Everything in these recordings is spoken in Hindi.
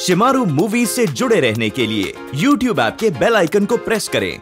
शिमारू मूवीज़ से जुड़े रहने के लिए यूट्यूब ऐप के बेल आइकन को प्रेस करें।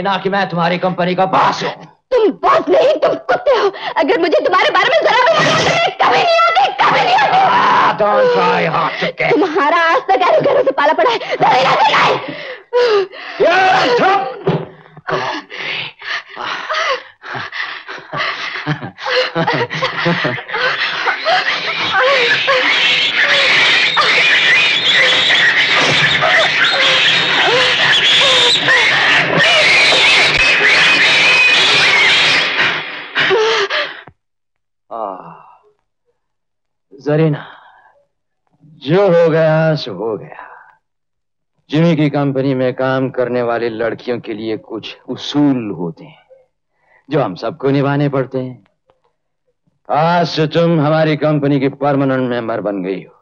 मत ना कि मैं तुम्हारी कंपनी का बॉस हूँ। तुम बॉस नहीं तुम कुत्ते हो। अगर मुझे तुम्हारे बारे में जरा भी कभी नहीं आते कभी नहीं आती. तुम्हारा आज तक ऐसे घरों से पाला पड़ा है जरा से नहीं Yeah, stop. Ah, जरीना जो हो गया सो हो गया। जिमी की कंपनी में काम करने वाली लड़कियों के लिए कुछ उसूल होते हैं, जो हम सबको निभाने पड़ते हैं। आज से तुम हमारी कंपनी की परमानेंट मेंबर बन गई हो,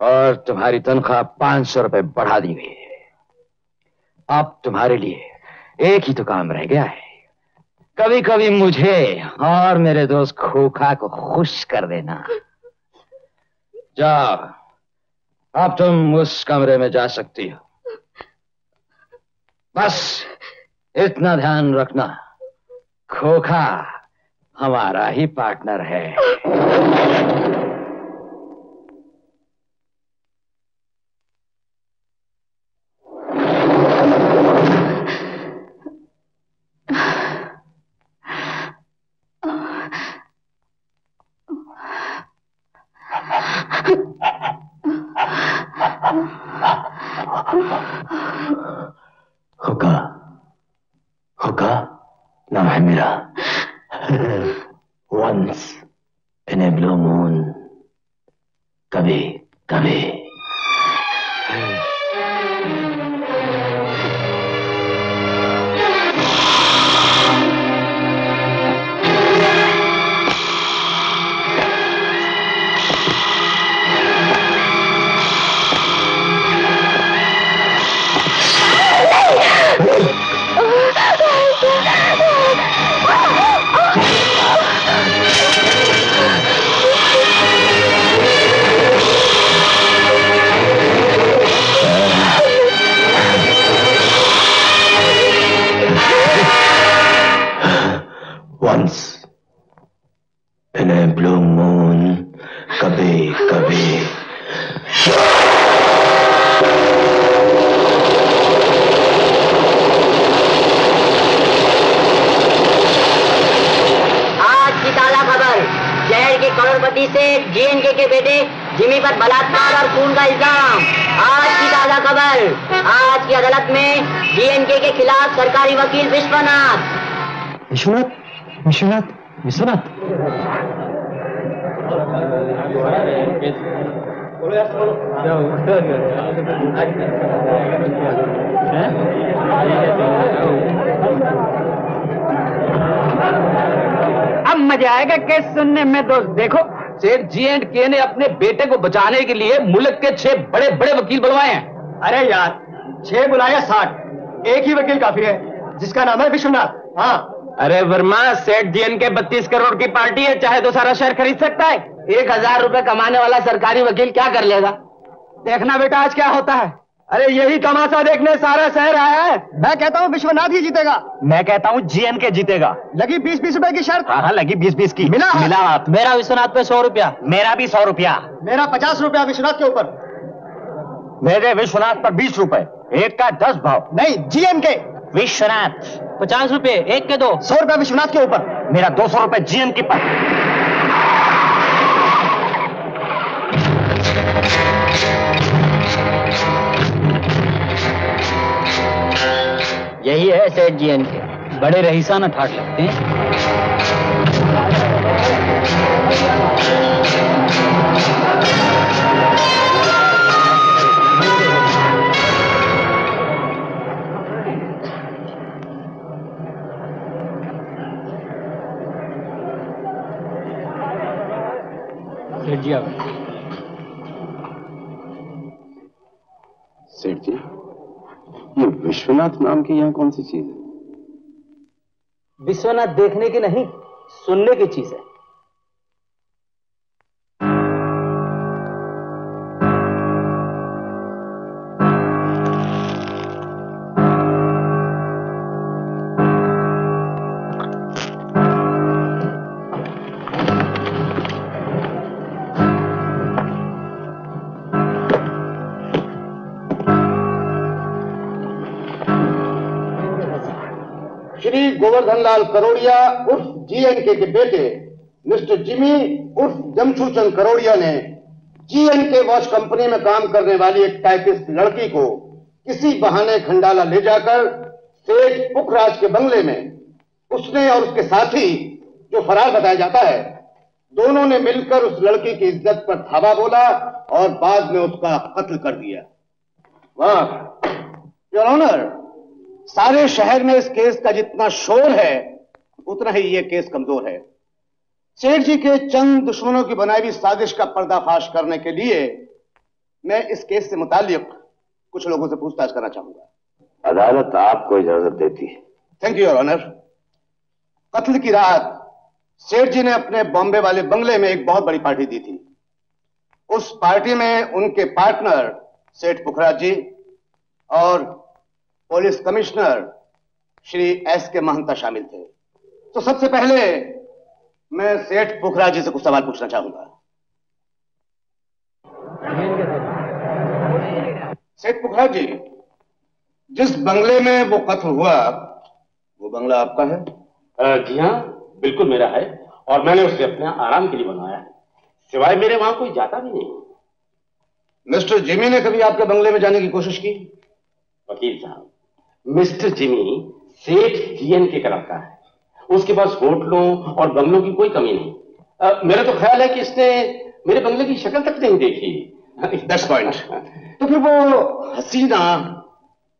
और तुम्हारी तनख्वाह पाँच सौ रुपए बढ़ा दी गई है। अब तुम्हारे लिए एक ही तो काम रह गया है। कभी कभी मुझे और मेरे दोस्त खोखा को खुश कर देना। जाओ। अब तुम उस कमरे में जा सकती हो। बस इतना ध्यान रखना, खोखा हमारा ही पार्टनर है। Hoka. विश्वनाथ अब मज़ा आएगा केस सुनने में दोस्त। देखो सेठ जी एंड के ने अपने बेटे को बचाने के लिए मुल्क के छह बड़े बड़े वकील बुलवाए हैं। अरे यार छह बुलाया साठ। एक ही वकील काफ़ी है जिसका नाम है विश्वनाथ। हाँ। अरे वर्मा सेठ जीएन के बत्तीस करोड़ की पार्टी है चाहे तो सारा शहर खरीद सकता है। एक हज़ार रूपए कमाने वाला सरकारी वकील क्या कर लेगा? देखना बेटा आज क्या होता है? अरे यही तमाशा देखने सारा शहर आया है। मैं कहता हूँ विश्वनाथ ही जीतेगा। मैं कहता हूँ जीएन के जीतेगा। लगी बीस बीस रूपए की शर्त। हाँ हाँ लगी बीस बीस की। मिला मिला हाथ। मेरा विश्वनाथ पे सौ रुपया। मेरा भी सौ रुपया। मेरा पचास रुपया विश्वनाथ के ऊपर। मेरे विश्वनाथ पर बीस रूपए। एक का दस भाव। नहीं जीएम के। विश्वनाथ। पचास रुपए एक के दो। सौ रुपए विश्वनाथ के ऊपर। मेरा दो सौ रुपए जीएम के पर। यही है सेठ जीएन के। बड़े रईसाना ठाट लगते हैं। जी आप सेठ जी ये विश्वनाथ नाम की यहाँ कौन सी चीज़ है? विश्वनाथ देखने की नहीं सुनने की चीज़ है। गोवर्धन लाल करोड़िया उर्फ़ जीएनके के बेटे, मिस्टर जिमी उर्फ़ जमशूचंद करोड़िया ने जीएनके वॉच कंपनी में काम करने वाली एक टाइपिस्ट लड़की को किसी बहाने खंडाला ले जाकर सेठ पुखराज के बंगले में उसने और उसके साथी, जो फरार बताया जाता है, दोनों ने मिलकर उस लड़की की इज़्ज़त पर धावा बोला और बाद में उसका कत्ल कर दिया। वाह योर ऑनर सारे शहर में इस केस का जितना शोर है उतना ही ये केस कमज़ोर है। सेठ जी के चंद दुश्मनों की बनाई हुई साजिश का पर्दाफाश करने के लिए मैं इस केस से मुतालिक कुछ लोगों से पूछताछ करना चाहूँगा। अदालत आपको इजाज़त देती है। थैंक यू योर ऑनर कत्ल की रात सेठ जी ने अपने बॉम्बे वाले बंगले में एक बहुत बड़ी पार्टी दी थी। उस पार्टी में उनके पार्टनर सेठ पुखराज जी और पुलिस कमिश्नर श्री एस के महंता शामिल थे। तो सबसे पहले मैं सेठ पोखरा जी से कुछ सवाल पूछना चाहूँगा। सेठ पोखरा जी जिस बंगले में वो कत्ल हुआ वो बंगला आपका है? अ, जी हाँ बिल्कुल मेरा है और मैंने उसे अपने आराम के लिए बनवाया है। सिवाय मेरे वहाँ कोई जाता भी नहीं। मिस्टर जिमी ने कभी आपके बंगले में जाने की कोशिश की? वकील साहब मिस्टर जिमी सेठ जीएन के करता है। उसके पास होटलों और बंगलों की कोई कमी नहीं। अ, मेरा तो ख्याल है कि इसने मेरे बंगले की शक्ल तक नहीं देखी। दैट्स पॉइंट तो फिर वो हसीना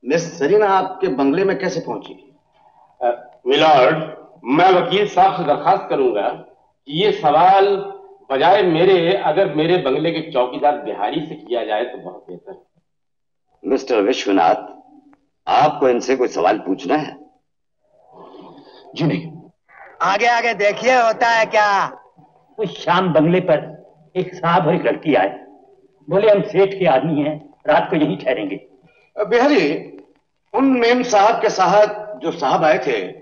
मिस सरीना आपके बंगले में कैसे पहुँची? मिलॉर्ड मैं वकील साहब से दरखास्त करूँगा कि ये सवाल बजाय मेरे अगर मेरे बंगले के चौकीदार बिहारी से किया जाए तो बहुत बेहतर। मिस्टर विश्वनाथ आपको इनसे कोई सवाल पूछना है? जी नहीं। आगे आगे देखिए होता है क्या? उस शाम बंगले पर एक साहब और एक लड़की आए। बोले हम सेठ के आदमी हैं रात को यहीं ठहरेंगे। बिहारी उन मेम साहब के साथ जो साहब आए थे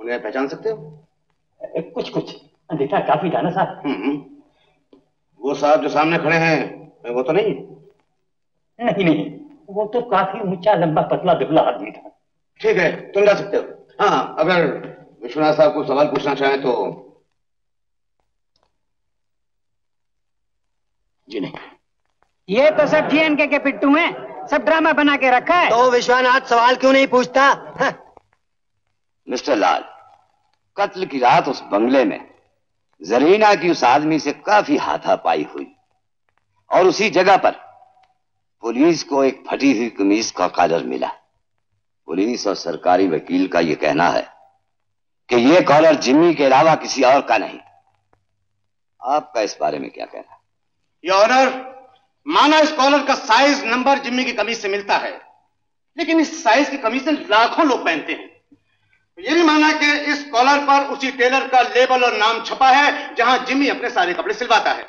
उन्हें पहचान सकते हो? कुछ कुछ। देखा काफ़ी था ना साहब? हम्म। वो साहब जो सामने खड़े हैं वो तो नहीं? नहीं नहीं। वो तो काफ़ी ऊँचा लंबा पतला दुबला आदमी था। ठीक है तुम जा सकते हो। हाँ अगर विश्वनाथ साहब को सवाल पूछना चाहें तो जी नहीं। ये तो सब जीएनके के पिट्टू हैं। सब ड्रामा बना के रखा है। तो विश्वनाथ सवाल क्यों नहीं पूछता? हाँ, मिस्टर लाल कत्ल की रात उस बंगले में जरीना की उस आदमी से काफ़ी हाथापाई हुई। और उसी जगह पर पुलिस को एक फटी हुई कमीज का कॉलर मिला। पुलिस और सरकारी वकील का यह कहना है कि यह कॉलर जिम्मी के अलावा किसी और का नहीं। आपका इस बारे में क्या कहना? ये ऑनर माना इस कॉलर का साइज़ नंबर जिम्मी की कमीज से मिलता है, लेकिन इस साइज़ की कमीज से लाखों लोग पहनते हैं। ये भी माना कि इस कॉलर पर उसी टेलर का लेबल और नाम छपा है, जहाँ जिम्मी अपने सारे कपड़े सिलवाता है।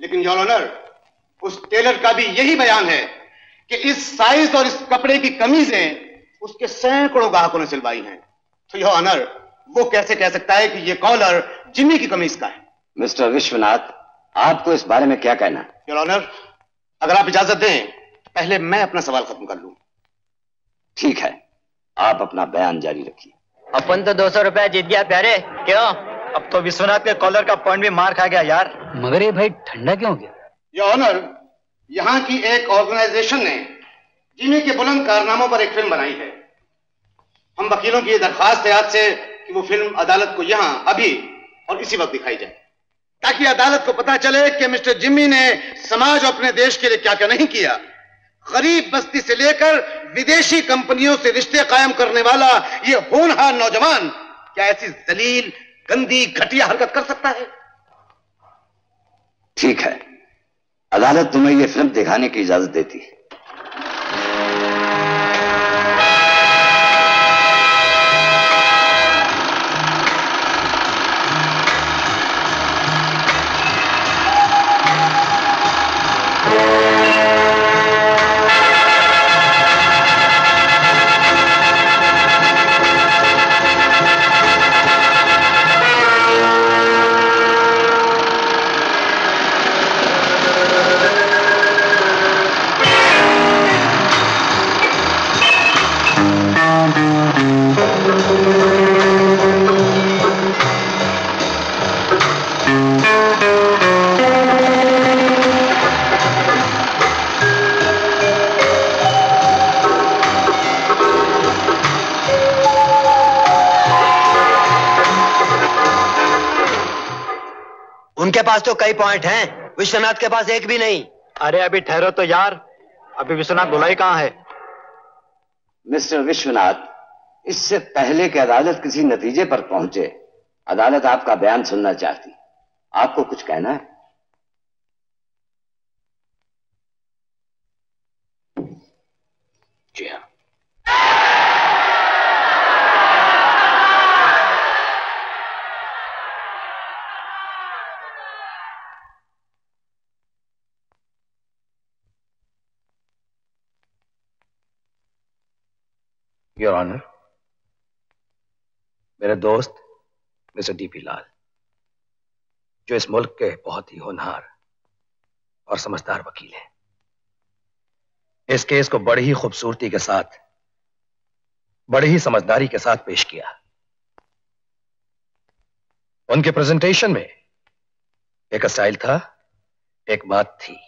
लेकिन योर ऑनर उस टेलर का भी यही बयान है कि इस साइज़ और इस कपड़े की कमीजें उसके सैकड़ों ग्राहकों ने सिलवाई हैं। तो योर ऑनर वो कैसे कह सकता है कि ये कॉलर जिम्मी की कमीज का है? मिस्टर विश्वनाथ आपको इस बारे में क्या कहना है? योर ऑनर अगर आप इजाज़त दें तो पहले मैं अपना सवाल खत्म कर लूँ। ठीक है आप अपना बयान जारी रखिए। अपन तो दो सौ रुपया जीत गया प्यारे। क्यों? अब तो विश्वनाथ के कॉलर का पॉइंट भी मार खा गया यार। मगर ये भाई ठंडा क्यों हो गया? योर ऑनर यहाँ की एक ऑर्गेनाइजेशन ने जिमी के बुलंद कारनामों पर एक फ़िल्म बनाई है। हम वकीलों की दरखास्त है आज से कि वो फ़िल्म अदालत को यहाँ, अभी और इसी वक्त दिखाई जाए। ताकि अदालत को पता चले कि मिस्टर जिम्मी ने समाज और अपने देश के लिए क्या क्या नहीं किया। गरीब बस्ती से लेकर विदेशी कंपनियों से रिश्ते कायम करने वाला ये होनहार नौजवान क्या ऐसी जलील, गंदी, घटिया हरकत कर सकता है? ठीक है। अदालत तुम्हें यह फ़िल्म दिखाने की इजाज़त देती है। पास तो कई पॉइंट हैं। विश्वनाथ के पास एक भी नहीं। अरे अभी ठहरो तो यार। अभी विश्वनाथ बुलाई कहाँ है? मिस्टर विश्वनाथ इससे पहले कि अदालत किसी नतीजे पर पहुँचे अदालत आपका बयान सुनना चाहती। आपको कुछ कहना है? जी हाँ। योर ऑनर मेरे दोस्त मिस्टर डीपी लाल जो इस मुल्क के बहुत ही होनहार और समझदार वकील हैं, इस केस को बड़ी ही खूबसूरती के साथ, बड़ी ही समझदारी के साथ पेश किया। उनके प्रेजेंटेशन में एक स्टाइल था, एक बात थी।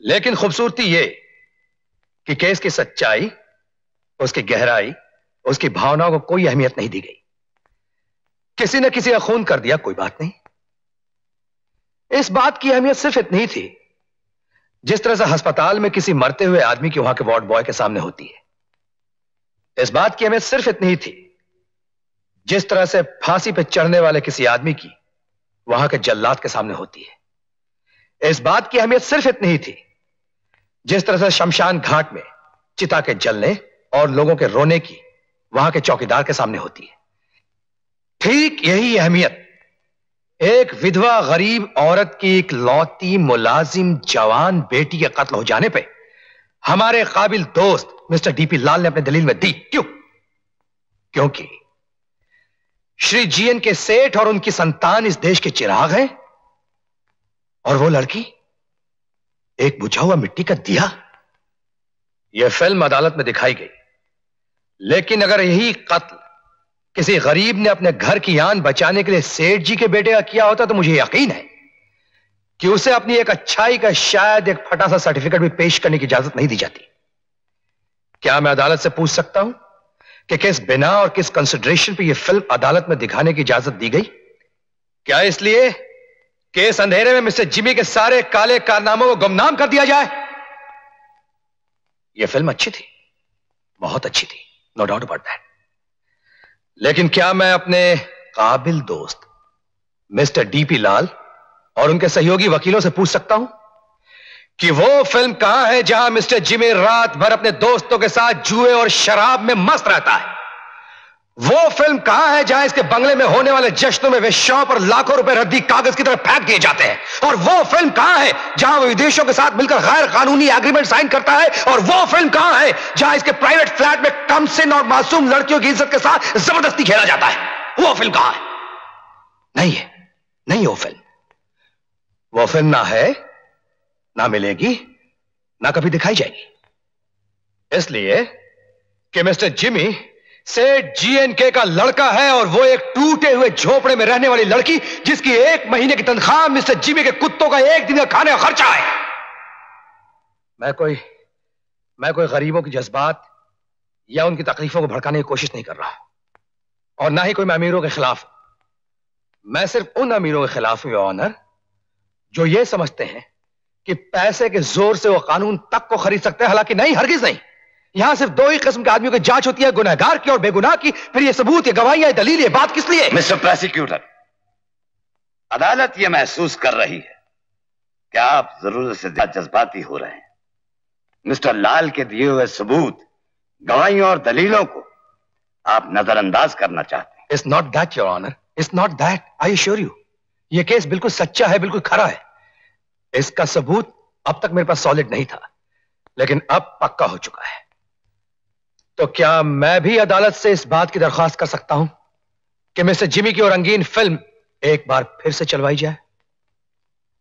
लेकिन खूबसूरती ये कि केस की सच्चाई उसकी गहराई, उसकी भावनाओं को कोई अहमियत नहीं दी गई। किसी ने किसी का खून कर दिया, कोई बात नहीं। इस बात की अहमियत सिर्फ़ इतनी थी, जिस तरह से अस्पताल में किसी मरते हुए आदमी की वहाँ के वार्ड बॉय के सामने होती है। इस बात की अहमियत सिर्फ़ इतनी थी, जिस तरह से फांसी पर चढ़ने वाले किसी आदमी की वहाँ के जल्लाद के सामने होती है। इस बात की अहमियत सिर्फ़ इतनी थी, जिस तरह से शमशान घाट में चिता के जलने और लोगों के रोने की वहाँ के चौकीदार के सामने होती है। ठीक यही अहमियत। एक विधवा गरीब औरत की एक लौती मुलाजिम जवान बेटी के कत्ल हो जाने पे हमारे काबिल दोस्त मिस्टर डीपी लाल ने अपने दलील में दी। क्यों? क्योंकि श्री जीएन के सेठ और उनकी संतान इस देश के चिराग हैं और वो लड़की एक बुझा हुआ मिट्टी का दिया। यह फ़िल्म अदालत में दिखाई गई। लेकिन अगर यही कत्ल किसी गरीब ने अपने घर की आन बचाने के लिए सेठ जी के बेटे का किया होता तो मुझे यकीन है कि उसे अपनी एक अच्छाई का शायद एक फटा सा सर्टिफिकेट भी पेश करने की इजाज़त नहीं दी जाती। क्या मैं अदालत से पूछ सकता हूँ कि किस बिना और किस कंसिडरेशन पे यह फ़िल्म अदालत में दिखाने की इजाज़त दी गई? क्या इसलिए केस अंधेरे में मिस्टर जिमी के सारे काले कारनामों को गुमनाम कर दिया जाए? यह फ़िल्म अच्छी थी, बहुत अच्छी थी। नो डाउट अबाउट दैट लेकिन क्या मैं अपने काबिल दोस्त, मिस्टर डीपी लाल और उनके सहयोगी वकीलों से पूछ सकता हूँ कि वो फ़िल्म कहाँ है जहाँ मिस्टर जिमे रात भर अपने दोस्तों के साथ जुए और शराब में मस्त रहता है? वो फ़िल्म कहाँ है जहाँ इसके बंगले में होने वाले जश्नों में विश्व पर लाखों रुपए रद्दी कागज़ की तरह फेंक दिए जाते हैं? और वो फ़िल्म कहाँ है जहाँ वो विदेशों के साथ मिलकर गैर कानूनी एग्रीमेंट साइन करता है? और वो फ़िल्म कहाँ है जहाँ इसके प्राइवेट फ्लैट में कम सिन और मासूम लड़कियों की इज़्ज़त के साथ ज़बरदस्ती खेला जाता है? वो फ़िल्म कहाँ है? नहीं है। नहीं वो फ़िल्म। वो फ़िल्म ना है, ना मिलेगी, ना कभी दिखाई जाएगी। इसलिए कि मिस्टर जिमी सेठ जीएनके का लड़का है और वो एक टूटे हुए झोपड़े में रहने वाली लड़की जिसकी एक महीने की तनख्वाह मिस्टर जिमी के कुत्तों का एक दिन का खाने का खर्चा है। मैं कोई मैं कोई गरीबों के जज्बात या उनकी तकलीफों को भड़काने की कोशिश नहीं कर रहा। और ना ही कोई मैं अमीरों के खिलाफ। मैं सिर्फ़ उन अमीरों के खिलाफ हूँ ऑनर जो ये समझते हैं कि पैसे के ज़ोर से वो कानून तक को खरीद सकते हैं, हालाँकि नहीं, हरगिज नहीं। यहाँ सिर्फ़ दो ही किस्म के आदमियों की जाँच होती है गुनहगार की और बेगुनाह की। फिर ये सबूत ये गवाहियाँ दलील ये बात किस लिए? मिस्टर प्रोसिक्यूटर अदालत यह महसूस कर रही है कि आप ज़रूरत से ज़्यादा जज्बाती हो रहे हैं। मिस्टर लाल के दिए हुए सबूत गवाहियों और दलीलों को आप नजरअंदाज करना चाहते हैं। It's not that your honour it's not that I sure you ये केस बिल्कुल सच्चा है बिल्कुल खरा है। इसका सबूत अब तक मेरे पास सॉलिड नहीं था लेकिन अब पक्का हो चुका है। तो क्या मैं भी अदालत से इस बात की दरखास्त कर सकता हूँ कि मिस्टर जिमी की और रंगीन फ़िल्म एक बार फिर से चलवाई जाए?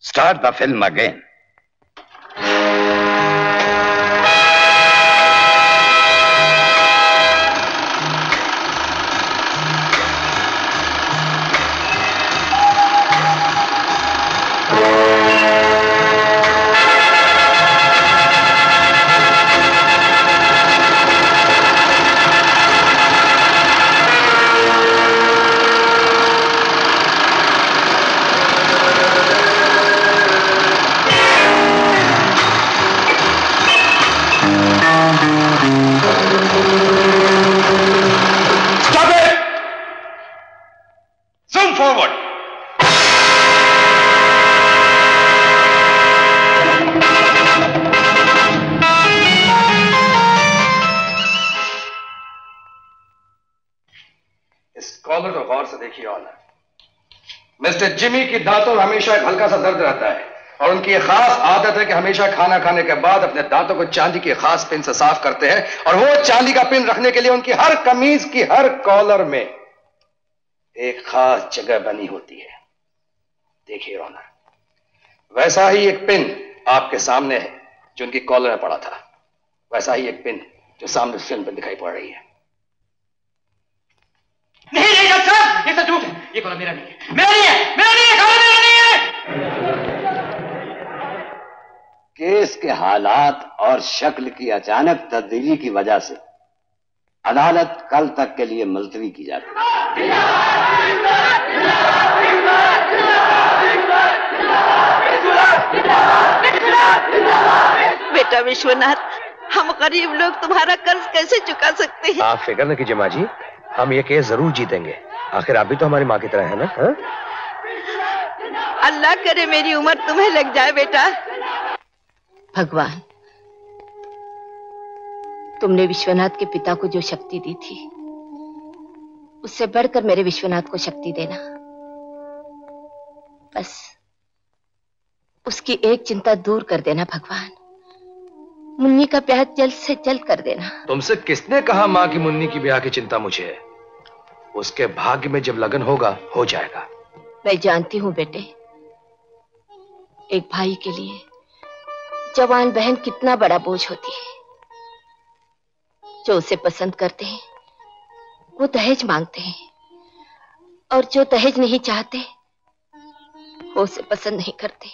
Start the film again Jimmy की दांतों में हमेशा एक हल्का सा दर्द रहता है। और उनकी एक खास आदत है कि हमेशा खाना खाने के बाद अपने दांतों को चांदी के खास पिन से साफ़ करते हैं। और वो चांदी का पिन रखने के लिए उनकी हर कमीज की हर कॉलर में एक खास जगह बनी होती है। देखिए ऑनर वैसा ही एक पिन आपके सामने है, जो उनकी कॉलर में पड़ा था। वैसा ही एक पिन जो सामने फ़िल्म पर दिखाई पड़ रही है। नहीं नहीं डॉक्टर साहब। ये तो झूठ है। ये कॉलम मेरा नहीं है। मेरा नहीं है। मेरा नहीं है कॉलम मेरा नहीं है। केस के हालात और शक्ल की अचानक तब्दीली की वजह से अदालत कल तक के लिए मुलतवी की जाती है। बेटा विश्वनाथ हम गरीब लोग तुम्हारा कर्ज कैसे चुका सकते हैं? आप फ़िक्र न कीजिए माँ जी। हम ये केस ज़रूर जीतेंगे। आखिर आप भी तो हमारी माँ की तरह है ना हा? अल्लाह करे मेरी उम्र तुम्हें लग जाए बेटा। भगवान तुमने विश्वनाथ के पिता को जो शक्ति दी थी उससे बढ़कर मेरे विश्वनाथ को शक्ति देना। बस उसकी एक चिंता दूर कर देना भगवान। मुन्नी का ब्याह जल्द से जल्द कर देना। तुमसे किसने कहा माँ की मुन्नी की ब्याह की चिंता मुझे है? उसके भाग्य में जब लगन होगा हो जाएगा। मैं जानती हूँ बेटे एक भाई के लिए जवान बहन कितना बड़ा बोझ होती है। जो उसे पसंद करते हैं वो दहेज मांगते हैं। और जो दहेज नहीं चाहते वो उसे पसंद नहीं करते।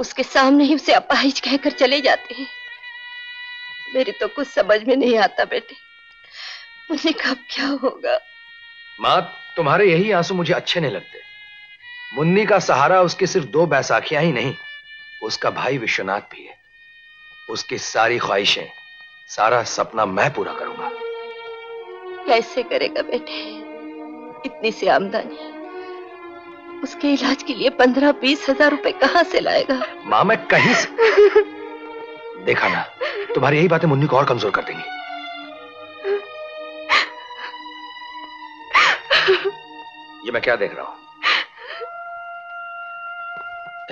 उसके सामने ही उसे अपाहिज कहकर चले जाते हैं। मेरी तो कुछ समझ में नहीं आता बेटे। मुझे कब क्या होगा? माँ तुम्हारे यही आँसू मुझे अच्छे नहीं लगते। मुन्नी का सहारा उसके सिर्फ़ दो बैसाखियाँ ही नहीं उसका भाई विश्वनाथ भी है। उसकी सारी ख्वाहिशें सारा सपना मैं पूरा करूँगा। कैसे करेगा बेटे? इतनी सी आमदनी। उसके इलाज के लिए पंद्रह बीस हज़ार रूपए कहाँ से लाएगा? माँ मैं कहीं से देखा ना तुम्हारी यही बातें मुन्नी को और कमज़ोर कर देंगी। ये मैं क्या देख रहा हूँ?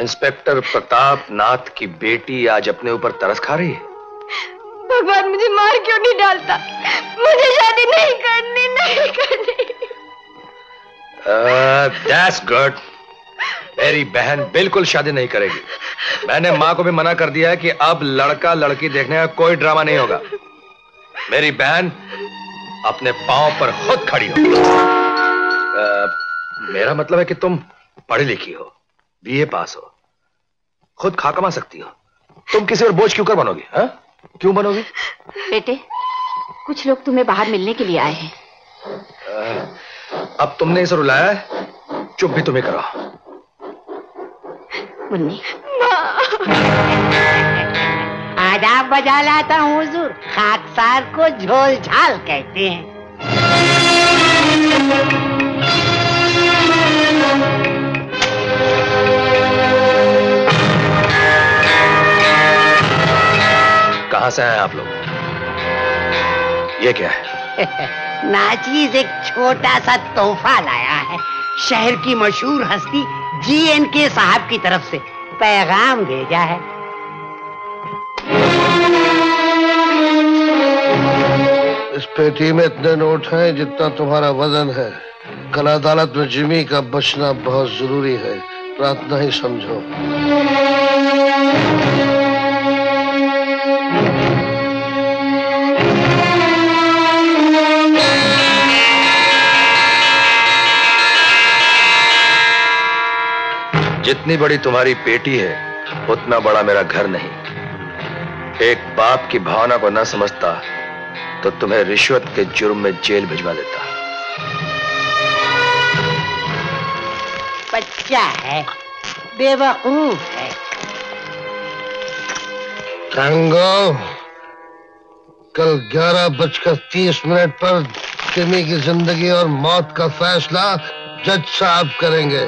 इंस्पेक्टर प्रताप नाथ की बेटी आज अपने ऊपर तरस खा रही है। भगवान मुझे मार क्यों नहीं डालता? मुझे शादी नहीं करनी नहीं करनी। दैट्स गुड मेरी बहन बिल्कुल शादी नहीं करेगी। मैंने माँ को भी मना कर दिया है कि अब लड़का लड़की देखने का कोई ड्रामा नहीं होगा। मेरी बहन अपने पाँव पर खुद खड़ी हो। अ, मेरा मतलब है कि तुम पढ़ी लिखी हो बीए पास हो। खुद खा कमा सकती हो। तुम किसी और बोझ क्यों कर बनोगी हाँ? क्यों बनोगी? बेटे कुछ लोग तुम्हें बाहर मिलने के लिए आए हैं। अ, अब तुमने इसे रुलाया है? चुप भी तुम्हें करा। मुन्नी। आदाब बजा लाता हूँ हुजूर। खाकसार को झोल झाल कहते हैं। कहाँ से आए आप लोग? ये क्या है? नाचीज एक छोटा सा तोहफा लाया है। शहर की मशहूर हस्ती जी एन के साहब की तरफ़ से पैगाम भेजा है। इस पेटी में इतने नोट हैं जितना तुम्हारा वज़न है। कल अदालत में जिमी का बचना बहुत ज़रूरी है। प्रार्थना ही समझो। जितनी बड़ी तुम्हारी पेटी है उतना बड़ा मेरा घर नहीं। एक बाप की भावना को न समझता तो तुम्हें रिश्वत के जुर्म में जेल भिजवा देता। बच्चा है बेवकूफ़ है। टैंगो कल ग्यारह बजकर तीस मिनट पर जिमी की ज़िंदगी और मौत का फैसला जज साहब करेंगे।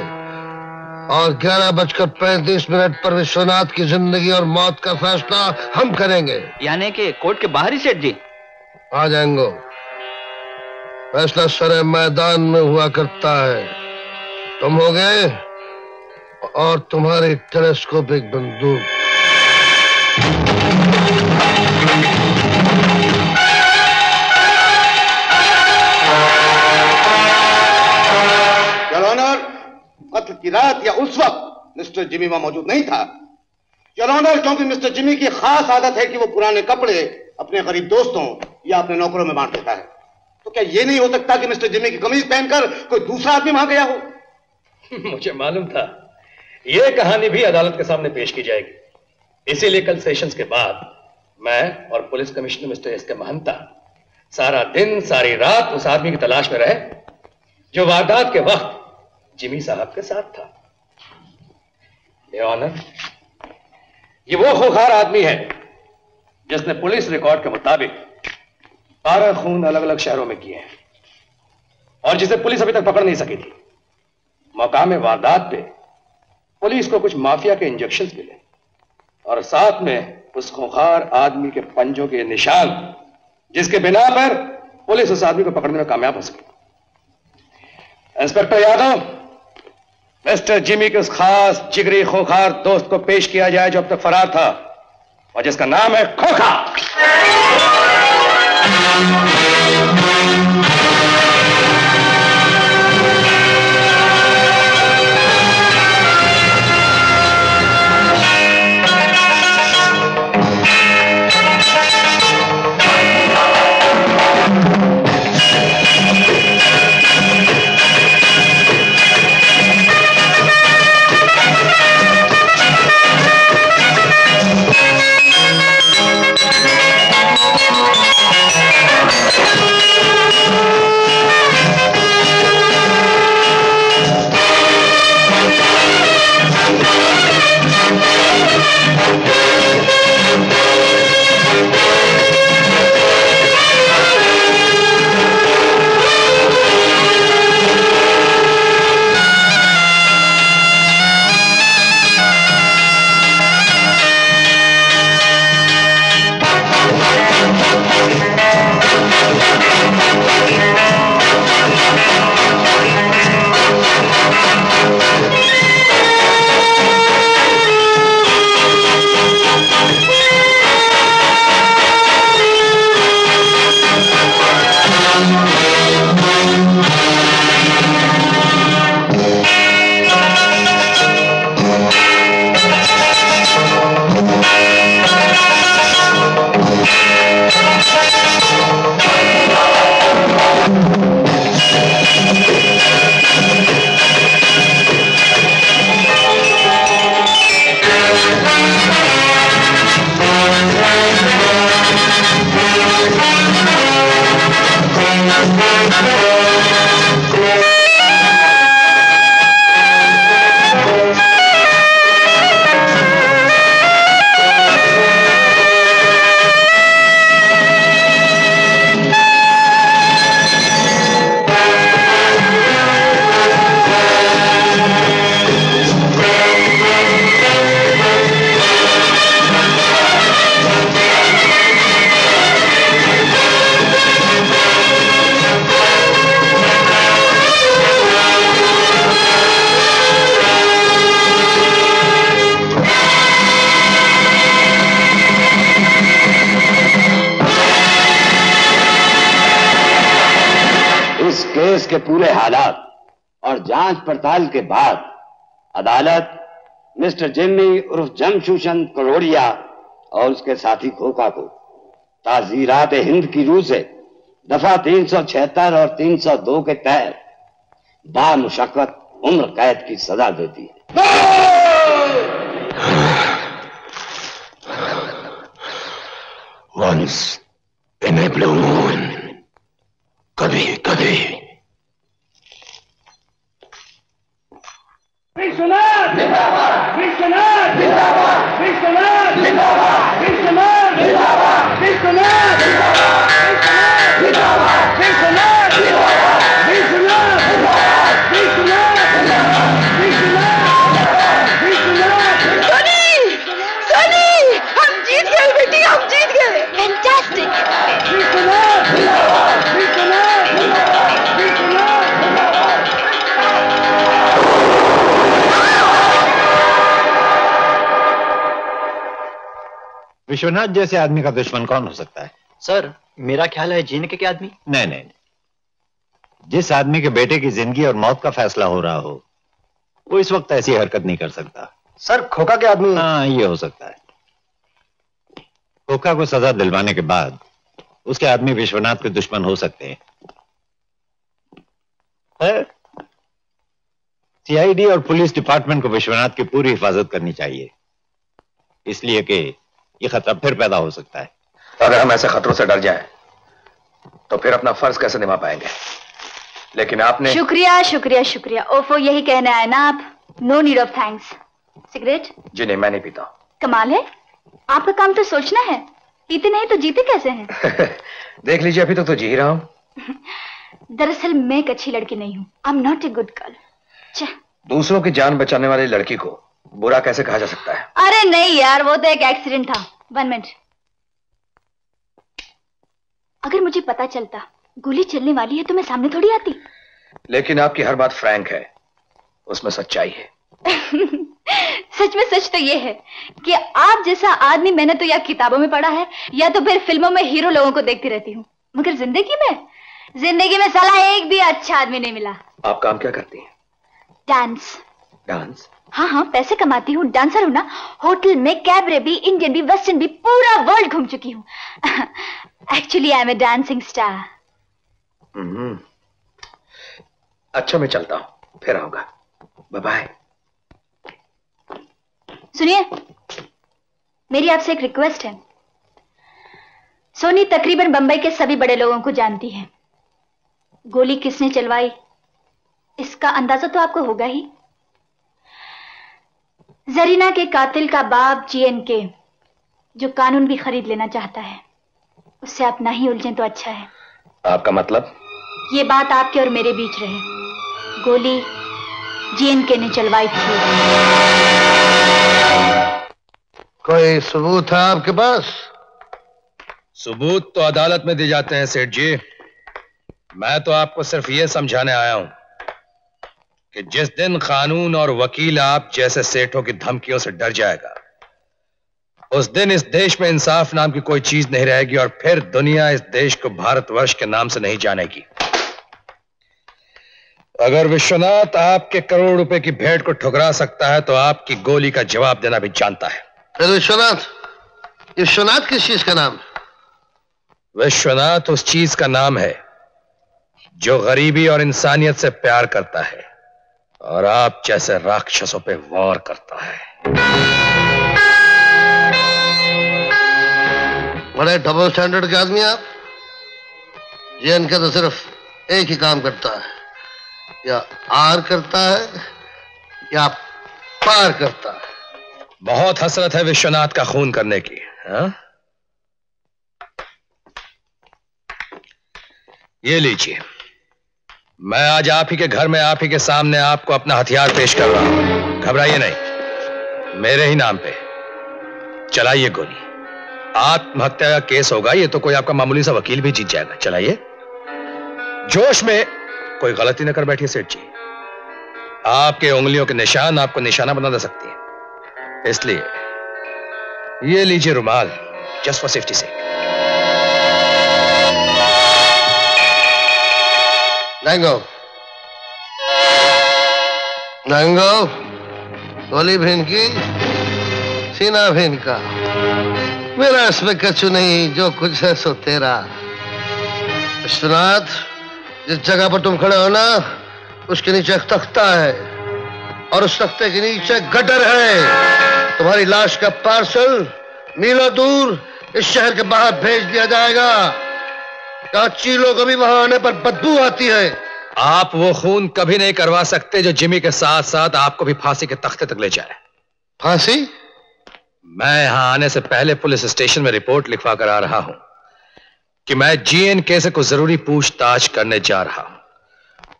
और ग्यारह बजकर पैंतीस मिनट पर विश्वनाथ की ज़िंदगी और मौत का फैसला हम करेंगे। यानी कि कोर्ट के बाहर ही सेठ जी। आ जाएँगे। फैसला सरे मैदान में हुआ करता है। तुम हो गए और तुम्हारी टेलीस्कोपिक बंदूक। कत्ल की रात या उस वक्त मिस्टर जिमी वहाँ मौजूद नहीं था। योर क्योंकि मिस्टर जिमी की खास आदत है कि वो पुराने कपड़े अपने गरीब दोस्तों या अपने नौकरों में बांट देता है। तो क्या ये नहीं हो सकता कि मिस्टर जिमी की कमीज पहनकर कोई दूसरा आदमी वहाँ गया हो? मुझे मालूम था। यह कहानी भी अदालत के सामने पेश की जाएगी। इसीलिए कल सेशंस के बाद मैं और पुलिस कमिश्नर मिस्टर एस के महंता सारा दिन, सारी रात उस आदमी की तलाश में रहे, जो वारदात के वक्त जिमी साहब के साथ था। ऑनर ये वो खुखार आदमी है जिसने पुलिस रिकॉर्ड के मुताबिक बारह खून अलग अलग शहरों में किए हैं और जिसे पुलिस अभी तक पकड़ नहीं सकी थी। मकाम वारदात पे पुलिस को कुछ माफिया के इंजेक्शन मिले और साथ में उस खुखार आदमी के पंजों के निशान, जिसके बिना पर पुलिस उस आदमी को पकड़ने में कामयाब हो सकी। इंस्पेक्टर यादव मिस्टर जिमी के उस खास जिगरी खोखार दोस्त को पेश किया जाए जो अब तक फरार था, और जिसका नाम है खोखा। जाँच के बाद अदालत मिस्टर जिम्मी उर्फ़ जमशूशन करोड़िया और उसके साथी खोखा को ताजीरात हिंद की रूह से दफ़ा 376 और 302 के तहत बामुशक्कत उम्र कैद की सजा देती है। Once विश्वनाथ जैसे आदमी का दुश्मन कौन हो सकता है? सर मेरा ख्याल है जीने के आदमी? नहीं नहीं नहीं। जिस आदमी के बेटे की ज़िंदगी और मौत का फैसला हो रहा हो वो इस वक्त ऐसी हरकत नहीं कर सकता। सर खोखा के आदमी? हाँ ये हो सकता है। खोखा को सजा दिलवाने के बाद उसके आदमी विश्वनाथ के दुश्मन हो सकते हैं। है? सीआईडी और पुलिस डिपार्टमेंट को विश्वनाथ की पूरी हिफाजत करनी चाहिए। इसलिए कि ये खतरा फिर पैदा हो सकता है। अगर हम ऐसे खतरों से डर जाएँ, तो फिर अपना फ़र्ज़ कैसे निभा पाएँगे? लेकिन आपने शुक्रिया शुक्रिया शुक्रिया। ओफो यही कहना है ना आप? No need of thanks cigarette जी नहीं मैं नहीं पीता। कमाल है। आपका काम तो सोचना है। पीते नहीं तो जीते कैसे हैं? देख लीजिए अभी तक तो जी रहा हूँ। दरअसल मैं एक अच्छी लड़की नहीं हूँ। I am not a good girl दूसरों की जान बचाने वाली लड़की को बुरा कैसे कहा जा सकता है? अरे नहीं यार वो तो एक एक्सीडेंट था। वन मिनट अगर मुझे पता चलता गोली चलने वाली है तो मैं सामने थोड़ी आती। लेकिन आपकी हर बात फ्रैंक है। उसमें सच्चाई है। सच में सच तो ये है कि आप जैसा आदमी मैंने तो या किताबों में पढ़ा है या तो फिर फ़िल्मों में हीरो लोगों को देखती रहती हूँ। मगर ज़िंदगी में ज़िंदगी में सलाह एक भी अच्छा आदमी नहीं मिला। आप काम क्या करती हैं? डांस डांस हाँ हाँ पैसे कमाती हूँ डांसर हूँ ना होटल में कैबरे भी इंडियन भी वेस्टर्न भी पूरा वर्ल्ड घूम चुकी हूँ। Actually I am a dancing star. अच्छा मैं चलता हूँ फिर आऊँगा। बाय बाय सुनिए मेरी आपसे एक रिक्वेस्ट है। सोनी तकरीबन बंबई के सभी बड़े लोगों को जानती है। गोली किसने चलवाई? इसका अंदाज़ा तो आपको होगा ही। जरीना के कातिल का बाप जीएन के जो कानून भी खरीद लेना चाहता है। उससे आप ना ही उलझें तो अच्छा है। आपका मतलब? ये बात आपके और मेरे बीच रहे। गोली जीएन के ने चलवाई थी। कोई सबूत है आपके पास? सबूत तो अदालत में दिए जाते हैं सेठ जी। मैं तो आपको सिर्फ़ ये समझाने आया हूँ। कि जिस दिन कानून और वकील आप जैसे सेठों की धमकियों से डर जाएगा उस दिन इस देश में इंसाफ नाम की कोई चीज़ नहीं रहेगी और फिर दुनिया इस देश को भारतवर्ष के नाम से नहीं जानेगी। अगर विश्वनाथ आपके करोड़ रुपए की भेंट को ठुकरा सकता है तो आपकी गोली का जवाब देना भी जानता है। विश्वनाथ विश्वनाथ किस चीज़ का नाम? विश्वनाथ उस चीज़ का नाम है जो गरीबी और इंसानियत से प्यार करता है। और आप जैसे राक्षसों पे वार करता है। बड़े डबल स्टैंडर्ड के आदमी आप। ये इनका तो सिर्फ़ एक ही काम करता है। या आर करता है या पार करता है। बहुत हसरत है विश्वनाथ का खून करने की हा? ये लीजिए। मैं आज आप ही के घर में, आप ही के सामने आपको अपना हथियार पेश कर रहा हूँ। घबराइए नहीं। मेरे ही नाम पे। चलाइए गोली। आत्महत्या का केस होगा, ये तो कोई आपका मामूली सा वकील भी जीत जाएगा। चलाइए। जोश में कोई गलती ना कर बैठिए, सेठ जी। आपके उंगलियों के निशान आपको निशाना बना दे सकती है। इसलिए ये लीजिए रुमाल, जस्ट फॉर सेफ्टी से नंगो नंगो गोली भिन की सीना भिन का मेरा इसमें कछु नहीं जो कुछ है सो तेरा विश्वनाथ जिस जगह पर तुम खड़े हो ना उसके नीचे एक तख्ता है और उस तख्ते के नीचे गटर है तुम्हारी लाश का पार्सल मीलों दूर इस शहर के बाहर भेज दिया जाएगा कहा चीलों को भी वहाँ आने पर बदबू आती है। आप वो खून कभी नहीं करवा सकते जो जिमी के साथ साथ आपको भी फांसी के तख्ते तक ले जाए। फांसी? मैं यहाँ आने से पहले पुलिस स्टेशन में रिपोर्ट लिखवा कर आ रहा हूँ कि मैं जीएनके से कुछ ज़रूरी पूछताछ करने जा रहा हूँ।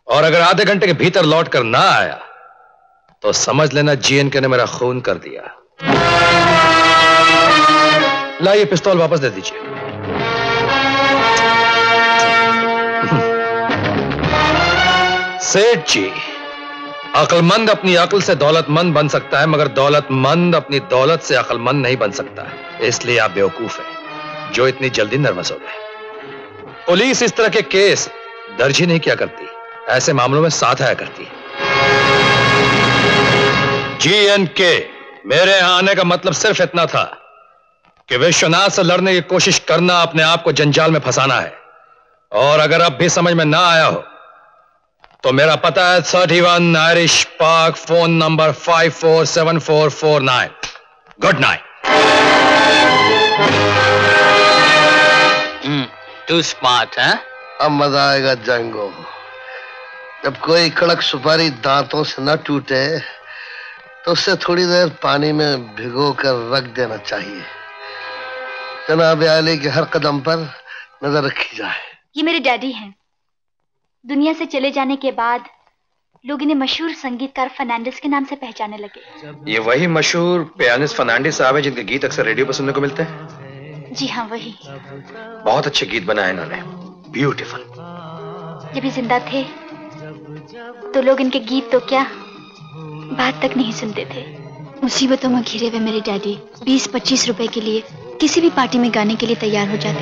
और अगर आधे घंटे के भीतर लौट कर ना आया तो समझ लेना जीएनके ने मेरा खून कर दिया। लाइए पिस्तौल वापस दे दीजिए। सेठ जी, अक्लमंद अपनी अकल से दौलतमंद बन सकता है, मगर दौलतमंद अपनी दौलत से अकलमंद नहीं बन सकता। इसलिए आप बेवकूफ़ हैं, जो इतनी जल्दी नर्वस हो गए। पुलिस इस तरह के केस दर्ज ही नहीं किया करती, ऐसे मामलों में साथ आया करती जी एन के मेरे यहाँ आने का मतलब सिर्फ़ इतना था कि विश्वनाथ से लड़ने की कोशिश करना अपने आप को जंजाल में फंसाना है, और अगर अब भी समझ में ना आया हो तो मेरा पता है thirty one Irish park phone number five four seven four four nine good night too smart है अब मज़ा आएगा जंगो जब कोई कड़क सुपारी दांतों से न टूटे तो उसे थोड़ी देर पानी में भिगो कर रख देना चाहिए। जनाब आली के हर कदम पर नज़र रखी जाए। ये मेरे डैडी हैं। दुनिया से चले जाने के बाद लोग इन्हें मशहूर संगीतकार फर्नांडिस के नाम से पहचाने लगे। ये वही मशहूर पियानिस्ट फर्नांडिस साहब है जिनके गीत अक्सर रेडियो पर सुनने को मिलते हैं। जी हाँ वही। बहुत अच्छे गीत बनाए इन्होंने। ब्यूटीफुल जब ये ज़िंदा थे तो लोग इनके गीत तो क्या बात तक नहीं सुनते थे। मुसीबतों में घिरे हुए मेरे डैडी 20-25 रुपए के लिए किसी भी पार्टी में गाने के लिए तैयार हो जाते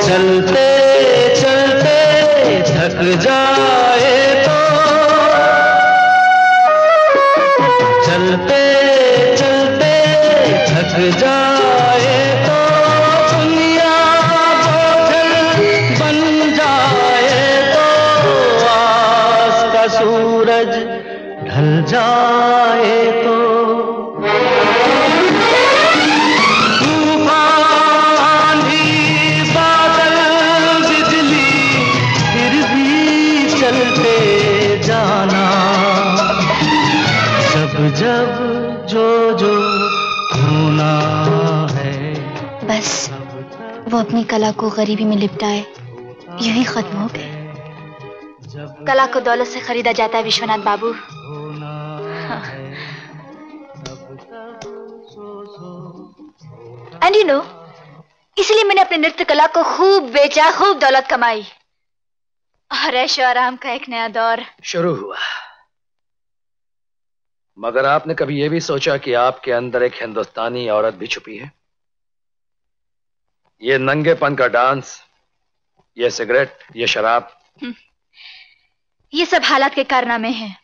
चलते चलते, थक जाए तो। चलते चलते, थक जाए तो। दुनिया बन जाए तो। आस का सूरज ढल जाए। अपनी कला को गरीबी में लिपटाए। यही खत्म हो गए। कला को दौलत से खरीदा जाता है विश्वनाथ बाबू। एंड यू नो इसलिए मैंने अपने नृत्य कला को खूब बेचा, खूब दौलत कमाई। और ऐशो आराम का एक नया दौर। शुरू हुआ। मगर आपने कभी यह भी सोचा कि आपके अंदर एक हिंदुस्तानी औरत भी छुपी है? ये नंगेपन का डांस ये सिगरेट ये शराब। ये सब हालात के कारनामे हैं।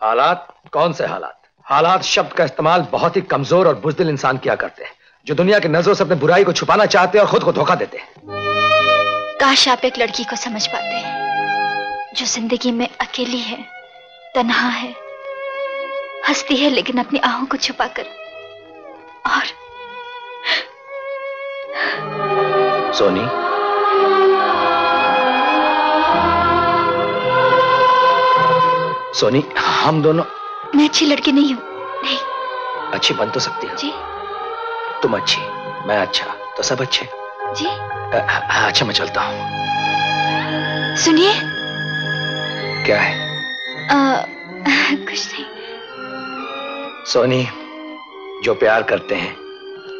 हालात? कौन से हालात? हालात शब्द का इस्तेमाल बहुत ही कमज़ोर और बुजदिल इंसान किया करते हैं जो दुनिया की नज़रों से अपने बुराई को छुपाना चाहते हैं और खुद को धोखा देते हैं। काश आप एक लड़की को समझ पाते हैं जो ज़िंदगी में अकेली है तनहा है हंसती है लेकिन अपनी आहों को छुपाकर और सोनी सोनी हम दोनों मैं अच्छी लड़की नहीं हूँ। नहीं। अच्छी बन तो सकती हो। जी। तुम अच्छी मैं अच्छा तो सब अच्छे। जी। अ, अ, अच्छा मैं चलता हूँ। सुनिए। क्या है? आ, कुछ नहीं। सोनी जो प्यार करते हैं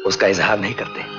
उसका इजहार नहीं करते।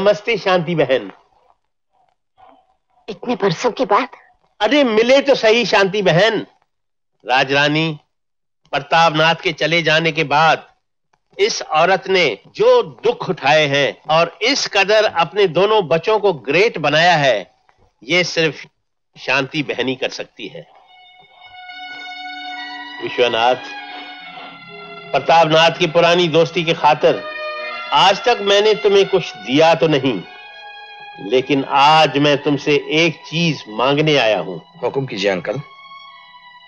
नमस्ते शांति बहन। इतने बरसों के बाद? अरे मिले तो सही शांति बहन। राजरानी प्रतापनाथ के चले जाने के बाद इस औरत ने जो दुख उठाए हैं और इस कदर अपने दोनों बच्चों को ग्रेट बनाया है ये सिर्फ़ शांति बहनी कर सकती है। विश्वनाथ प्रतापनाथ की पुरानी दोस्ती की खातिर आज तक मैंने तुम्हें कुछ दिया तो नहीं लेकिन आज मैं तुमसे एक चीज़ मांगने आया हूँ। हुक्म कीजिए अंकल।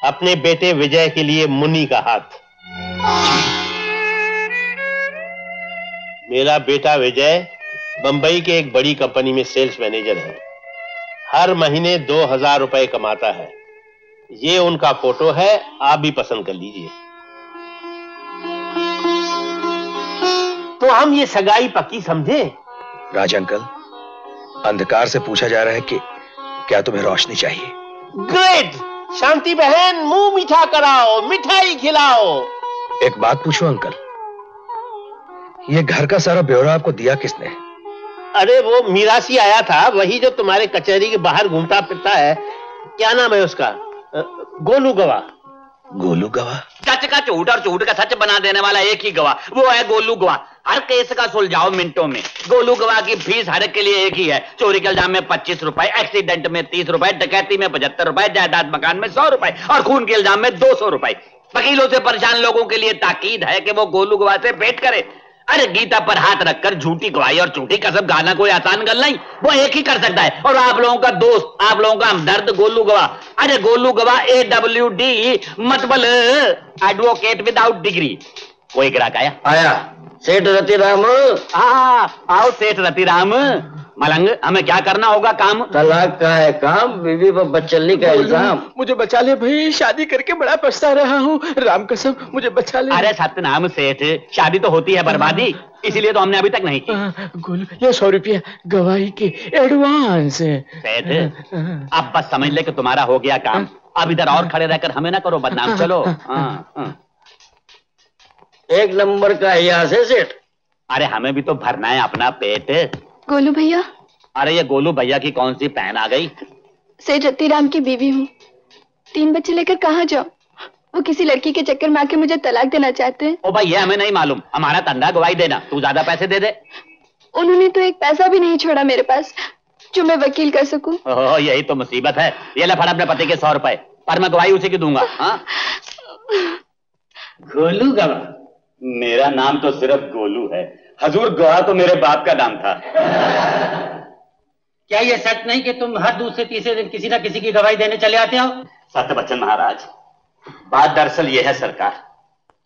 अपने बेटे विजय के लिए मुनि का हाथ। मेरा बेटा विजय बंबई के एक बड़ी कंपनी में सेल्स मैनेजर है। हर महीने दो हज़ार रुपए कमाता है। ये उनका फ़ोटो है आप भी पसंद कर लीजिए। तो हम ये सगाई पक्की समझे? राज अंकल अंधकार से पूछा जा रहा है कि क्या तुम्हें रोशनी चाहिए? ग्रेट शांति बहन मुँह मीठा कराओ मिठाई खिलाओ। एक बात पूछो अंकल? ये घर का सारा ब्यौरा आपको दिया किसने? अरे वो मीरासी आया था वही जो तुम्हारे कचहरी के बाहर घूमता फिरता है। क्या नाम है उसका? गोलू गवा गोलू गवा सच का झूठ और झूठ का सच बना देने वाला एक ही गवाह। वो है गोलू गवाह। हर केस का सुलझाओ मिनटों में। गोलू गवाह की फ़ीस हर के लिए एक ही है। चोरी के इल्ज़ाम में पच्चीस रुपए, एक्सीडेंट में तीस रुपए, डकैती में पचहत्तर रुपए, जायदाद मकान में सौ रुपए और खून के इल्ज़ाम में दो सौ रुपए। वकीलों से परेशान लोगों के लिए ताकीद है कि वो गोलू गवाह से भेंट करे। अरे गीता पर हाथ रखकर झूठी गवाही और झूठी कसम गाना कोई आसान गल नहीं वो एक ही कर सकता है। और आप लोगों का दोस्त आप लोगों का हमदर्द गोलू गवाह। अरे गोलू गवाह ए डब्ल्यू डी मतबल एडवोकेट विदाउट डिग्री कोई ग्राहक आया? आया। सेठ रतिराम। हाँ आओ सेठ रतिराम। मलंग हमें क्या करना होगा काम? तलाक का है काम बीवी पर बच्चली का इल्ज़ाम। मुझे बचा ले भाई शादी करके बड़ा पछता रहा हूँ। राम कसम मुझे बचा ले। अरे सत्यनाम सेठ शादी तो होती है बर्बादी इसीलिए तो हमने अभी तक नहीं की। गुल ये सौ रुपया गवाही के एडवांस सेठ अब बस समझ ले कि तुम्हारा हो गया काम। अब इधर और खड़े रहकर हमें ना करो बदनाम चलो। हाँ, हाँ। एक नंबर का यहाँ से सेठ। अरे हमें भी तो भरना है अपना पेट। गोलू भैया? अरे ये गोलू भैया की कौन सी पहन आ गई? सेठ रत्तीराम की बीवी हूँ। तीन बच्चे लेकर कहाँ जाओ वो किसी लड़की के चक्कर में आके मुझे तलाक देना चाहते हैं। ओ भाई ये हमें नहीं मालूम। हमारा तंदा गवाही देना। तू ज़्यादा पैसे दे दे। उन्होंने तो एक पैसा भी नहीं छोड़ा मेरे पास जो मैं वकील कर सकूँ। ओह यही तो मुसीबत है। ये ले फड़ अपने पति के सौ रुपए। पर मैं गवाही उसी की दूँगा हाँ? गोलू गवाह। मेरा नाम तो सिर्फ़ गोलू है। हजूर गवाह तो मेरे बाप का नाम था। क्या ये सच नहीं कि तुम हर दूसरे तीसरे दिन किसी ना किसी की गवाही देने चले आते हो? सत्य बच्चन महाराज बात दरअसल यह है सरकार।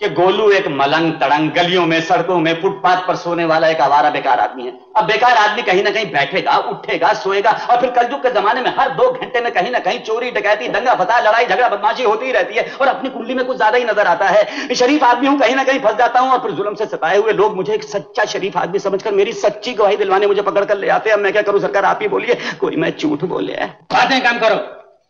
कि गोलू एक मलंग तड़ंग, गलियों में, सड़कों में, फुटपाथ पर सोने वाला एक आवारा बेकार आदमी है। अब बेकार आदमी कहीं ना कहीं बैठेगा, उठेगा, सोएगा और फिर कलयुग के जमाने में हर दो घंटे में कहीं ना कहीं चोरी, डकैती, दंगा, फसाद, लड़ाई, झगड़ा, बदमाशी होती रहती है और अपनी कुंडली में कुछ ज़्यादा ही नज़र आता है। शरीफ आदमी हूँ, कहीं ना कहीं फंस जाता हूँ और फिर जुलम से सताए हुए लोग मुझे एक सच्चा शरीफ आदमी समझकर मेरी सच्ची गवाही दिलवाने मुझे पकड़ कर ले आते हैं। मैं क्या करूँ? सरकार, आप ही बोलिए। कोई मैं झूठ बोले बातें काम करो।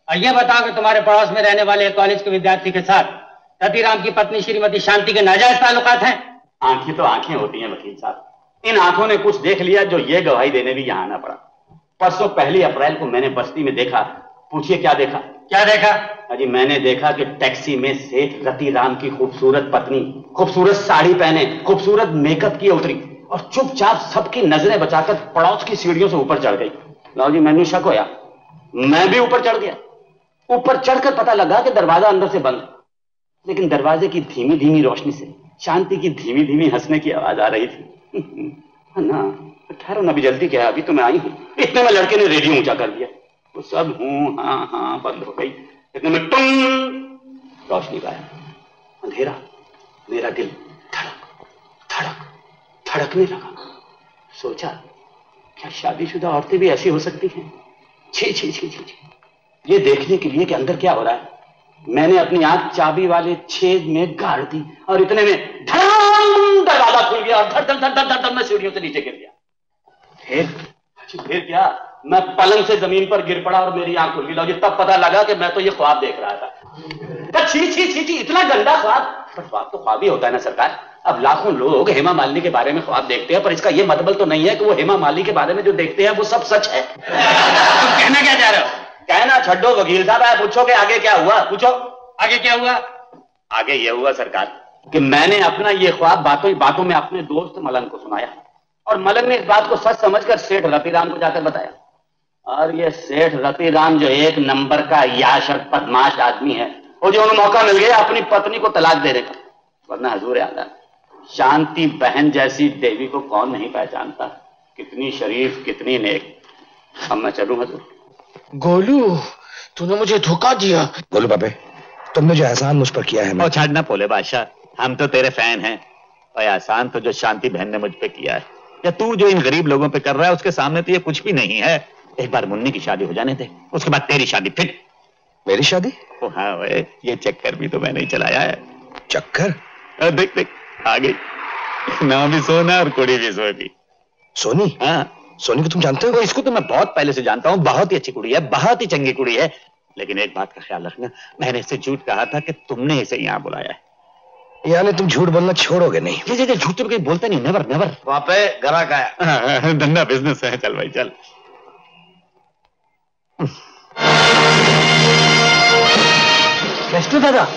और ये बताओ कि तुम्हारे पड़ोस में रहने वाले कॉलेज के विद्यार्थी के साथ रतिराम की पत्नी श्रीमती शांति के नाजायज ताल्लुकात हैं। आँखें तो आँखें होती हैं वकील साहब। इन आँखों ने कुछ देख लिया जो ये गवाही देने भी यहाँ आना पड़ा। परसों पहली अप्रैल को मैंने बस्ती में देखा। पूछिए क्या देखा? क्या देखा? अजी मैंने देखा कि टैक्सी में सेठ रतिराम की खूबसूरत पत्नी खूबसूरत साड़ी पहने खूबसूरत मेकअप की उतरी और चुपचाप सबकी नज़रें बचाकर पड़ोस की सीढ़ियों से ऊपर चढ़ गई। लाओ जी मैंने शक होया मैं भी ऊपर चढ़ गया। ऊपर चढ़कर पता लगा कि दरवाज़ा अंदर से बंद है। लेकिन दरवाजे की धीमी धीमी रोशनी से, शांति की धीमी धीमी हंसने की आवाज़ आ रही थी। ना ठहरो ना अभी जल्दी, क्या अभी तो मैं आई हूँ। इतने में लड़के ने रेडियो ऊँचा कर दिया। वो सब हूँ हाँ हाँ बंद हो गई। इतने में टुंग, रोशनी गायब। अंधेरा, मेरा दिल धड़क धड़क, धड़कने लगा। सोचा, क्या शादीशुदा औरतें भी ऐसी हो सकती हैं? छी छी छी छी। ये देखने के लिए कि अंदर क्या हो रहा है? मैंने अपनी आँख चाबी वाले छेद में गाड़ दी और इतने में धड़ाम दरवाज़ा खुल गया और धड़ धड़ धड़ धड़ मैं सीढ़ियों से नीचे गिर गया। फिर अच्छा, फिर क्या? मैं पलंग से ज़मीन पर गिर पड़ा और मेरी आँख खुल गई। लो जी तब पता लगा कि मैं तो ये ख्वाब देख रहा था। पर छी छी छी छी इतना गंदा ख्वाब? पर ख्वाब तो ख्वाब ही होता है ना सरकार। अब लाखों लोग हेमा मालिनी के बारे में ख्वाब देखते हैं पर इसका यह मतलब तो नहीं है कि वो हेमा मालिनी के बारे में जो देखते हैं वो सब सच है। तुम कहना क्या चाह रहे हो? कहना छड्डो वकील साहब आए पूछो कि आगे क्या हुआ? पूछो। आगे क्या हुआ? आगे ये हुआ सरकार कि मैंने अपना ये ख्वाब बातों ही बातों में अपने दोस्त मलन को सुनाया। और मलन ने इस बात को सच समझकर सेठ रतिराम को जाकर बताया। और ये सेठ रतिराम जो एक नंबर का याशक बदमाश आदमी है वो जो उन्हें मौका मिल गया अपनी पत्नी को तलाक देने का। वरना हजूर आला शांति बहन जैसी देवी को कौन नहीं पहचानता? कितनी शरीफ कितनी नेक। अब मैं चलूँ हजूर। गोलू तूने मुझे धोखा दिया। बोलो बाबे तुमने जो एहसान मुझ पर किया है और छाड़ना बोले बादशाह। हम तो तेरे फ़ैन हैं। और आसान तो जो शांति बहन ने मुझ पे किया है। या तू जो इन गरीब लोगों पे कर रहा है उसके सामने तो ये कुछ भी नहीं है। एक बार मुन्नी की शादी हो जाने दे। उसके बाद तेरी शादी फिर मेरी शादी? ओ हाँ वे ये चक्कर भी तो मैंने ही चलाया है। चक्कर? देख देख आ गई नाम भी सोना और कुड़ी भी सोनी। सोनी? हाँ। सोनी को तुम जानते हो? इसको तो मैं बहुत पहले से जानता हूँ। बहुत ही अच्छी कुड़ी है बहुत ही चंगी कुड़ी है। लेकिन एक बात का ख्याल रखना मैंने इससे झूठ कहा था कि तुमने इसे यहाँ बुलाया है। यानी तुम झूठ बोलना छोड़ोगे नहीं। ये जगह झूठ तो कहीं बोलते नहीं नेवर नेवर वहाँ पे ग्राहक आया धंधा बिज़नेस है चल भाई चल। केस्टो दादा?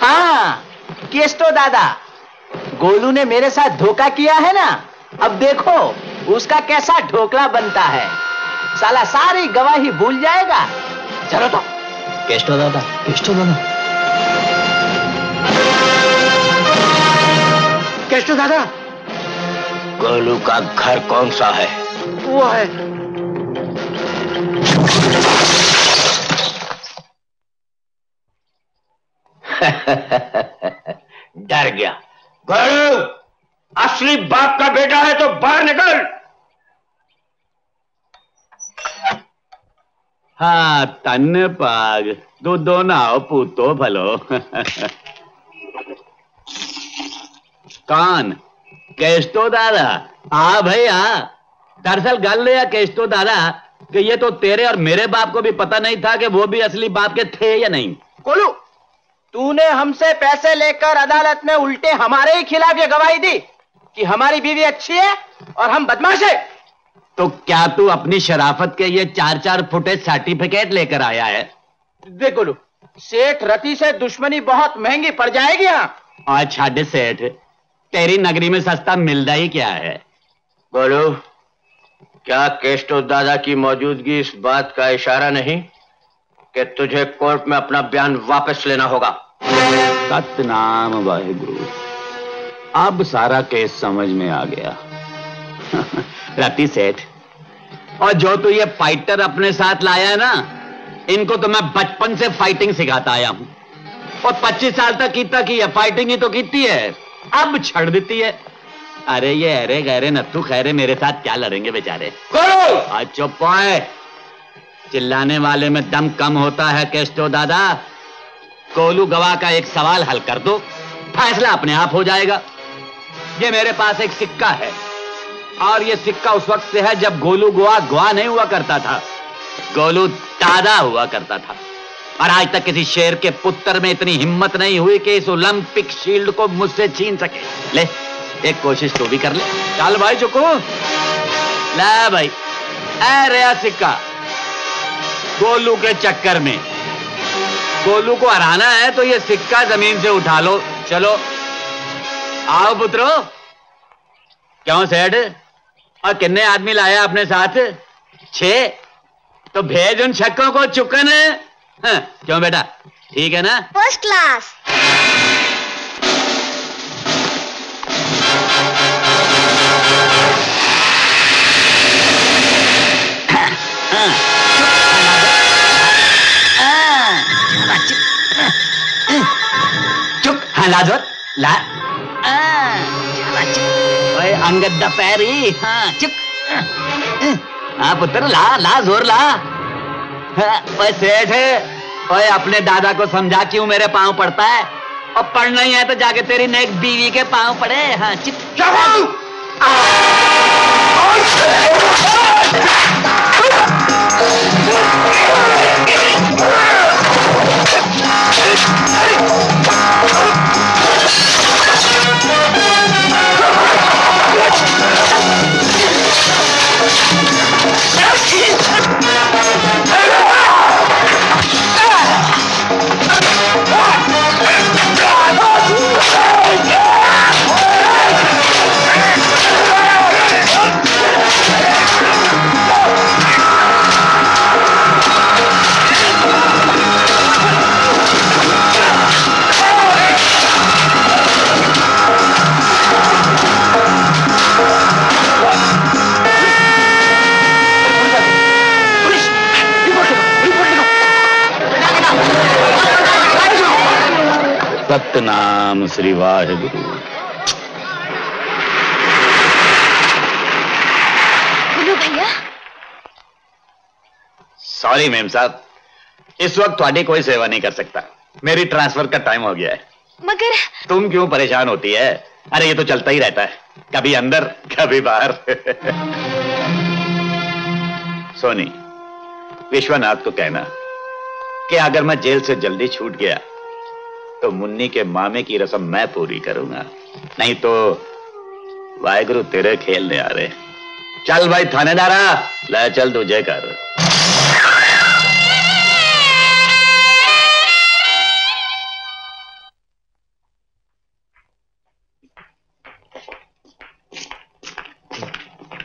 हाँ केस्टो दादा। गोलू ने मेरे साथ धोखा किया है ना? अब देखो उसका कैसा ढोकला बनता है। साला सारी गवाही भूल जाएगा। चलो तो। केस्टो दादा केस्टो दादा। केस्टो दादा। गोलू का घर कौन सा है? वो है। डर गया। गोलू! असली बाप का बेटा है तो बाहर निकल। हाँ तन पाग दो दो नाव पूतो भलो। कौन केस्टो दादा? हाँ भाई हाँ दरअसल गल या केस्टो दादा कि ये तो तेरे और मेरे बाप को भी पता नहीं था कि वो भी असली बाप के थे या नहीं। गोलू तूने हमसे पैसे लेकर अदालत में उल्टे हमारे ही खिलाफ ये गवाही दी। कि हमारी बीवी अच्छी है और हम बदमाश है। तो क्या तू अपनी शराफत के ये चार चार फुटे सर्टिफिकेट लेकर आया है? देख गोलू सेठ रति से दुश्मनी बहुत महँगी पड़ जाएगी यहाँ। और छाड सेठ तेरी नगरी में सस्ता मिलता ही क्या है? बोलो क्या केस्टो दादा की मौजूदगी इस बात का इशारा नहीं कि तुझे कोर्ट में अपना बयान वापस लेना होगा? सतनाम वाहेगुरु। अब सारा केस समझ में आ गया। रति सेठ। और जो तू ये फाइटर अपने साथ लाया है ना इनको तो मैं बचपन से फाइटिंग सिखाता आया हूँ। और 25 साल तक की तक ही है फाइटिंग ही तो कीती है। अब छड़ देती है। अरे ये अरे गहरे नत्थू खैरे मेरे साथ क्या लड़ेंगे बेचारे? चुप चिल्लाने वाले में दम कम होता है केस्टो दादा। कोलू गवाह का एक सवाल हल कर दो। फैसला अपने आप हो जाएगा। ये मेरे पास एक सिक्का है। और ये सिक्का उस वक्त से है जब गोलू गोवा गोवा नहीं हुआ करता था। गोलू दादा हुआ करता था। और आज तक किसी शेर के पुत्र में इतनी हिम्मत नहीं हुई कि इस ओलंपिक शील्ड को मुझसे छीन सके। ले एक कोशिश तो भी कर ले। चल भाई चुकू। ले भाई। रहा सिक्का। गोलू के चक्कर में। गोलू को हराना है तो ये सिक्का ज़मीन से उठा लो। चलो। आओ पुत्रो क्यों सेठ और कितने आदमी लाया अपने साथ छे तो भेज उन छक्कों को चुकन है हाँ, क्यों बेटा ठीक है ना फ़र्स्ट क्लास चुप हाँ लाजवत ला ओए अंगद दा पैरी। हाँ चुप हाँ पुत्र ला ला ज़ोर ला। हाँ, ओए सेठ। ओए अपने दादा को समझा क्यों मेरे पाँव पड़ता है? और पढ़ना ही है तो जाके तेरी नेक बीवी के पाँव पड़े। हाँ चुप सतनाम श्री वाहेगुरु। भैया। सॉरी मैम साहब। इस वक्त थोड़ी कोई सेवा नहीं कर सकता। मेरी ट्रांसफ़र का टाइम हो गया है। मगर तुम क्यों परेशान होती है? अरे ये तो चलता ही रहता है। कभी अंदर कभी बाहर। सोनी विश्वनाथ को कहना कि अगर मैं जेल से जल्दी छूट गया तो मुन्नी के मामे की रसम मैं पूरी करूँगा। नहीं तो वाहेगुरु तेरे खेलने आ रहे। चल भाई थानेदारा ले चल तुझे कर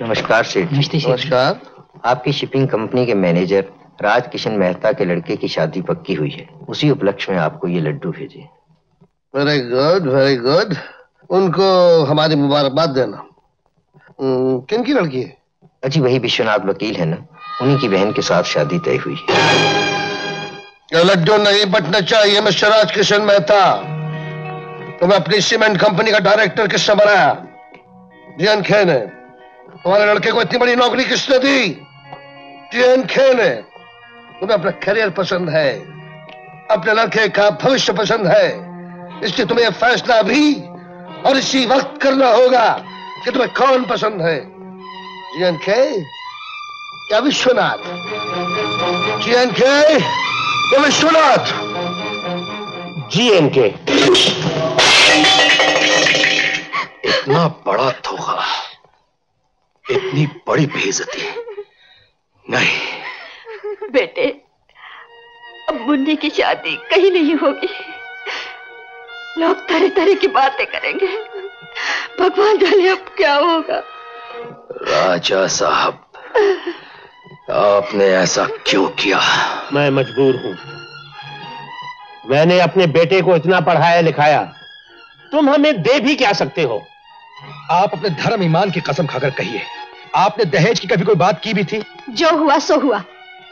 नमस्कार सेठ नमस्कार। आपकी शिपिंग कंपनी के मैनेजर राज किशन मेहता के लड़के की शादी पक्की हुई है। उसी उपलक्ष्य में आपको ये लड्डू भेजे। वेरी गुड वेरी गुड उनको हमारी मुबारकबाद देना। किन की लड़की है? अजी वही विश्वनाथ वकील है ना? उन्हीं की बहन के साथ शादी तय हुई है। लड्डू नहीं बटना चाहिए मिस्टर राज किशन मेहता। तुम्हें अपनी सीमेंट कंपनी का डायरेक्टर किसने बनाया? जीएन खे ने तुम्हारे लड़के को इतनी बड़ी नौकरी किसने दी? जीएन खे ने तुम्हें अपना करियर पसंद है अपने लड़के का भविष्य पसंद है। इसलिए तुम्हें यह फैसला अभी और इसी वक्त करना होगा कि तुम्हें कौन पसंद है। जीएन खे या विश्वनाथ? जीएन खे या विश्वनाथ? जीएन के इतना बड़ा धोखा इतनी बड़ी बेइज्जती। नहीं। बेटे अब मुन्नी की शादी कहीं नहीं होगी। लोग तरह तरह की बातें करेंगे। भगवान जाने अब क्या होगा। राजा साहब आपने ऐसा क्यों किया? मैं मजबूर हूँ। मैंने अपने बेटे को इतना पढ़ाया लिखाया। तुम हमें दे भी क्या सकते हो? आप अपने धर्म ईमान की कसम खाकर कहिए। आपने दहेज की कभी कोई बात की भी थी? जो हुआ सो हुआ।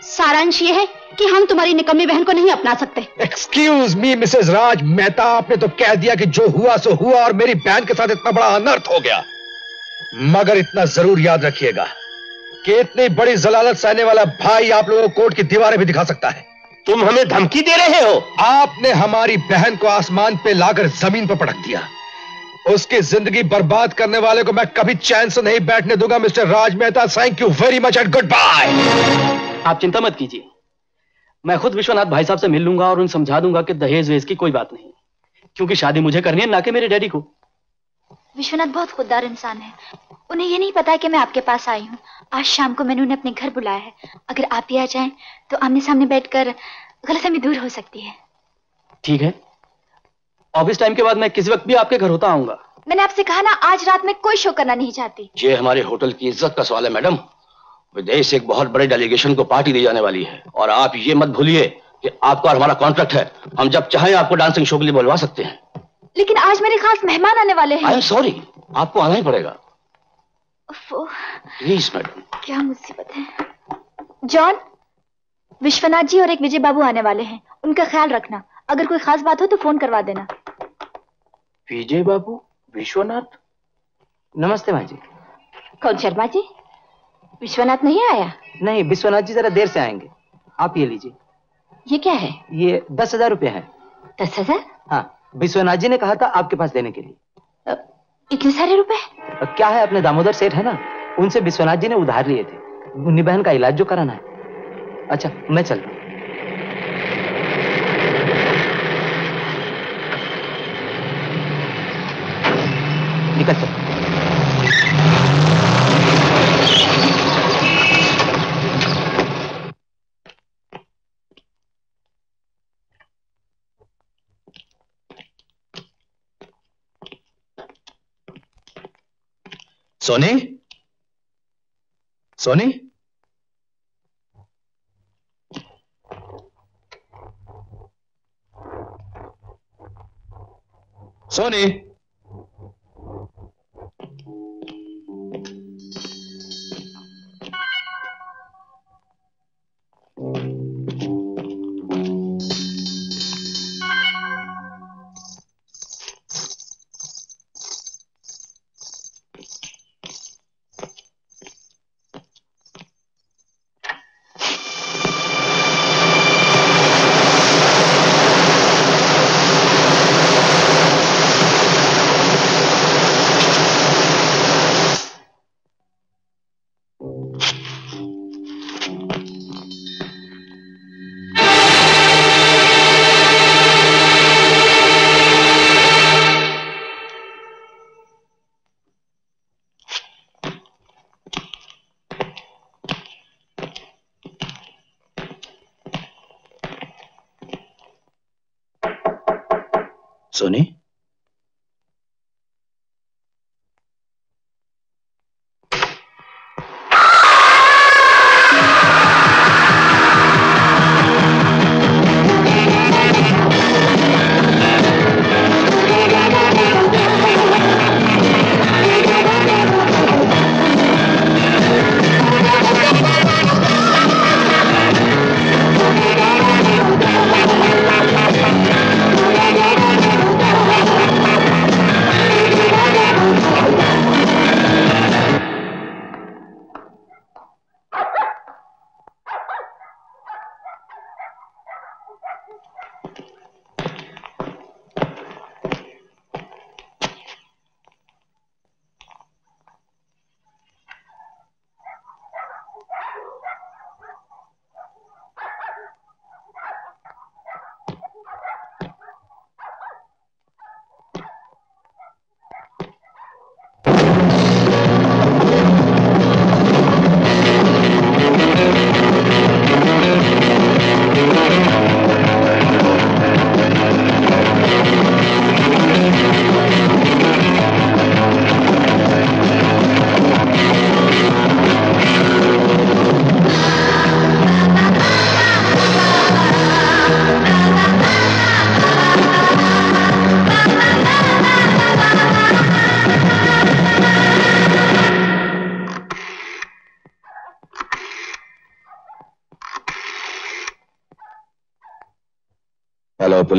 सारांश ये है कि हम तुम्हारी निकम्मी बहन को नहीं अपना सकते। Excuse me Mrs Raj Mehta आपने तो कह दिया कि जो हुआ सो हुआ और मेरी बहन के साथ इतना बड़ा अनर्थ हो गया। मगर इतना ज़रूर याद रखिएगा कि इतनी बड़ी जलालत सहने वाला भाई आप लोगों को कोर्ट की दीवारें भी दिखा सकता है। तुम हमें धमकी दे रहे हो? आपने हमारी बहन को आसमान पे लाकर ज़मीन पर पटक दिया। उसकी ज़िंदगी बर्बाद करने वाले को मैं कभी चैन से नहीं बैठने दूँगा Mr Raj Mehta. Thank you very much and goodbye आप चिंता मत कीजिए। मैं खुद विश्वनाथ भाई साहब से मिल लूँगा और उन समझा दूँगा कि दहेज वेज की कोई बात नहीं। क्योंकि शादी मुझे करनी है ना कि मेरे डैडी को। विश्वनाथ बहुत खुददार इंसान है। उन्हें ये नहीं पता कि मैं आपके पास आई हूँ। आज शाम को मैंने उन्हें अपने घर बुलाया है। अगर आप भी आ जाएँ तो आमने सामने बैठकर गलतफहमी दूर हो सकती है। ठीक है। ऑफ़िस टाइम के बाद मैं किसी वक्त भी आपके घर होता आऊँगा। मैंने आपसे कहा ना आज रात में कोई शो करना नहीं चाहती। ये हमारे होटल की इज़्ज़त का सवाल है मैडम। विदेश एक बहुत बड़े डेलीगेशन को पार्टी दी जाने वाली है। और आप ये मत भूलिए कि आपका और हमारा कॉन्ट्रैक्ट है। हम जब चाहें आपको डांसिंग शो के लिए बुलवा सकते हैं। लेकिन आज मेरे खास मेहमान आने वाले आई हैं एम सॉरी आपको आना ही पड़ेगा। प्लीज़ मैडम क्या मुसीबत है? जॉन विश्वनाथ जी और एक विजय बाबू आने वाले हैं। उनका ख्याल रखना। अगर कोई खास बात हो तो फ़ोन करवा देना। विजय बाबू विश्वनाथ? नमस्ते माँ जी। कौन शर्मा जी? विश्वनाथ नहीं आया? नहीं विश्वनाथ जी जरा देर से आएँगे। आप ये लीजिए। ये क्या है? ये दस हज़ार रुपया है। दस हज़ार? हाँ विश्वनाथ जी ने कहा था आपके पास देने के लिए। इतने सारे रुपए क्या है अपने दामोदर सेठ है ना? उनसे विश्वनाथ जी ने उधार लिए थे। मुन्नी बहन का इलाज जो कराना है। अच्छा मैं चलता हूँ। निकल चल। सोनी सोनी सोनी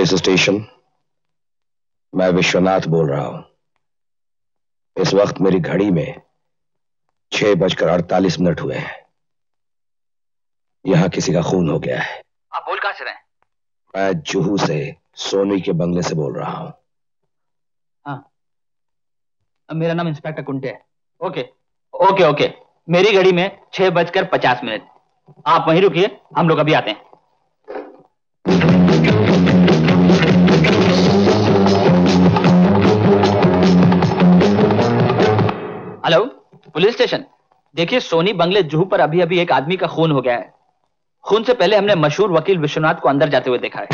पुलिस स्टेशन मैं विश्वनाथ बोल रहा हूँ। इस वक्त मेरी घड़ी में छह बजकर अड़तालीस मिनट हुए हैं। यहाँ किसी का खून हो गया है। आप बोल कहाँ से रहे हैं? मैं जुहू से सोनी के बंगले से बोल रहा हूँ। अब मेरा नाम इंस्पेक्टर कुंटे है। Okay okay okay. मेरी घड़ी में छह बजकर पचास मिनट। आप वहीं रुकिए हम लोग अभी आते हैं। हेलो पुलिस स्टेशन देखिए, सोनी बंगले जुहू पर अभी अभी एक आदमी का खून हो गया है। खून से पहले हमने मशहूर वकील विश्वनाथ को अंदर जाते हुए देखा है।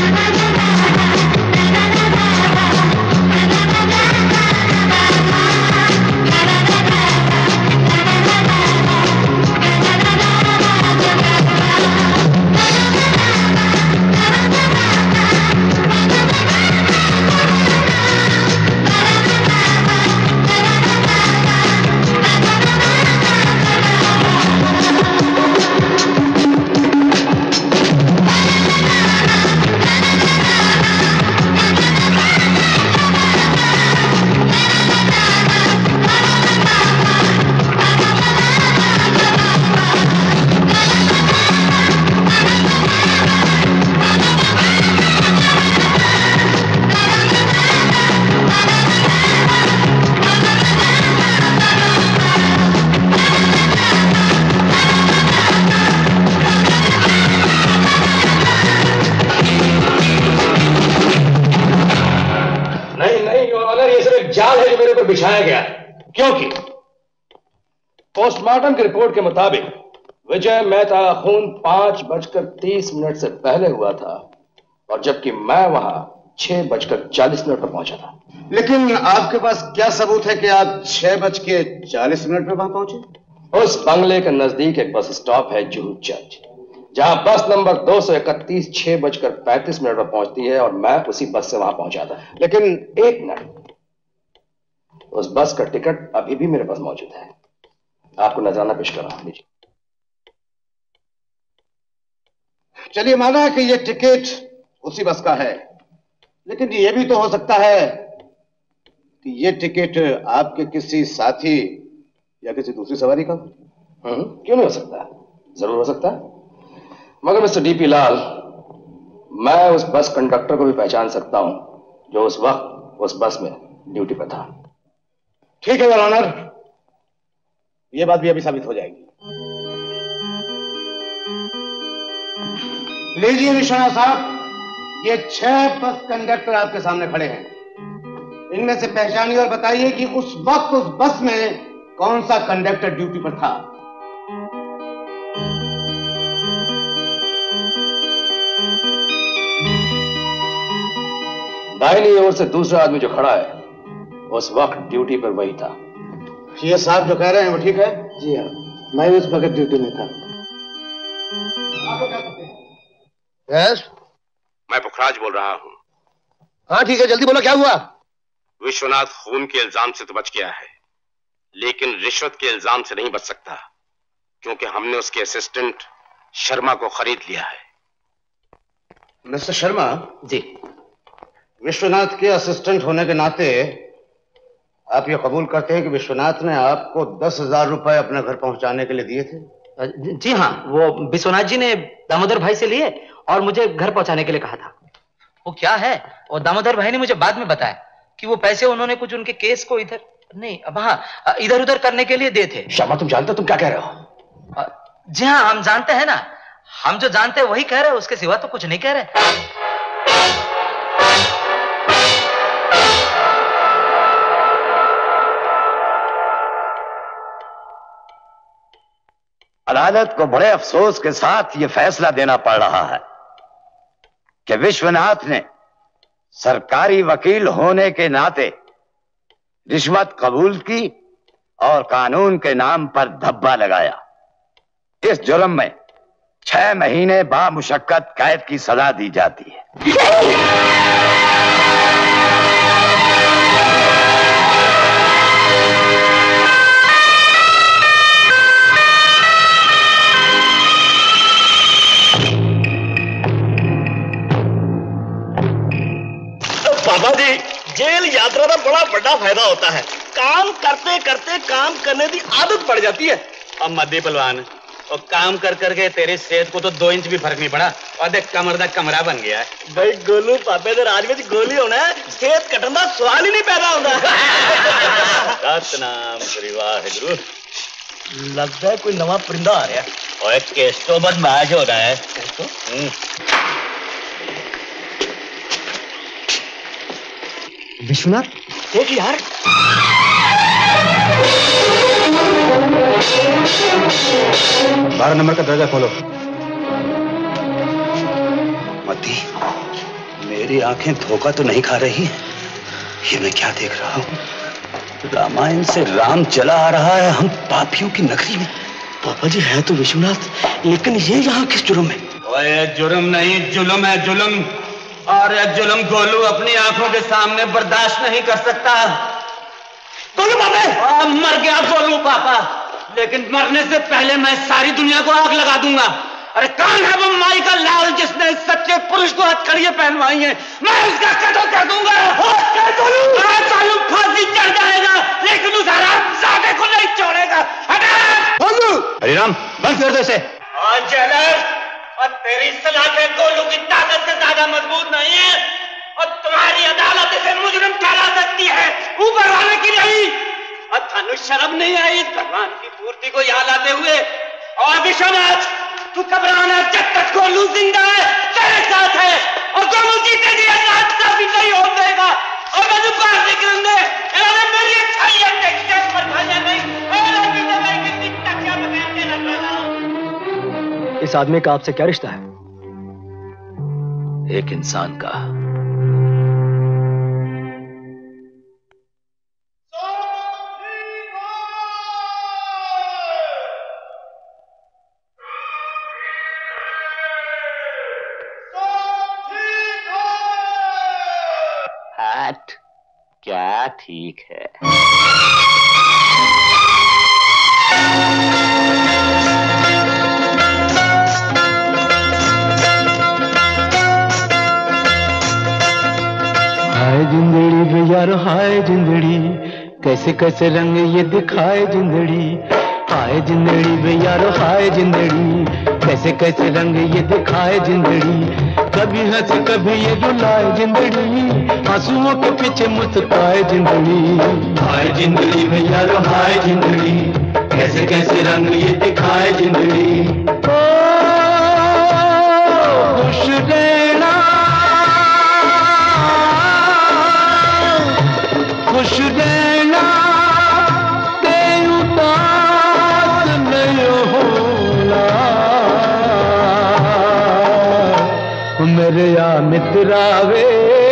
पोस्टमार्टम की रिपोर्ट के मुताबिक विजय मेहता का खून पाँच बजकर तीस मिनट से पहले हुआ था और जबकि मैं वहाँ छह बजकर चालीस मिनट पर पहुँचा था। लेकिन आपके पास क्या सबूत है कि आप छह बज के चालीस मिनट में वहाँ पहुँचे? उस बंगले के नज़दीक एक बस स्टॉप है जूहू चर्च जहाँ बस नंबर दो सौ इकतीस छह बजकर पैंतीस मिनट पर पहुँचती है और मैं उसी बस से वहाँ पहुँचा था। लेकिन एक मिनट उस बस का टिकट अभी भी मेरे पास मौजूद है। आपको नजराना पेश कर रहा हूँ लीजिए। चलिए माना कि ये टिकट उसी बस का है। लेकिन ये भी तो हो सकता है कि ये टिकट आपके किसी साथी या किसी दूसरी सवारी का हम्म, क्यों नहीं हो सकता? ज़रूर हो सकता। है मगर मिस्टर डीपी लाल मैं उस बस कंडक्टर को भी पहचान सकता हूँ जो उस वक्त उस बस में ड्यूटी पर था। ठीक है योर ऑनर। ये बात भी अभी साबित हो जाएगी। लीजिए विश्वनाथ साहब, ये छह बस कंडक्टर आपके सामने खड़े हैं। इनमें से पहचानिए और बताइए कि उस वक्त उस बस में कौन सा कंडक्टर ड्यूटी पर था। दाहिनी ओर से दूसरा आदमी जो खड़ा है, उस वक्त ड्यूटी पर वही था। ये साहब जो कह रहे हैं वो ठीक है? जी हाँ। मैं उस वक्त ड्यूटी में था। यस। मैं पुखराज बोल रहा हूँ। हाँ ठीक है जल्दी बोलो क्या हुआ? विश्वनाथ खून के इल्ज़ाम से तो बच गया है लेकिन रिश्वत के इल्ज़ाम से नहीं बच सकता क्योंकि हमने उसके असिस्टेंट शर्मा को खरीद लिया है। मिस्टर शर्मा? जी। विश्वनाथ के असिस्टेंट होने के नाते आप ये कबूल करते हैं कि विश्वनाथ ने आपको दस हज़ार रुपए अपने घर पहुँचाने के लिए दिए थे? जी हाँ वो विश्वनाथ जी ने दामोदर भाई से लिए और मुझे घर पहुँचाने के लिए कहा था। वो क्या है? और दामोदर भाई ने मुझे बाद में बताया कि वो पैसे उन्होंने कुछ उनके केस को इधर नहीं अब हाँ इधर उधर करने के लिए दिए थे। शर्मा तुम जानते हो तुम क्या कह रहे हो? जी हाँ हम जानते हैं ना। हम जो जानते हैं वही कह रहे हैं उसके सिवा तो कुछ नहीं कह रहे। अदालत को बड़े अफसोस के साथ यह फैसला देना पड़ रहा है कि विश्वनाथ ने सरकारी वकील होने के नाते रिश्वत कबूल की और कानून के नाम पर धब्बा लगाया। इस जुर्म में छह महीने बामुशक्कत कैद की सजा दी जाती है। बाबा जी जेल यात्रा का बड़ा बड़ा फ़ायदा होता है। काम करते करते काम करने की आदत पड़ जाती है। अब मध्य पलवान और काम कर करके तेरी सेहत को तो दो इंच भी फ़र्क नहीं पड़ा। और देख कमर का कमरा बन गया है। भाई गोलू पापे दे राज में गोली होना है सेहत कटन का सवाल ही नहीं पैदा होता। सतनाम श्री वाहिगुरु। लगता है कोई नवा परिंदा आ रहा है। और केस तो बदमाश हो। रहा है हम्म। विश्वनाथ? देख यार। बारह नंबर का दर्जा खोलो। मती मेरी आँखें धोखा तो नहीं खा रही ये मैं क्या देख रहा हूँ? रामायण से राम चला आ रहा है हम पापियों की नगरी में। पापा जी है तो विश्वनाथ लेकिन ये यहाँ किस जुर्म है जुर्म नहीं जुलम है जुल्म। और ये जुल्म गोलू अपनी आँखों के सामने बर्दाश्त नहीं कर सकता। गोलू पापा मर गया गोलू पापा। लेकिन मरने से पहले मैं सारी दुनिया को आग लगा दूँगा। अरे कौन है वो माई का लाल जिसने सच्चे पुरुष को हथकड़ियाँ पहनवाई है? मैं उसका कत्ल कर दूँगा। हाँ, चालू फांसी चढ़ जाएगा लेकिन उस हराम हरामजादे को नहीं छोड़ेगा। हरिराम बंद कर दो इसे। और जेलर और तेरी सलाखें गोलू की ताकत से ज़्यादा मज़बूत नहीं है। और तुम्हारी अदालत इसे मुजरिम ठहरा सकती है। ऊपर वाले की नहीं। और थानु शर्म नहीं आई इस भगवान की पूर्ति को याद आते हुए। और विश्वनाथ, तू घबराना जब तक गोलू ज़िंदा है, तेरे साथ है। और गोलू जीते जी का भी नहीं हो देगा। और मैं बाहर निकलने इन्होंने मेरी अच्छाई जग पर नहीं। और अभी तो मैं कितनी टकिया बगैर के रख रहा हूँ इस आदमी का आपसे क्या रिश्ता है? एक इंसान का। क्या ठीक है? जिंदड़ी यार, हाय जिंदड़ी। कैसे कैसे रंग ये दिखाए जिंदड़ी। हाय जिंदड़ी यार, हाय जिंदड़ी। कैसे कैसे रंग ये दिखाए जिंदड़ी। कभी हंस, कभी ये रुलाए जिंदड़ी। आंसुओं के पीछे मुस्काए जिंदड़ी। हाय जिंदड़ी वे यार, हाय जिंदड़ी। कैसे कैसे रंग ये दिखाए जिंदड़ी। खुश रहना रहना दास नहीं होना। मेरे या मित्रावे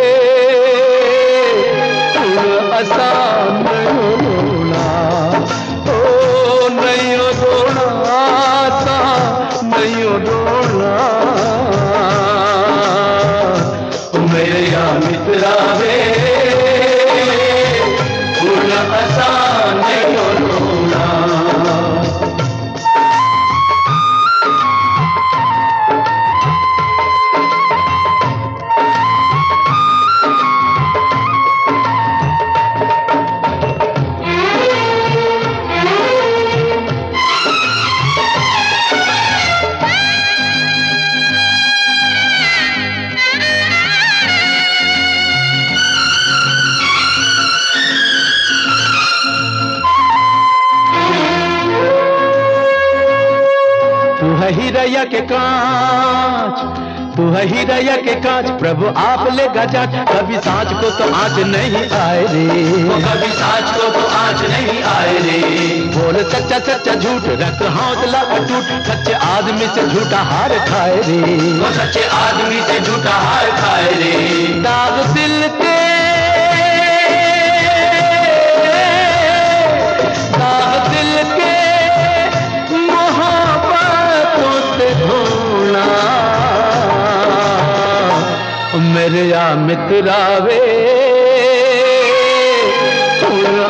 तू है के कांच प्रभु आप ले गजाच कभी सांच को तो आज नहीं आए रे। कभी सांच को तो आज नहीं आए रे। बोल सच्चा सच्चा झूठ रख हौसला अटूट। सच्चे आदमी से झूठा हार खाए रे। सच्चे आदमी से झूठा हार खाए रे। दाग दिल मेरे या मित्रावे पूर्ण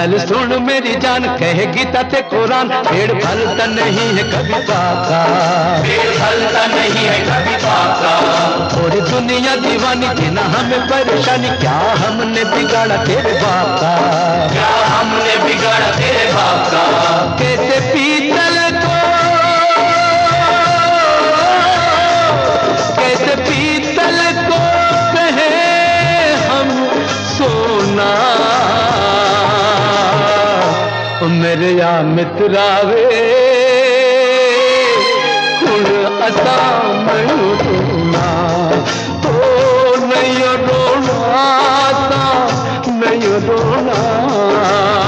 गल सुन मेरी जान कहेगी ते कुरान। पेड़ फलता नहीं है कभी पाका। पेड़ फलता नहीं है कभी पाका। थोड़ी दुनिया दीवानी के ना हमें परेशानी क्या हमने बिगाड़ा तेरे बाप का? क्या हमने बिगाड़ा तेरे बाप का? मेरे या मित्रावे कुल असाम रोना ओ नहीं रोना नहीं रोना।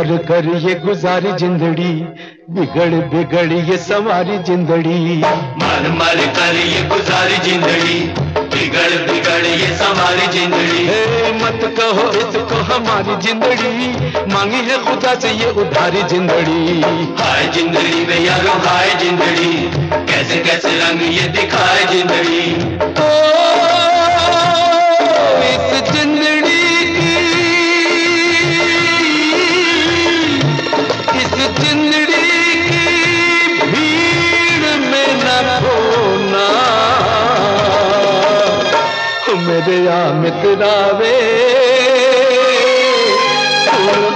मर कर ये गुजारी जिंदड़ी। बिगड़ बिगड़ ये सवारी जिंदड़ी। मर मर कर ये गुजारी जिंदड़ी। बिगड़ बिगड़ ये सवारी जिंदड़ी। मत कहो इसको हमारी जिंदड़ी। मांगी है खुदा से ये उधारी जिंदड़ी। हाय जिंदड़ी में यारो हाय जिंदड़ी। कैसे कैसे रंग ये दिखाए जिंदड़ी। ओ इस जिंदड़ी मेरे मितरावे फूल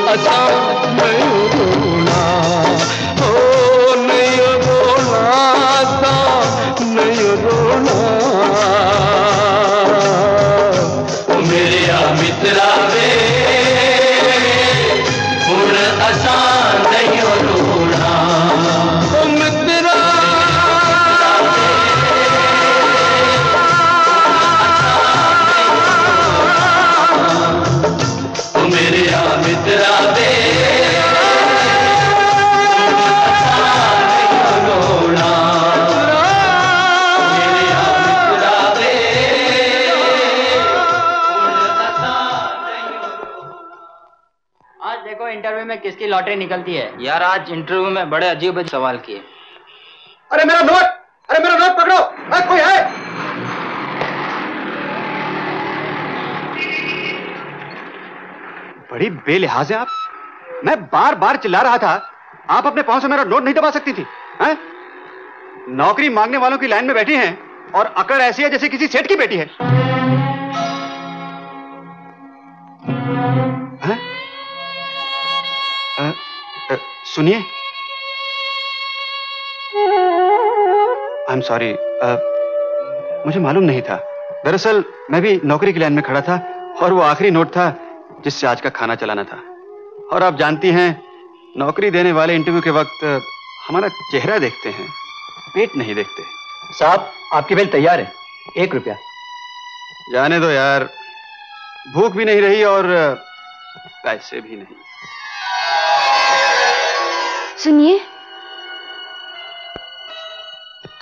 लॉटरी निकलती है। यार, आज इंटरव्यू में बड़े अजीब अजीब सवाल किए। अरे मेरा नोट अरे मेरा नोट पकड़ो। अरे कोई है? बड़ी बेलिहाज है आप। मैं बार बार चिल्ला रहा था। आप अपने पाँव से मेरा नोट नहीं दबा सकती थी, हैं? नौकरी मांगने वालों की लाइन में बैठी हैं और अकड़ ऐसी है जैसे किसी सेठ की बेटी है। हैं? सुनिए। आई एम सॉरी मुझे मालूम नहीं था। दरअसल मैं भी नौकरी की लाइन में खड़ा था और वो आखिरी नोट था जिससे आज का खाना चलाना था। और आप जानती हैं नौकरी देने वाले इंटरव्यू के वक्त हमारा चेहरा देखते हैं पेट नहीं देखते। साहब आपकी बिल तैयार है। एक रुपया। जाने दो यार। भूख भी नहीं रही और पैसे भी नहीं। सुनिए।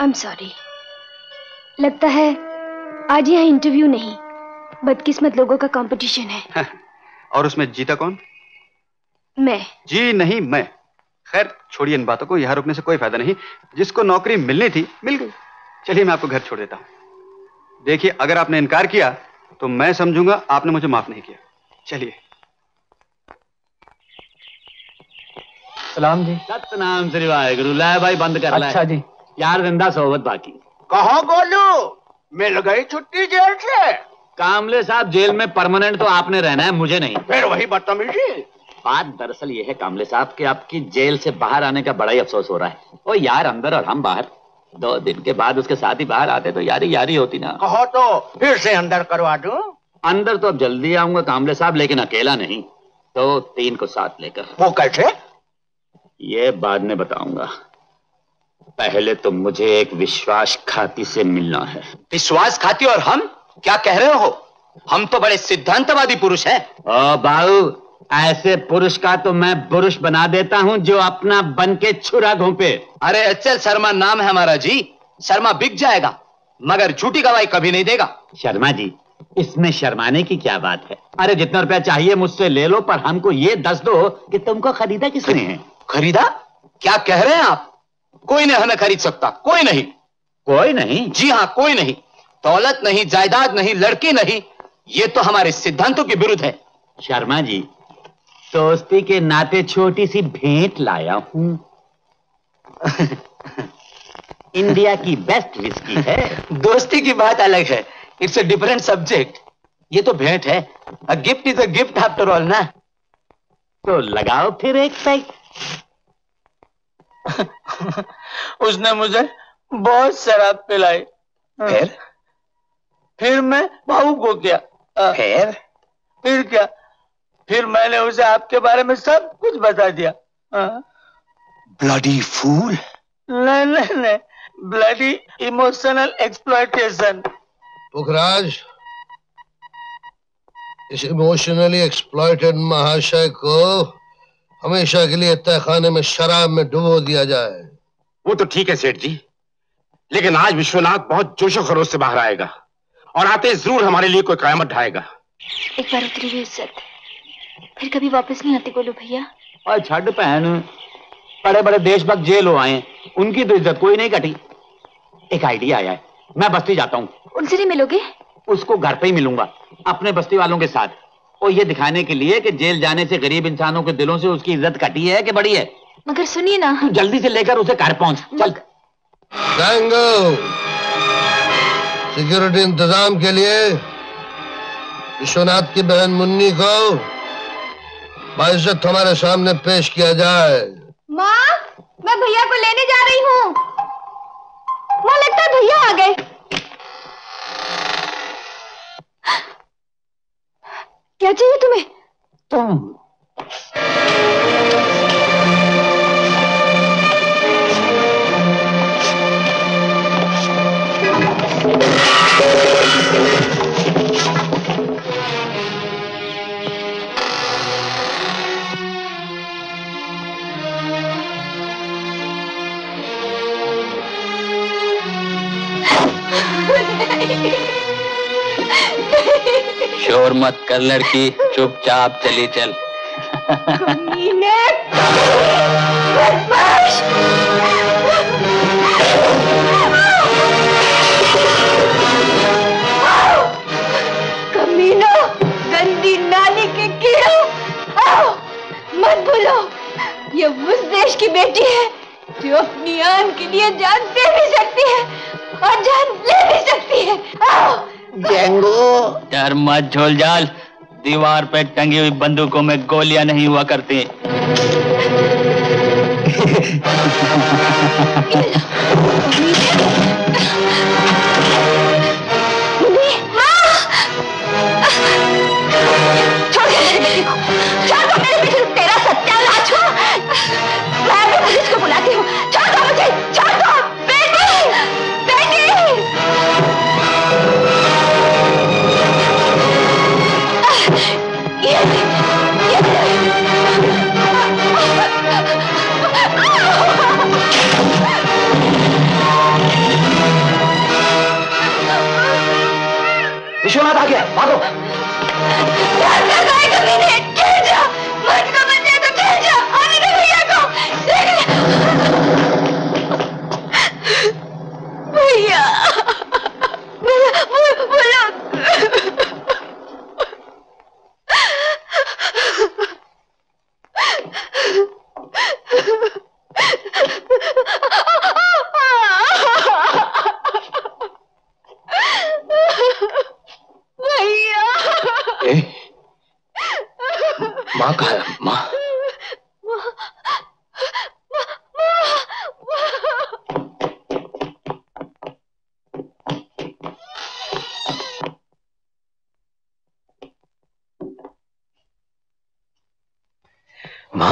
आई एम सॉरी लगता है आज यहाँ इंटरव्यू नहीं बदकिस्मत लोगों का कंपटीशन है और उसमें जीता कौन? मैं। जी नहीं मैं। खैर छोड़िए इन बातों को यहाँ रुकने से कोई फ़ायदा नहीं। जिसको नौकरी मिलनी थी मिल गई। चलिए मैं आपको घर छोड़ देता हूँ। देखिए अगर आपने इनकार किया तो मैं समझूँगा आपने मुझे माफ़ नहीं किया। चलिए। सलाम जी। सतनाम श्री वाहेगुरु लै भाई बंद कर ले। अच्छा जी। यार ज़िंदा सोबत बाकी। कहो गोलू मिल गई छुट्टी जेल से? कामले साहब जेल में परमानेंट तो आपने रहना है मुझे नहीं। फिर वही बदतमीजी। बात दरअसल ये है कामले साहब कि आपकी जेल से बाहर आने का बड़ा ही अफसोस हो रहा है। ओ यार अंदर और हम बाहर। दो दिन के बाद उसके साथ ही बाहर आते तो यारी यारी होती ना। कहो तो फिर से अंदर करवा दूँ अंदर तो अब जल्दी आऊँगा कामले साहब लेकिन अकेला नहीं। तो तीन को साथ लेकर। वो कैसे? ये बाद में बताऊँगा। पहले तो मुझे एक विश्वासघाती से मिलना है। विश्वासघाती और हम? क्या कह रहे हो? हम तो बड़े सिद्धांतवादी पुरुष हैं। ओ बाबू ऐसे पुरुष का तो मैं पुरुष बना देता हूँ जो अपना बन के छुरा घोंपे। अरे अचल शर्मा नाम है हमारा जी। शर्मा बिक जाएगा मगर झूठी गवाही कभी नहीं देगा। शर्मा जी इसमें शर्माने की क्या बात है? अरे जितना रुपया चाहिए मुझसे ले लो पर हमको ये दस दो कि तुमको खरीदा किसने है? खरीदा? क्या कह रहे हैं आप? कोई नहीं हमें खरीद सकता। कोई नहीं। कोई नहीं। जी हाँ कोई नहीं। दौलत नहीं जायदाद नहीं लड़की नहीं ये तो हमारे सिद्धांतों के विरुद्ध है। शर्मा जी दोस्ती के नाते छोटी सी भेंट लाया हूँ। इंडिया की बेस्ट विस्की है। दोस्ती की बात अलग है। इट्स अ डिफरेंट सब्जेक्ट ये तो भेंट है। A gift is a gift after all ना? तो लगाओ फिर एक पैक। उसने मुझे बहुत शराब पिलाई। फिर? फिर मैं भावुक हो गया। फिर? फिर क्या? फिर मैंने उसे आपके बारे में सब कुछ बता दिया। Bloody fool? नहीं नहीं नहीं। Bloody emotional exploitation. पुखराज इस इमोशनली एक्सप्लॉयटेड महाशय को हमेशा के लिए तहखाने में शराब में डुबो दिया जाए। वो तो ठीक है सेठ जी। लेकिन आज विश्वनाथ बहुत जोशो खरोश से बाहर आएगा और आते ज़रूर हमारे लिए कोई कयामत ढाएगा। एक बार उतरी हुई इज़्ज़त फिर कभी वापस नहीं आती गोलू भैया। और छठ पहन बड़े बड़े देशभक्त जेल हो आए उनकी तो इज़्ज़त कोई नहीं कटी। एक आइडिया आया है। मैं बस्ती जाता हूँ। उनसे नहीं मिलोगे? उसको घर पे ही मिलूँगा अपने बस्ती वालों के साथ। और ये दिखाने के लिए कि जेल जाने से गरीब इंसानों के दिलों से उसकी इज़्ज़त कटी है कि बड़ी है? मगर सुनिए ना। तू जल्दी से लेकर उसे घर पहुँच। चल। सिक्योरिटी इंतज़ाम के लिए विश्वनाथ की बहन मुन्नी को बाइज्जत हमारे सामने पेश किया जाए। माँ मैं भैया को लेने जा रही हूँ। माँ लगता है भैया आ गए। क्या चाहिए तुम्हें? तुम। शोर मत कर, लड़की। चुपचाप चली चल। कमीनो। गंदी नाली के कीड़ो। आओ, मत भूलो। ये उस देश की बेटी है, जो अपनी आन के लिए जान दे भी सकती है और जान ले भी सकती है। आओ। जेंगो यार मत झोल जाल। दीवार पे टंगी हुई बंदूकों में गोलियाँ नहीं हुआ करती। भागो মা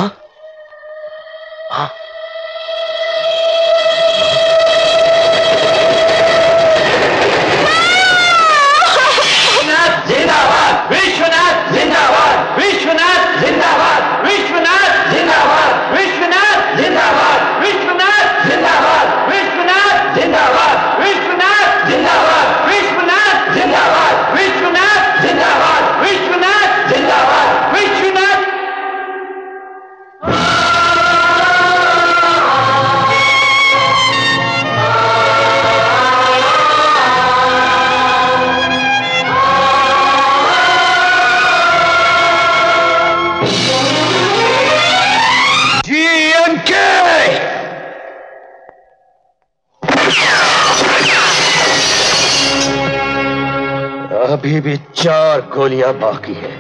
गोलियाँ बाकी है।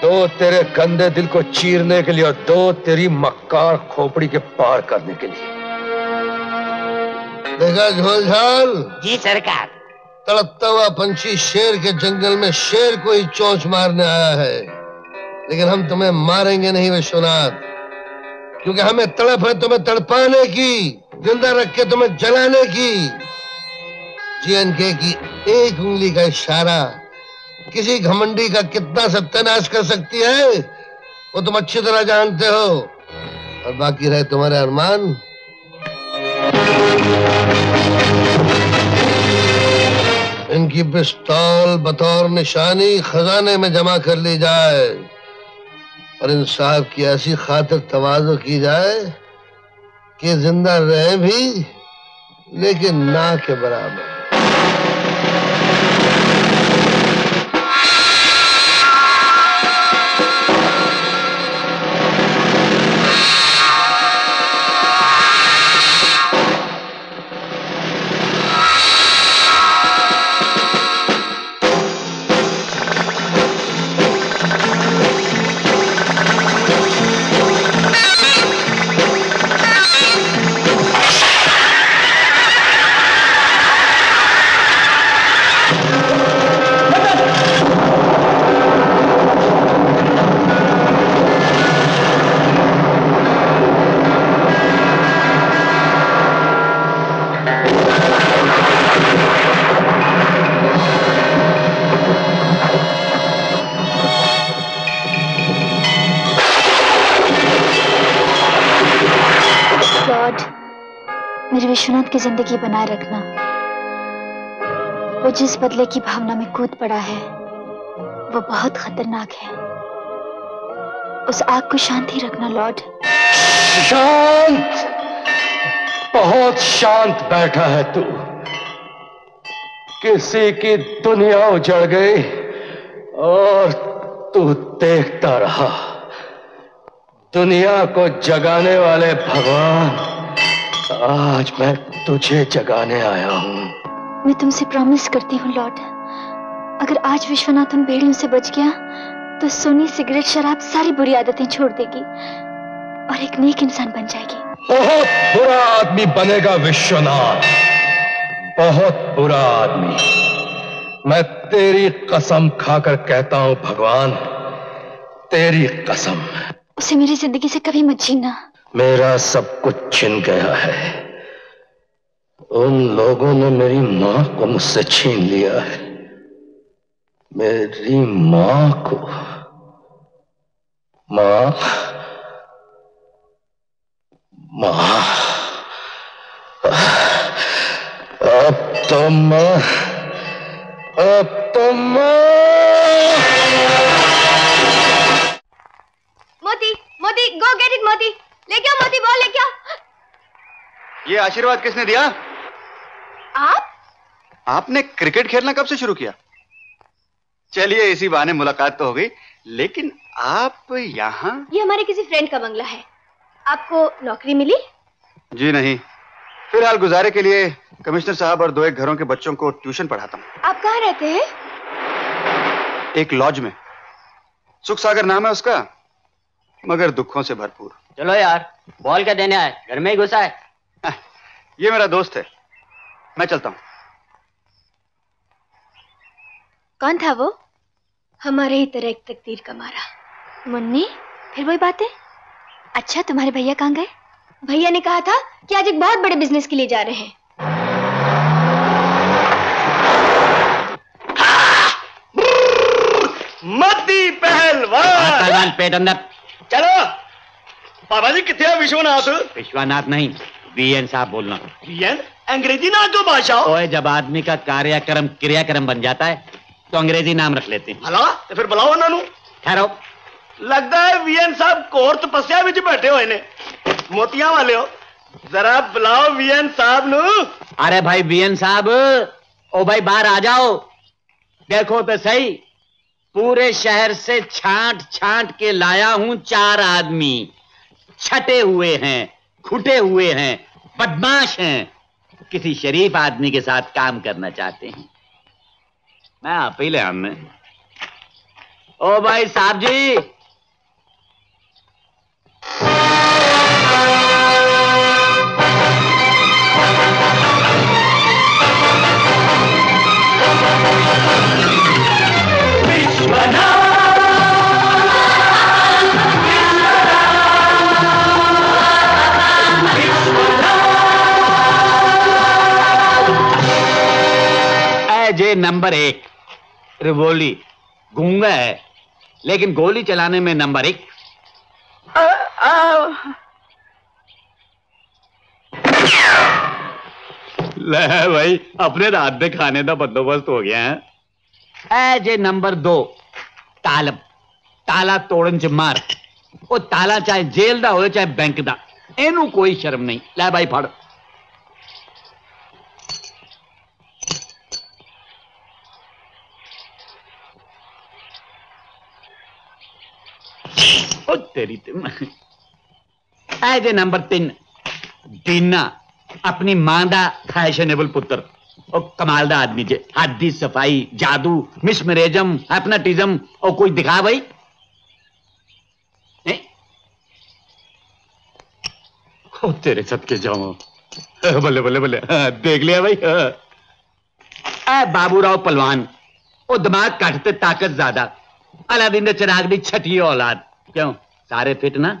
दो तेरे गंदे दिल को चीरने के लिए और दो तेरी मक्कार खोपड़ी के पार करने के लिए। देखा झोलझाल? जी सरकार। तड़पता हुआ पंछी शेर के जंगल में शेर को ही चोंच मारने आया है। लेकिन हम तुम्हें मारेंगे नहीं विश्वनाथ। क्योंकि हमें तड़प है तुम्हें तड़पाने की ज़िंदा रख के तुम्हें जलाने की। जीएनके की एक उंगली का इशारा किसी घमंडी का कितना सत्यानाश कर सकती है, वो तुम अच्छी तरह जानते हो। और बाकी रहे तुम्हारे अरमान। इनकी पिस्तौल बतौर निशानी खजाने में जमा कर ली जाए, और साहब की ऐसी खातिर तवाजो की जाए कि ज़िंदा रहे भी, लेकिन ना के बराबर। विश्वनाथ की ज़िंदगी बनाए रखना। वो जिस बदले की भावना में कूद पड़ा है, वो बहुत खतरनाक है। उस आग को शांति रखना, लॉर्ड। शांत! बहुत शांत बैठा है तू। किसी की दुनिया उजड़ गई और तू देखता रहा। दुनिया को जगाने वाले भगवान आज मैं तुझे जगाने आया हूँ। मैं तुमसे प्रॉमिस करती हूँ लॉर्ड अगर आज विश्वनाथ उन भेड़ियों से बच गया तो सोनी सिगरेट शराब सारी बुरी आदतें छोड़ देगी और एक नेक इंसान बन जाएगी। बहुत बुरा आदमी बनेगा विश्वनाथ। बहुत बुरा आदमी। मैं तेरी कसम खाकर कहता हूँ भगवान तेरी कसम। उसे मेरी ज़िंदगी से कभी मत छीनना मेरा सब कुछ छिन गया है। उन लोगों ने मेरी माँ को मुझसे छीन लिया है। मेरी माँ को। माँ? माँ? अब तो माँ। अब तो माँ। मोती मोती गो गेट इट मोती। लेके आओ मोती बॉल लेके आओ ये आशीर्वाद किसने दिया? आप? आपने क्रिकेट खेलना कब से शुरू किया? चलिए इसी बहाने मुलाकात तो हो गई लेकिन आप यहाँ? ये हमारे किसी फ्रेंड का बंगला है। आपको नौकरी मिली? जी नहीं। फ़िलहाल गुजारे के लिए कमिश्नर साहब और दो एक घरों के बच्चों को ट्यूशन पढ़ाता हूँ। आप कहाँ रहते हैं? एक लॉज में। सुख सागर नाम है उसका मगर दुखों से भरपूर। चलो यार बॉल क्या देने आए? घर में ही घुसा है। ये मेरा दोस्त है। मैं चलता हूँ। कौन था वो? हमारे ही तरह एक तकदीर का मारा। मुन्नी फिर वही बातें? अच्छा तुम्हारे भैया कहाँ गए? भैया ने कहा था कि आज एक बहुत बड़े बिज़नेस के लिए जा रहे हैं। मती पहलवान। पहलवान पेट अंदर। चलो। बाबा जी कितने विश्वनाथ? विश्वनाथ नहीं वीएन साहब बोलना वीएन अंग्रेज़ी ना जो भाषा ओए जब आदमी का कार्यक्रम क्रियाक्रम बन जाता है तो अंग्रेज़ी नाम रख लेते हैं। हला तो फिर बुलाओ उन्होंने। ठहरो। लगता है वीएन साहब कोर तपस्या ਵਿੱਚ बैठे हुए ने। मोतियाँ वाले हो। जरा बुलाओ वीएन साहब नु। अरे भाई वीएन साहब ओ भाई बाहर आ जाओ। देखो तो सही पूरे शहर से छांट छांट के लाया हूँ चार आदमी। छटे हुए हैं खुटे हुए हैं, बदमाश हैं। किसी शरीफ आदमी के साथ काम करना चाहते हैं। मैं आप ही ले हमने ओ भाई साहब जी। है जे नंबर एक। रिवोली गूँगा है लेकिन गोली चलाने में नंबर एक। ले भाई अपने तो रात दे खाने का बंदोबस्त हो गया है। ऐ जे नंबर दो तालब। ताला तोड़न च मार। वो ताला चाहे जेल का हो चाहे बैंक का इनू कोई शर्म नहीं। ले भाई फड़। ਉਹ ਤੇਰੀ ਤੇ ਐ ਜੇ ਨੰਬਰ 3 ਦੀਨਾ ਆਪਣੀ ਮਾਂ ਦਾ ਫੈਸ਼ਨੇਬਲ ਪੁੱਤਰ ਉਹ ਕਮਾਲ ਦਾ ਆਦਮੀ ਜੇ ਹੱਥ ਦੀ ਸਫਾਈ ਜਾਦੂ ਮਿਸਮਰੇਜਮ ਹੈਪਨਾਟਿਜ਼ਮ ਉਹ ਕੋਈ ਦਿਖਾ ਬਈ ओ तेरे सदके जाऊं बल्ले बल्ले बल्ले हाँ, देख लिया भाई हाँ। ए बाबूराव पलवान ओ दिमाग घट ते ताकत ज्यादा अलादीन दे चिराग दी छठी औलाद क्यों? सारे फिट ना?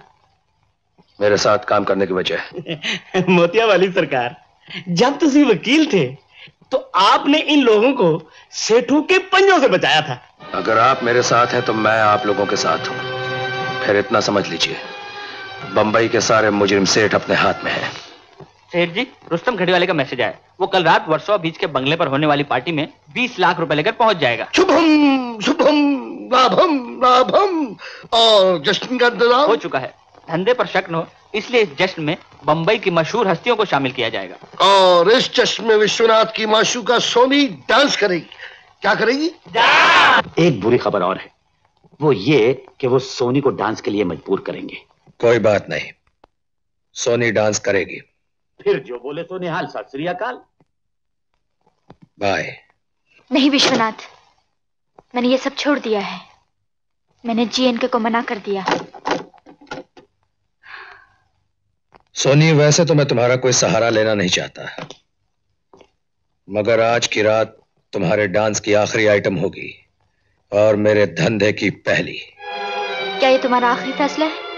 मेरे साथ काम करने की वजह मोतिया वाली सरकार जब तुम वकील थे तो आपने इन लोगों को सेठू के पंजों से बचाया था। अगर आप मेरे साथ हैं तो मैं आप लोगों के साथ हूँ। फिर इतना समझ लीजिए बंबई के सारे मुजरिम सेठ अपने हाथ में हैं। सेठ जी रुस्तम घड़ीवाले का मैसेज आया। वो कल रात वर्सोवा बीच के बंगले पर होने वाली पार्टी में 20 लाख रुपए लेकर पहुँच जाएगा। शुभम शुभम लाभम लाभम और जश्न का इंतज़ाम। हो चुका है। धंधे पर शक न हो इसलिए इस जश्न में बंबई की मशहूर हस्तियों को शामिल किया जाएगा। और इस जश्न में विश्वनाथ की माशूका सोनी डांस करेगी। क्या करेगी? एक बुरी खबर और है। वो ये कि वो सोनी को डांस के लिए मजबूर करेंगे। कोई बात नहीं। सोनी डांस करेगी। फिर जो बोले तो निहाल सत श्री अकाल। बाय नहीं विश्वनाथ मैंने ये सब छोड़ दिया है। मैंने जीएनके को मना कर दिया। सोनी वैसे तो मैं तुम्हारा कोई सहारा लेना नहीं चाहता। मगर आज की रात तुम्हारे डांस की आखिरी आइटम होगी और मेरे धंधे की पहली। क्या ये तुम्हारा आखिरी फैसला है?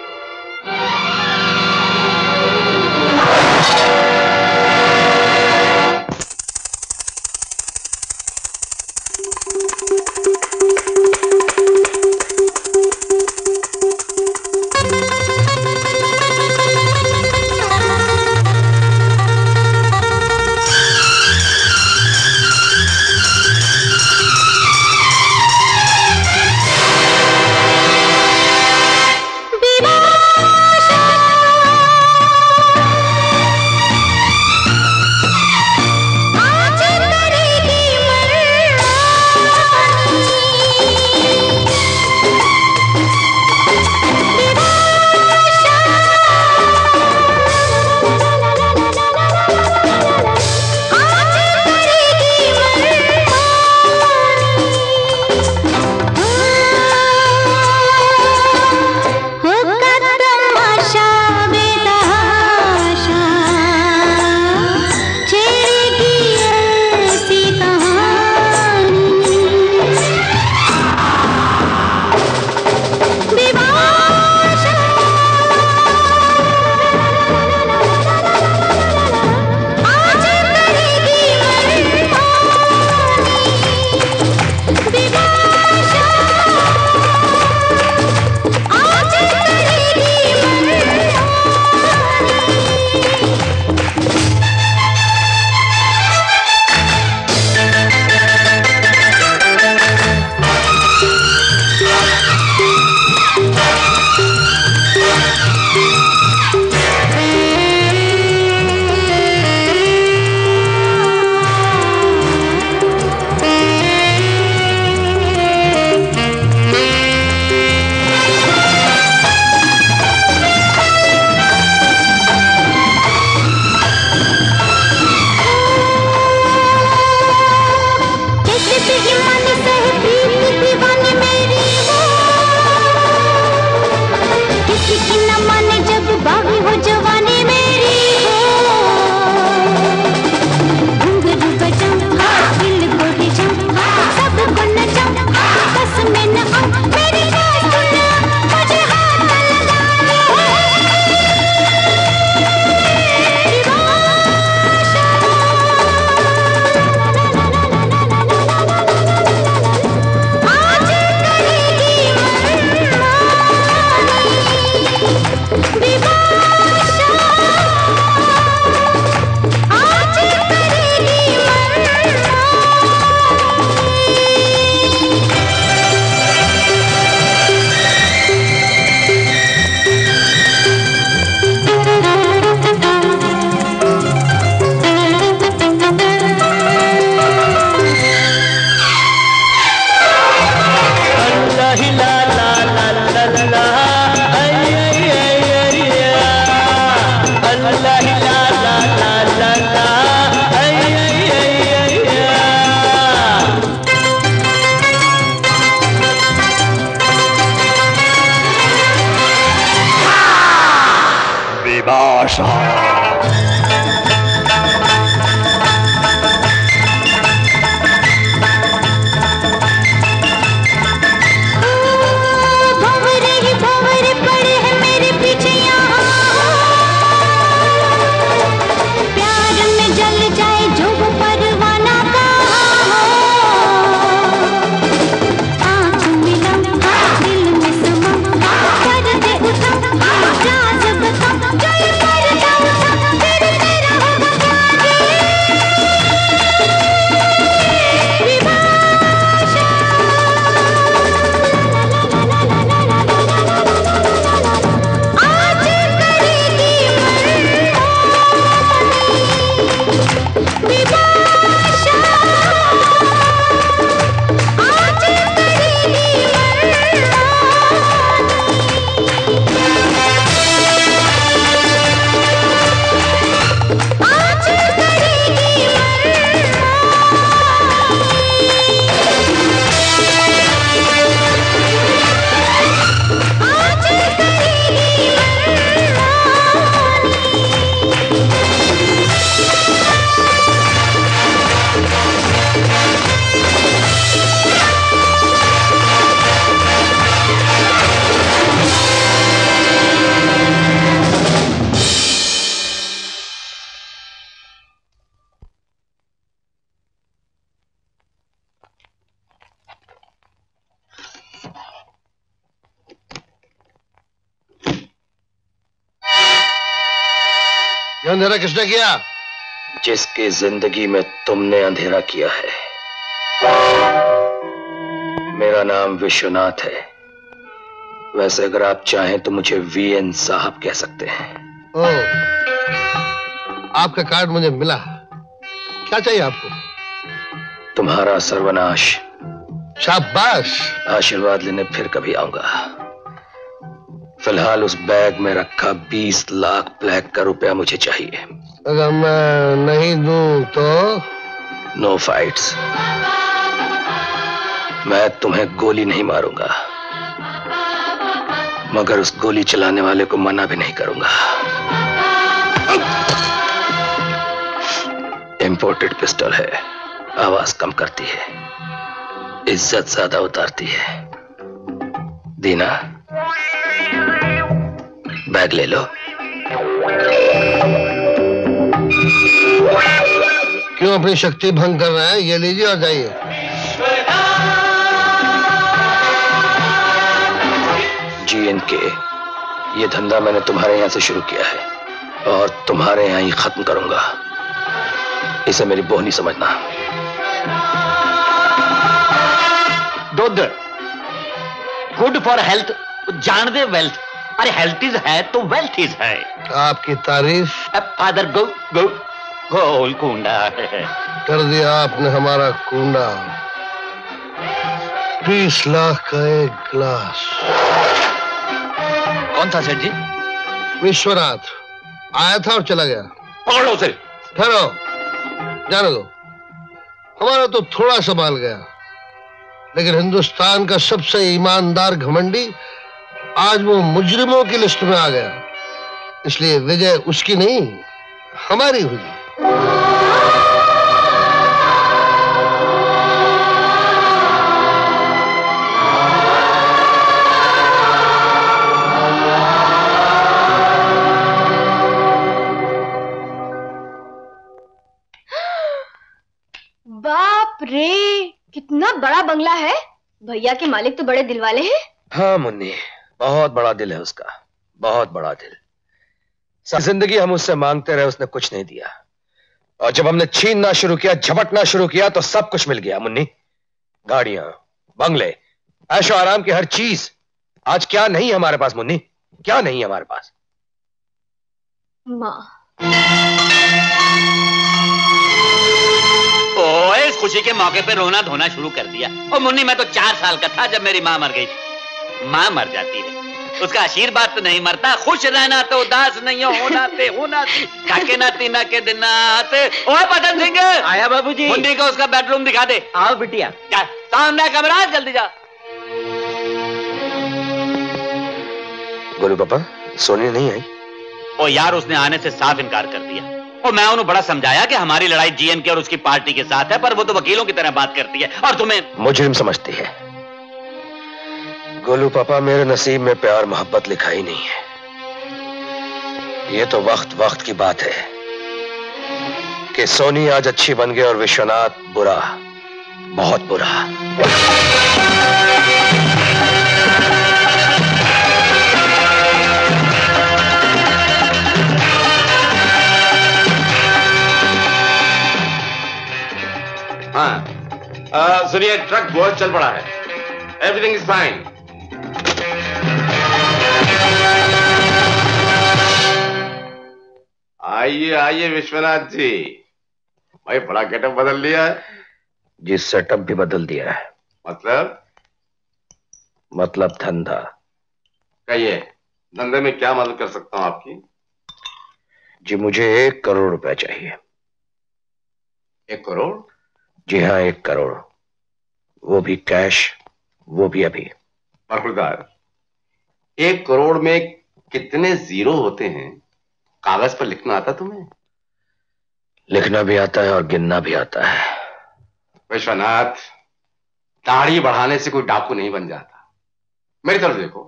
किसने किया? जिसकी ज़िंदगी में तुमने अंधेरा किया है। मेरा नाम विश्वनाथ है। वैसे अगर आप चाहें तो मुझे वीएन साहब कह सकते हैं। ओ, आपका कार्ड मुझे मिला। क्या चाहिए आपको? तुम्हारा सर्वनाश। शाबाश। आशीर्वाद लेने फिर कभी आऊँगा। फ़िलहाल उस बैग में रखा 20 लाख ब्लैक का रुपया मुझे चाहिए। अगर मैं नहीं दूँ तो? नो फाइट्स मैं तुम्हें गोली नहीं मारूँगा। मगर उस गोली चलाने वाले को मना भी नहीं करूँगा। इंपोर्टेड पिस्टल है। आवाज़ कम करती है। इज़्ज़त ज़्यादा उतारती है। दीना, बैग ले लो। क्यों अपनी शक्ति भंग कर रहे हैं? ये लीजिए और जाइए। जी एन के ये धंधा मैंने तुम्हारे यहाँ से शुरू किया है और तुम्हारे यहाँ ही खत्म करूँगा। इसे मेरी बोहनी समझना। दुध गुड फॉर हेल्थ जान दे वेल्थ अरे हेल्थ इज़ है तो वेल्थ इज़ है। आपकी तारीफ़। Father go go Golconda. कर दिया आपने हमारा कुंडा। बीस लाख का एक ग्लास। कौन था सेठ जी? विश्वनाथ। आया था और चला गया। पकड़ो उसे। ठहरो। जाने दो। हमारा तो थोड़ा संभाल गया। लेकिन हिंदुस्तान का सबसे ईमानदार घमंडी आज वो मुजरिमों की लिस्ट में आ गया। इसलिए विजय उसकी नहीं हमारी हुई बंगला है। भैया के मालिक तो बड़े दिल वाले हैं। हाँ मुन्नी, बहुत बड़ा दिल है उसका, बहुत बड़ा दिल। ज़िंदगी हम उससे मांगते रहे, उसने कुछ नहीं दिया। और जब हमने छीनना शुरू किया झपटना शुरू किया तो सब कुछ मिल गया मुन्नी। गाड़ियाँ बंगले ऐशो आराम की हर चीज़। आज क्या नहीं हमारे पास मुन्नी? क्या नहीं हमारे पास? माँ। ओए इस खुशी के मौके पे रोना धोना शुरू कर दिया। और मुन्नी मैं तो चार साल का था जब मेरी माँ मर गई थी। माँ मर जाती है। उसका आशीर्वाद तो नहीं मरता। खुश रहना तो उदास नहीं हो होना ते होना काके ना तीना के दिन नाते ओए पतन सिंह। आया बाबूजी। मुन्नी को उसका बेडरूम दिखा दे। आओ बिटिया। जा सामने कमरा जल्दी जा। गोलू पापा सोनी नहीं आई? ओ यार उसने आने से साफ़ इनकार कर दिया। और मैं उन्हें बड़ा समझाया कि हमारी लड़ाई जीएन के और उसकी पार्टी के साथ है पर वो तो वकीलों की तरह बात करती है। और तुम्हें मुजरिम समझती है। गोलू पापा, मेरे नसीब में प्यार, मोहब्बत लिखा ही नहीं है। ये तो वक्त वक्त की बात है कि सोनी आज अच्छी बन गई और विश्वनाथ बुरा, बहुत बुरा। हाँ सुनिए, ट्रक बहुत चल पड़ा है। एवरीथिंग इज़ फाइन आइए आइए विश्वनाथ जी। भाई बड़ा गेटअप बदल लिया है। जी सेटअप भी बदल दिया है। मतलब? मतलब धंधा। कहिए धंधे में क्या मदद कर सकता हूँ आपकी? जी मुझे एक करोड़ रुपया चाहिए। एक करोड़? जी हाँ एक करोड़। वो भी कैश वो भी अभी। एक करोड़ में कितने ज़ीरो होते हैं? कागज़ पर लिखना आता तुम्हें? लिखना भी आता है और गिनना भी आता है। विश्वनाथ दाढ़ी बढ़ाने से कोई डाकू नहीं बन जाता। मेरी तरफ़ देखो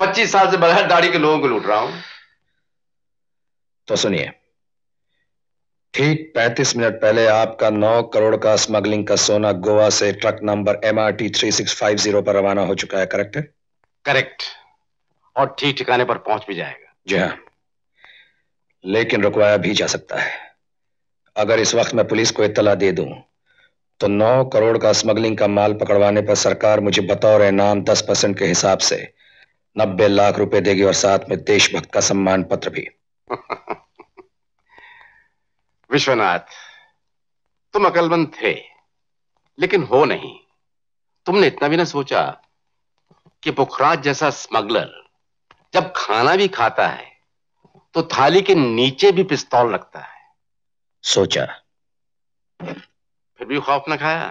पच्चीस साल से बगैर दाढ़ी के लोगों को लूट रहा हूँ। तो सुनिए ठीक 35 मिनट पहले आपका 9 करोड़ का स्मगलिंग का सोना गोवा से truck number M R T three six five zero पर रवाना हो चुका है करेक्ट? है करेक्ट। और ठीक ठिकाने पर पहुँच भी जाएगा। जी हाँ लेकिन रुकवाया भी जा सकता है। अगर इस वक्त मैं पुलिस को इतला दे दूँ तो नौ करोड़ का स्मगलिंग का माल पकड़वाने पर सरकार मुझे बतौर इनाम दस परसेंट के हिसाब से नब्बे लाख रुपए देगी और साथ में देशभक्त का सम्मान पत्र भी। विश्वनाथ तुम अकलमंद थे लेकिन हो नहीं। तुमने इतना भी ना सोचा कि पुखराज जैसा स्मगलर जब खाना भी खाता है तो थाली के नीचे भी पिस्तौल रखता है। सोचा। फिर भी खौफ न खाया?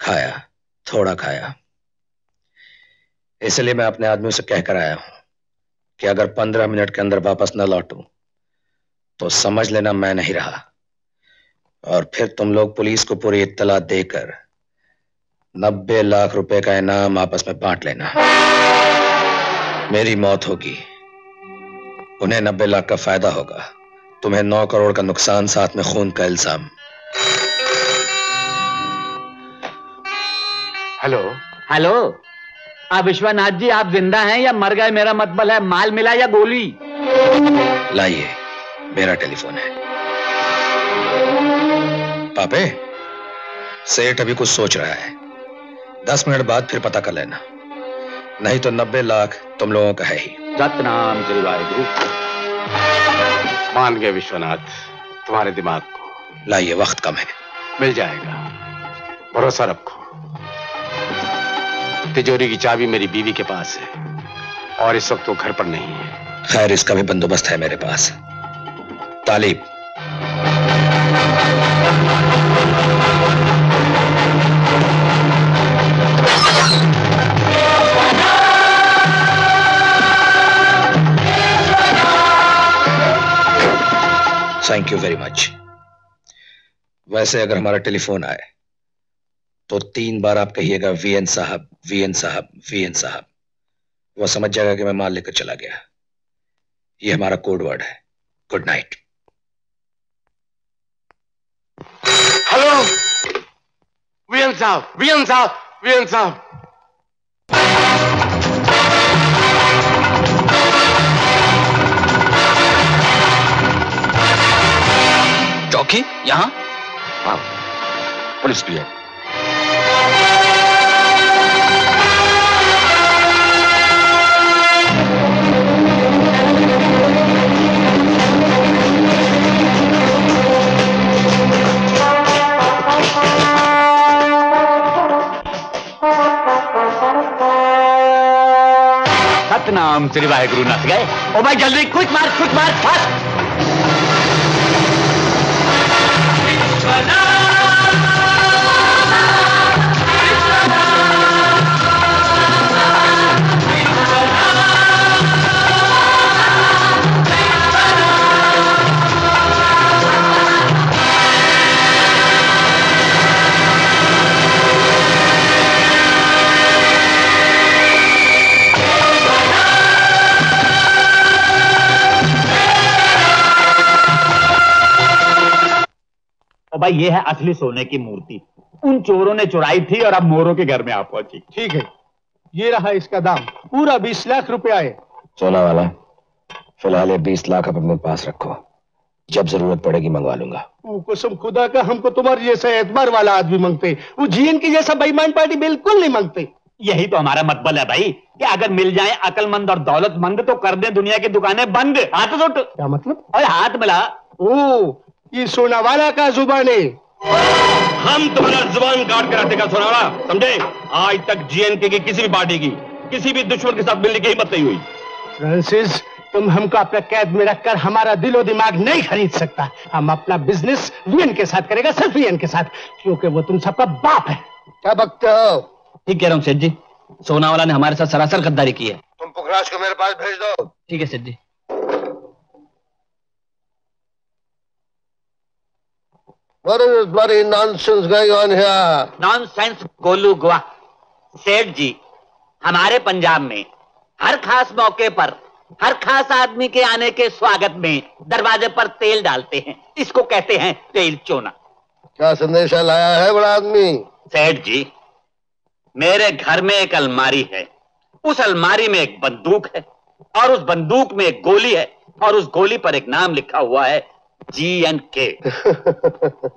खाया थोड़ा खाया। इसलिए मैं अपने आदमियों से कहकर आया हूँ कि अगर पंद्रह मिनट के अंदर वापस न लौटू तो समझ लेना मैं नहीं रहा। और फिर तुम लोग पुलिस को पूरी इत्तला देकर नब्बे लाख रुपए का इनाम आपस में बांट लेना। मेरी मौत होगी। उन्हें नब्बे लाख का फ़ायदा होगा। तुम्हें नौ करोड़ का नुकसान साथ में खून का इल्ज़ाम। हेलो? हेलो? आप विश्वनाथ जी आप ज़िंदा हैं या मर गए? मेरा मतलब है माल मिला या गोली? लाइए मेरा टेलीफोन है। पापे सेठ अभी कुछ सोच रहा है। दस मिनट बाद फिर पता कर लेना। नहीं तो नब्बे लाख तुम लोगों का है ही। सतनाम श्री वाहिगुरु। मान गए विश्वनाथ तुम्हारे दिमाग को। लाइए वक्त कम है। मिल जाएगा। भरोसा रखो। तिजोरी की चाबी मेरी बीवी के पास है और इस वक्त वो घर पर नहीं है। खैर इसका भी बंदोबस्त है मेरे पास। Talib. Thank you very much वैसे अगर हमारा टेलीफोन आए तो तीन बार आप कहिएगा वीएन साहब वीएन साहब वीएन साहब। वह समझ जाएगा कि मैं माल लेकर चला गया। ये हमारा कोड वर्ड है। गुड नाइट हेलो वीएन साहब वीएन साहब वीएन साहब। चौकी यहाँ? हाँ पुलिस भी है। सतनाम श्री वाहिगुरु नस गए। ओ भाई जल्दी क्विक मार क्विक मार फास्ट ओ भाई ये है असली सोने की मूर्ति। उन चोरों ने चुराई थी और अब मोरों के घर में आ पहुँची। ठीक है ये रहा इसका दाम। पूरा बीस लाख रुपया है सोना वाला फ़िलहाल ये बीस लाख आप अपने पास रखो। जब ज़रूरत पड़ेगी मंगवा लूँगा। कसम खुदा का हमको तुम्हारे जैसा एतबार वाला आदमी मांगते। वो जीएन की जैसा बेईमान पार्टी बिल्कुल नहीं मांगते। यही तो हमारा मतबल है भाई कि अगर मिल जाए अकलमंद और दौलतमंद तो कर दे दुनिया की दुकानें बंद। हाथ जुट क्या मतलब? और हाथ मिला। ओ ये सोना वाला का ज़ुबान है। हम तुम्हारा ज़ुबान काट कर रखेगा सोनावाला समझे? आज तक जीएनके की किसी भी पार्टी की किसी भी दुश्मन के साथ मिलने की हिम्मत नहीं हुई। फ्रांसिस तुम हमको अपने कैद में रखकर हमारा दिलो दिमाग नहीं खरीद सकता। हम अपना बिज़नेस वीएन के साथ करेगा सिर्फ़ वीएन के साथ क्योंकि वो तुम सबका बाप है। क्या बकते हो? ठीक कह रहा हूँ सेठ जी। सोनावाला ने हमारे साथ सरासर गद्दारी की है। तुम पुखराज को मेरे पास भेज दो। ठीक है सेठ जी। What is this bloody nonsense going on here? Nonsense Golu गुआ। सेठ जी हमारे पंजाब में हर खास मौके पर हर खास आदमी के आने के स्वागत में दरवाजे पर तेल डालते हैं। इसको कहते हैं तेल चोना। क्या संदेशा लाया है बड़ा आदमी? सेठ जी मेरे घर में एक अलमारी है। उस अलमारी में एक बंदूक है और उस बंदूक में एक गोली है और उस गोली पर एक नाम लिखा हुआ है जी एन के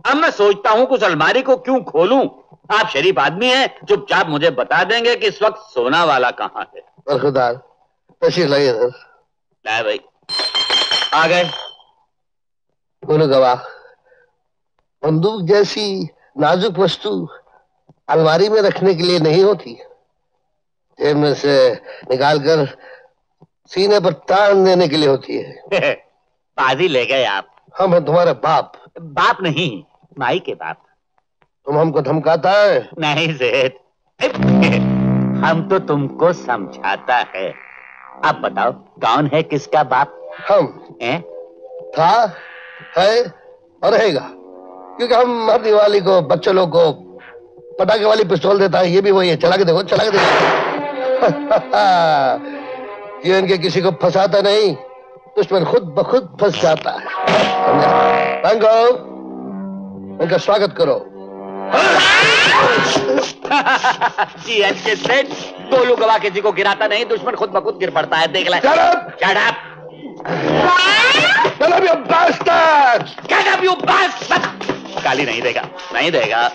अब मैं सोचता हूँ कि उस अलमारी को क्यों खोलूं? आप शरीफ आदमी हैं चुपचाप मुझे बता देंगे कि इस वक्त सोना वाला कहाँ है। बरखुदार लाए भाई। आ गए। बोलो गवाह। बंदूक जैसी नाजुक वस्तु अलमारी में रखने के लिए नहीं होती। जेब में से निकालकर सीने पर तान देने के लिए होती है। बाजी ले गए आप। हम हैं तुम्हारे बाप। बाप नहीं माई के बाप। तुम हमको धमकाता है? नहीं सेठ हम तो तुमको समझाता है। अब बताओ कौन है किसका बाप? हम? हैं? था? है? और रहेगा। क्योंकि हम हर दिवाली को बच्चों लोग को पटाखे वाली पिस्तौल देता है ये भी वही है। चला के देखो चला के देखो। ये इनके किसी को फंसाता नहीं। दुश्मन खुद ब खुद फंस जाता है। रंगो इनका स्वागत करो। जी अच्छे सेठ गोलू गवा किसी को गिराता नहीं दुश्मन खुद ब खुद गिर पड़ता है देख ले! गाली नहीं देगा नहीं देगा।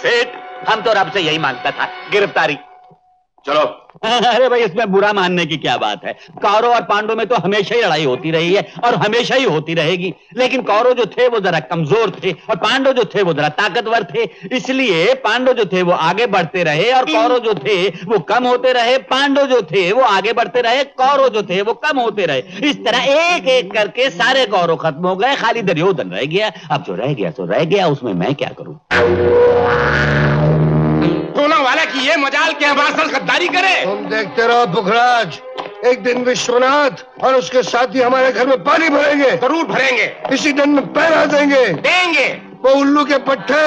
सेठ हम तो रब से यही माँगता था गिरफ्तारी। चलो। अरे भाई, इसमें बुरा मानने की क्या बात है? कौरव और पांडव में तो हमेशा ही लड़ाई होती रही है और हमेशा ही होती रहेगी। लेकिन कौरव जो थे, वो जरा कमज़ोर थे और पांडव जो थे, वो जरा ताकतवर थे। इसलिए पांडव जो थे, वो आगे बढ़ते रहे और कौरव जो थे, वो कम होते रहे। पांडव जो थे, वो आगे बढ़ते रहे। कौरव जो थे, वो कम होते रहे। इस तरह एक एक करके सारे कौरव खत्म हो गए। खाली दुर्योधन रह गया। अब जो रह गया तो रह गया। उसमें मैं क्या करूँ? सोना वाला की ये मजाल के हमारे साथ गद्दारी करे। तुम देखते रहो पुखराज एक दिन विश्वनाथ और उसके साथी हमारे घर में पानी भरेंगे। ज़रूर भरेंगे। इसी दिन में पैरा देंगे। देंगे। वो उल्लू के पट्टे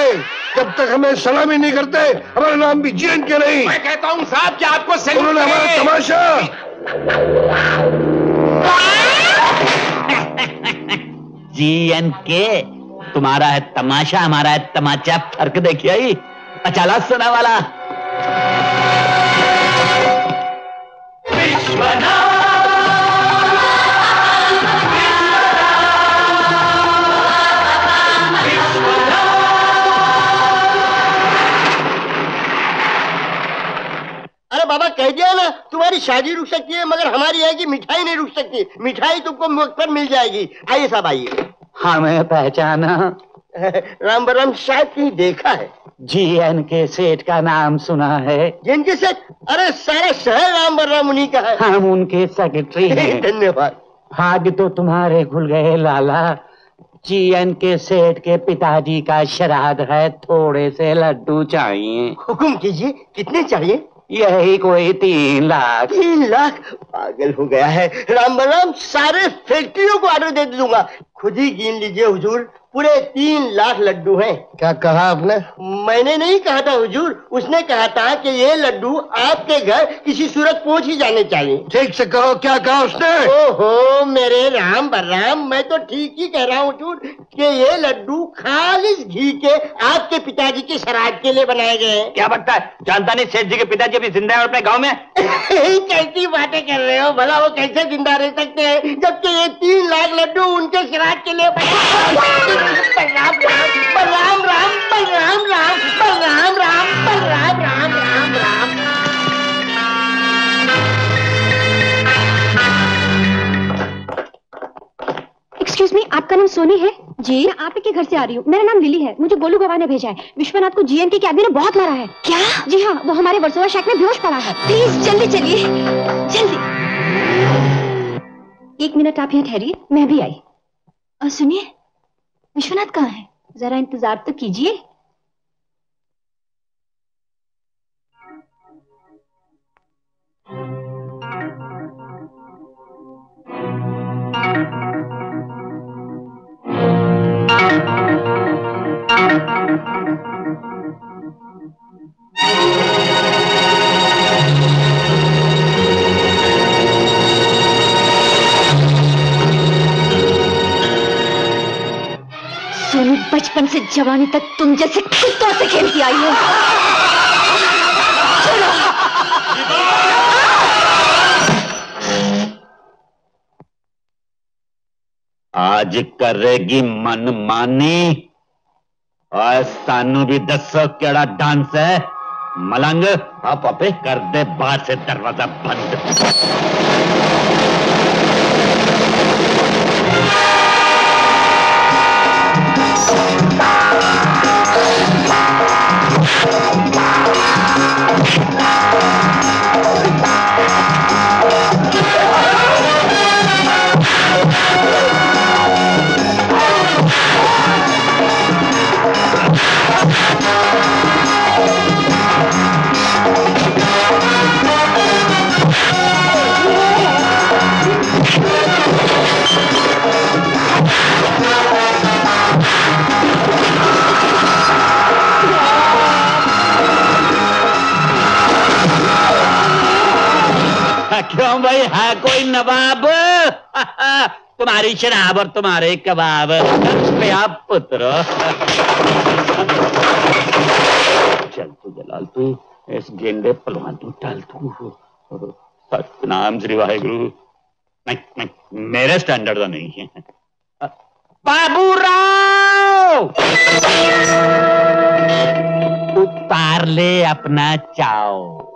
जब तक हमें सलामी नहीं करते हमारा नाम भी जीएन के नहीं। मैं कहता हूँ साहब कि आपको उन्होंने हमारा तमाशा। जी एन के तुम्हारा है तमाशा हमारा है तमाचा फ़र्क देखिए। ही अचाला सुना वाला अरे बाबा कह दिया ना तुम्हारी शादी रुक सकती है मगर हमारी है कि मिठाई नहीं रुक सकती। मिठाई तुमको मुफ़्त पर मिल जाएगी। आइए साहब आइए। हमें पहचाना। राम बराम शायद कहीं देखा है। जी एन के सेठ का नाम सुना है। जिनके से अरे सारा शहर राम बलराम उन्हीं का है। हम उनके सेक्रेटरी हैं। धन्यवाद। भाग्य तो तुम्हारे खुल गए लाला। जी एन के सेठ के पिताजी का श्राद्ध है थोड़े से लड्डू चाहिए। हुक्म कीजिए कितने चाहिए? यही कोई तीन लाख। तीन लाख? पागल हो गया है। राम बलराम सारे फैक्ट्रियों को ऑर्डर दे दूँगा। खुद ही गिन लीजिए हुजूर। पूरे तीन लाख लड्डू हैं। क्या कहा आपने? मैंने नहीं कहा था हुजूर। उसने कहा था कि ये लड्डू आपके घर किसी सूरत पहुँच ही जाने चाहिए। ठीक से कहो क्या कहा उसने? ओहो मेरे राम बलराम मैं तो ठीक ही कह रहा हूँ हुजूर कि ये लड्डू खालिस घी के आपके पिताजी के शराब के लिए बनाए गए हैं। क्या बनता है जानता नहीं सेठ जी के पिताजी अभी ज़िंदा है अपने गाँव में? कैसी बातें कर रहे हो? भला वो कैसे ज़िंदा रह सकते हैं जबकि ये तीन लाख लड्डू उनके शराब के लिए बनाए राम बलराम राम बलराम राम बलराम राम बलराम राम राम राम एक्सक्यूज मी आपका नाम सोनी है? जी। मैं आप के घर से आ रही हूँ। मेरा नाम लिली है। मुझे गोलू गवा ने भेजा है। विश्वनाथ को जीएन के आदमी ने बहुत मारा है। क्या? जी हाँ वो हमारे वर्सोवा शैक में बेहोश पड़ा है। प्लीज़ जल्दी चलिए। जल्दी। एक मिनट आप यहाँ ठहरिए मैं भी आई। और सुनिए। विश्वनाथ कहाँ है? जरा इंतज़ार तो कीजिए। मैंने बचपन से जवानी तक तुम जैसे कुत्तों से खेलती आई हूँ। आज करेगी मन मानी। और सानू भी दसो केड़ा डांस है। मलंग, आप अपे कर दे, बाहर से दरवाज़ा बंद। क्यों भाई? है कोई नवाब? तुम्हारी शराब और तुम्हारे कबाब। पुत्र। चल तू जलाल तू इस गेंडे पलवान तू टाल तू। सतनाम श्री वाहेगुरु। नहीं, नहीं, मेरे स्टैंडर्ड का नहीं है। बाबू राव! उतार ले अपना चाव।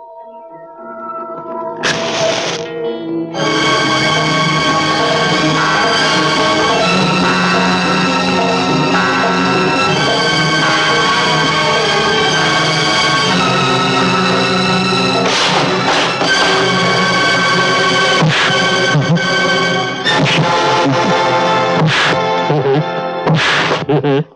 ਆ,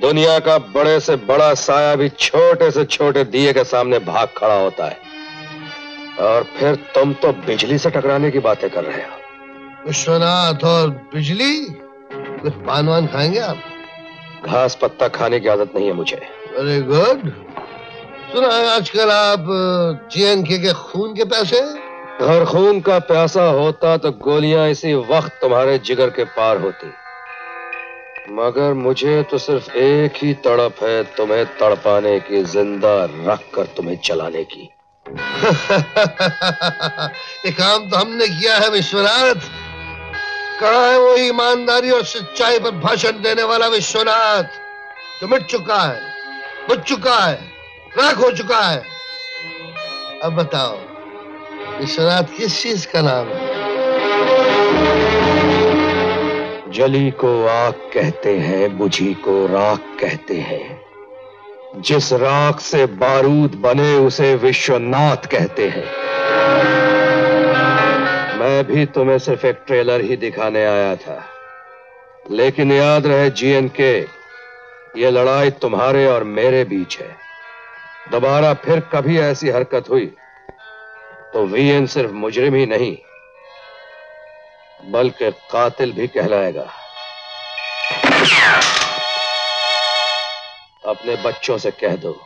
दुनिया का बड़े से बड़ा साया भी छोटे से छोटे दिए के सामने भाग खड़ा होता है। और फिर तुम तो बिजली से टकराने की बातें कर रहे हो। विश्वनाथ और बिजली? कुछ पान वान खाएँगे आप? घास पत्ता खाने की आदत नहीं है मुझे। वेरी गुड सुना है आजकल आप जीएनके के खून के पैसे अगर खून का प्यासा होता तो गोलियाँ इसी वक्त तुम्हारे जिगर के पार होती। मगर मुझे तो सिर्फ़ एक ही तड़प है तुम्हें तड़पाने की, ज़िंदा रख कर तुम्हें चलाने की। ये काम तो हमने किया है विश्वनाथ। कहा है वो ईमानदारी और सच्चाई पर भाषण देने वाला विश्वनाथ। जो मिट चुका है, बुझ चुका है, राख हो चुका है। अब बताओ, विश्वनाथ किस चीज़ का नाम है? जली को आग कहते हैं, बुझी को राख कहते हैं। जिस राख से बारूद बने, उसे विश्वनाथ कहते हैं। मैं भी तुम्हें सिर्फ़ एक ट्रेलर ही दिखाने आया था। लेकिन याद रहे जीएन के ये लड़ाई तुम्हारे और मेरे बीच है। दोबारा फिर कभी ऐसी हरकत हुई तो वीएन सिर्फ़ मुजरिम ही नहीं बल्कि कातिल भी कहलाएगा। अपने बच्चों से कह दो,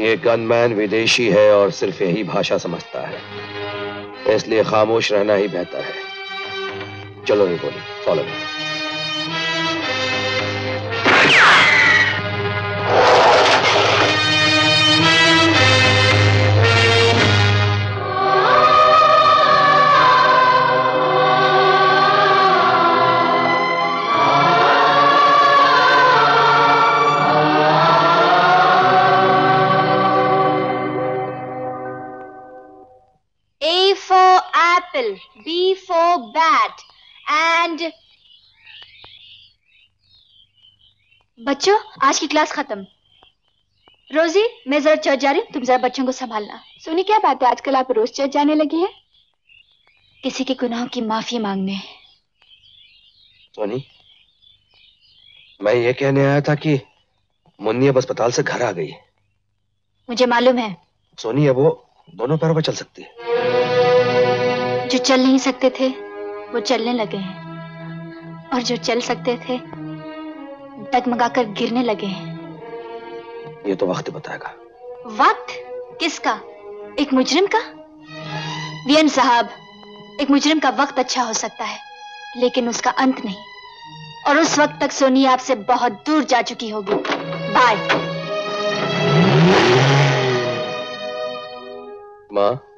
ये गनमैन विदेशी है और सिर्फ़ यही भाषा समझता है। इसलिए खामोश रहना ही बेहतर है। चलो ये बोली follow me apple, B for bat, and बच्चों आज की क्लास खत्म। रोजी मैं जरा चर्च जा रही हूँ तुम जरा बच्चों को संभालना। सोनी क्या बात है? आजकल आप रोज चर्च जाने लगी है? किसी के गुनाहों की माफ़ी मांगने। सोनी मैं ये कहने आया था कि मुन्नी अब अस्पताल से घर आ गई है। मुझे मालूम है। सोनी अब वो दोनों पैरों पर चल सकती है। जो चल नहीं सकते थे वो चलने लगे हैं। और जो चल सकते थे डगमगाकर गिरने लगे हैं। ये तो वक्त बताएगा। वक्त किसका? एक मुजरिम का? वीएन साहब एक मुजरिम का वक्त अच्छा हो सकता है लेकिन उसका अंत नहीं। और उस वक्त तक सोनी आपसे बहुत दूर जा चुकी होगी। बाय। माँ?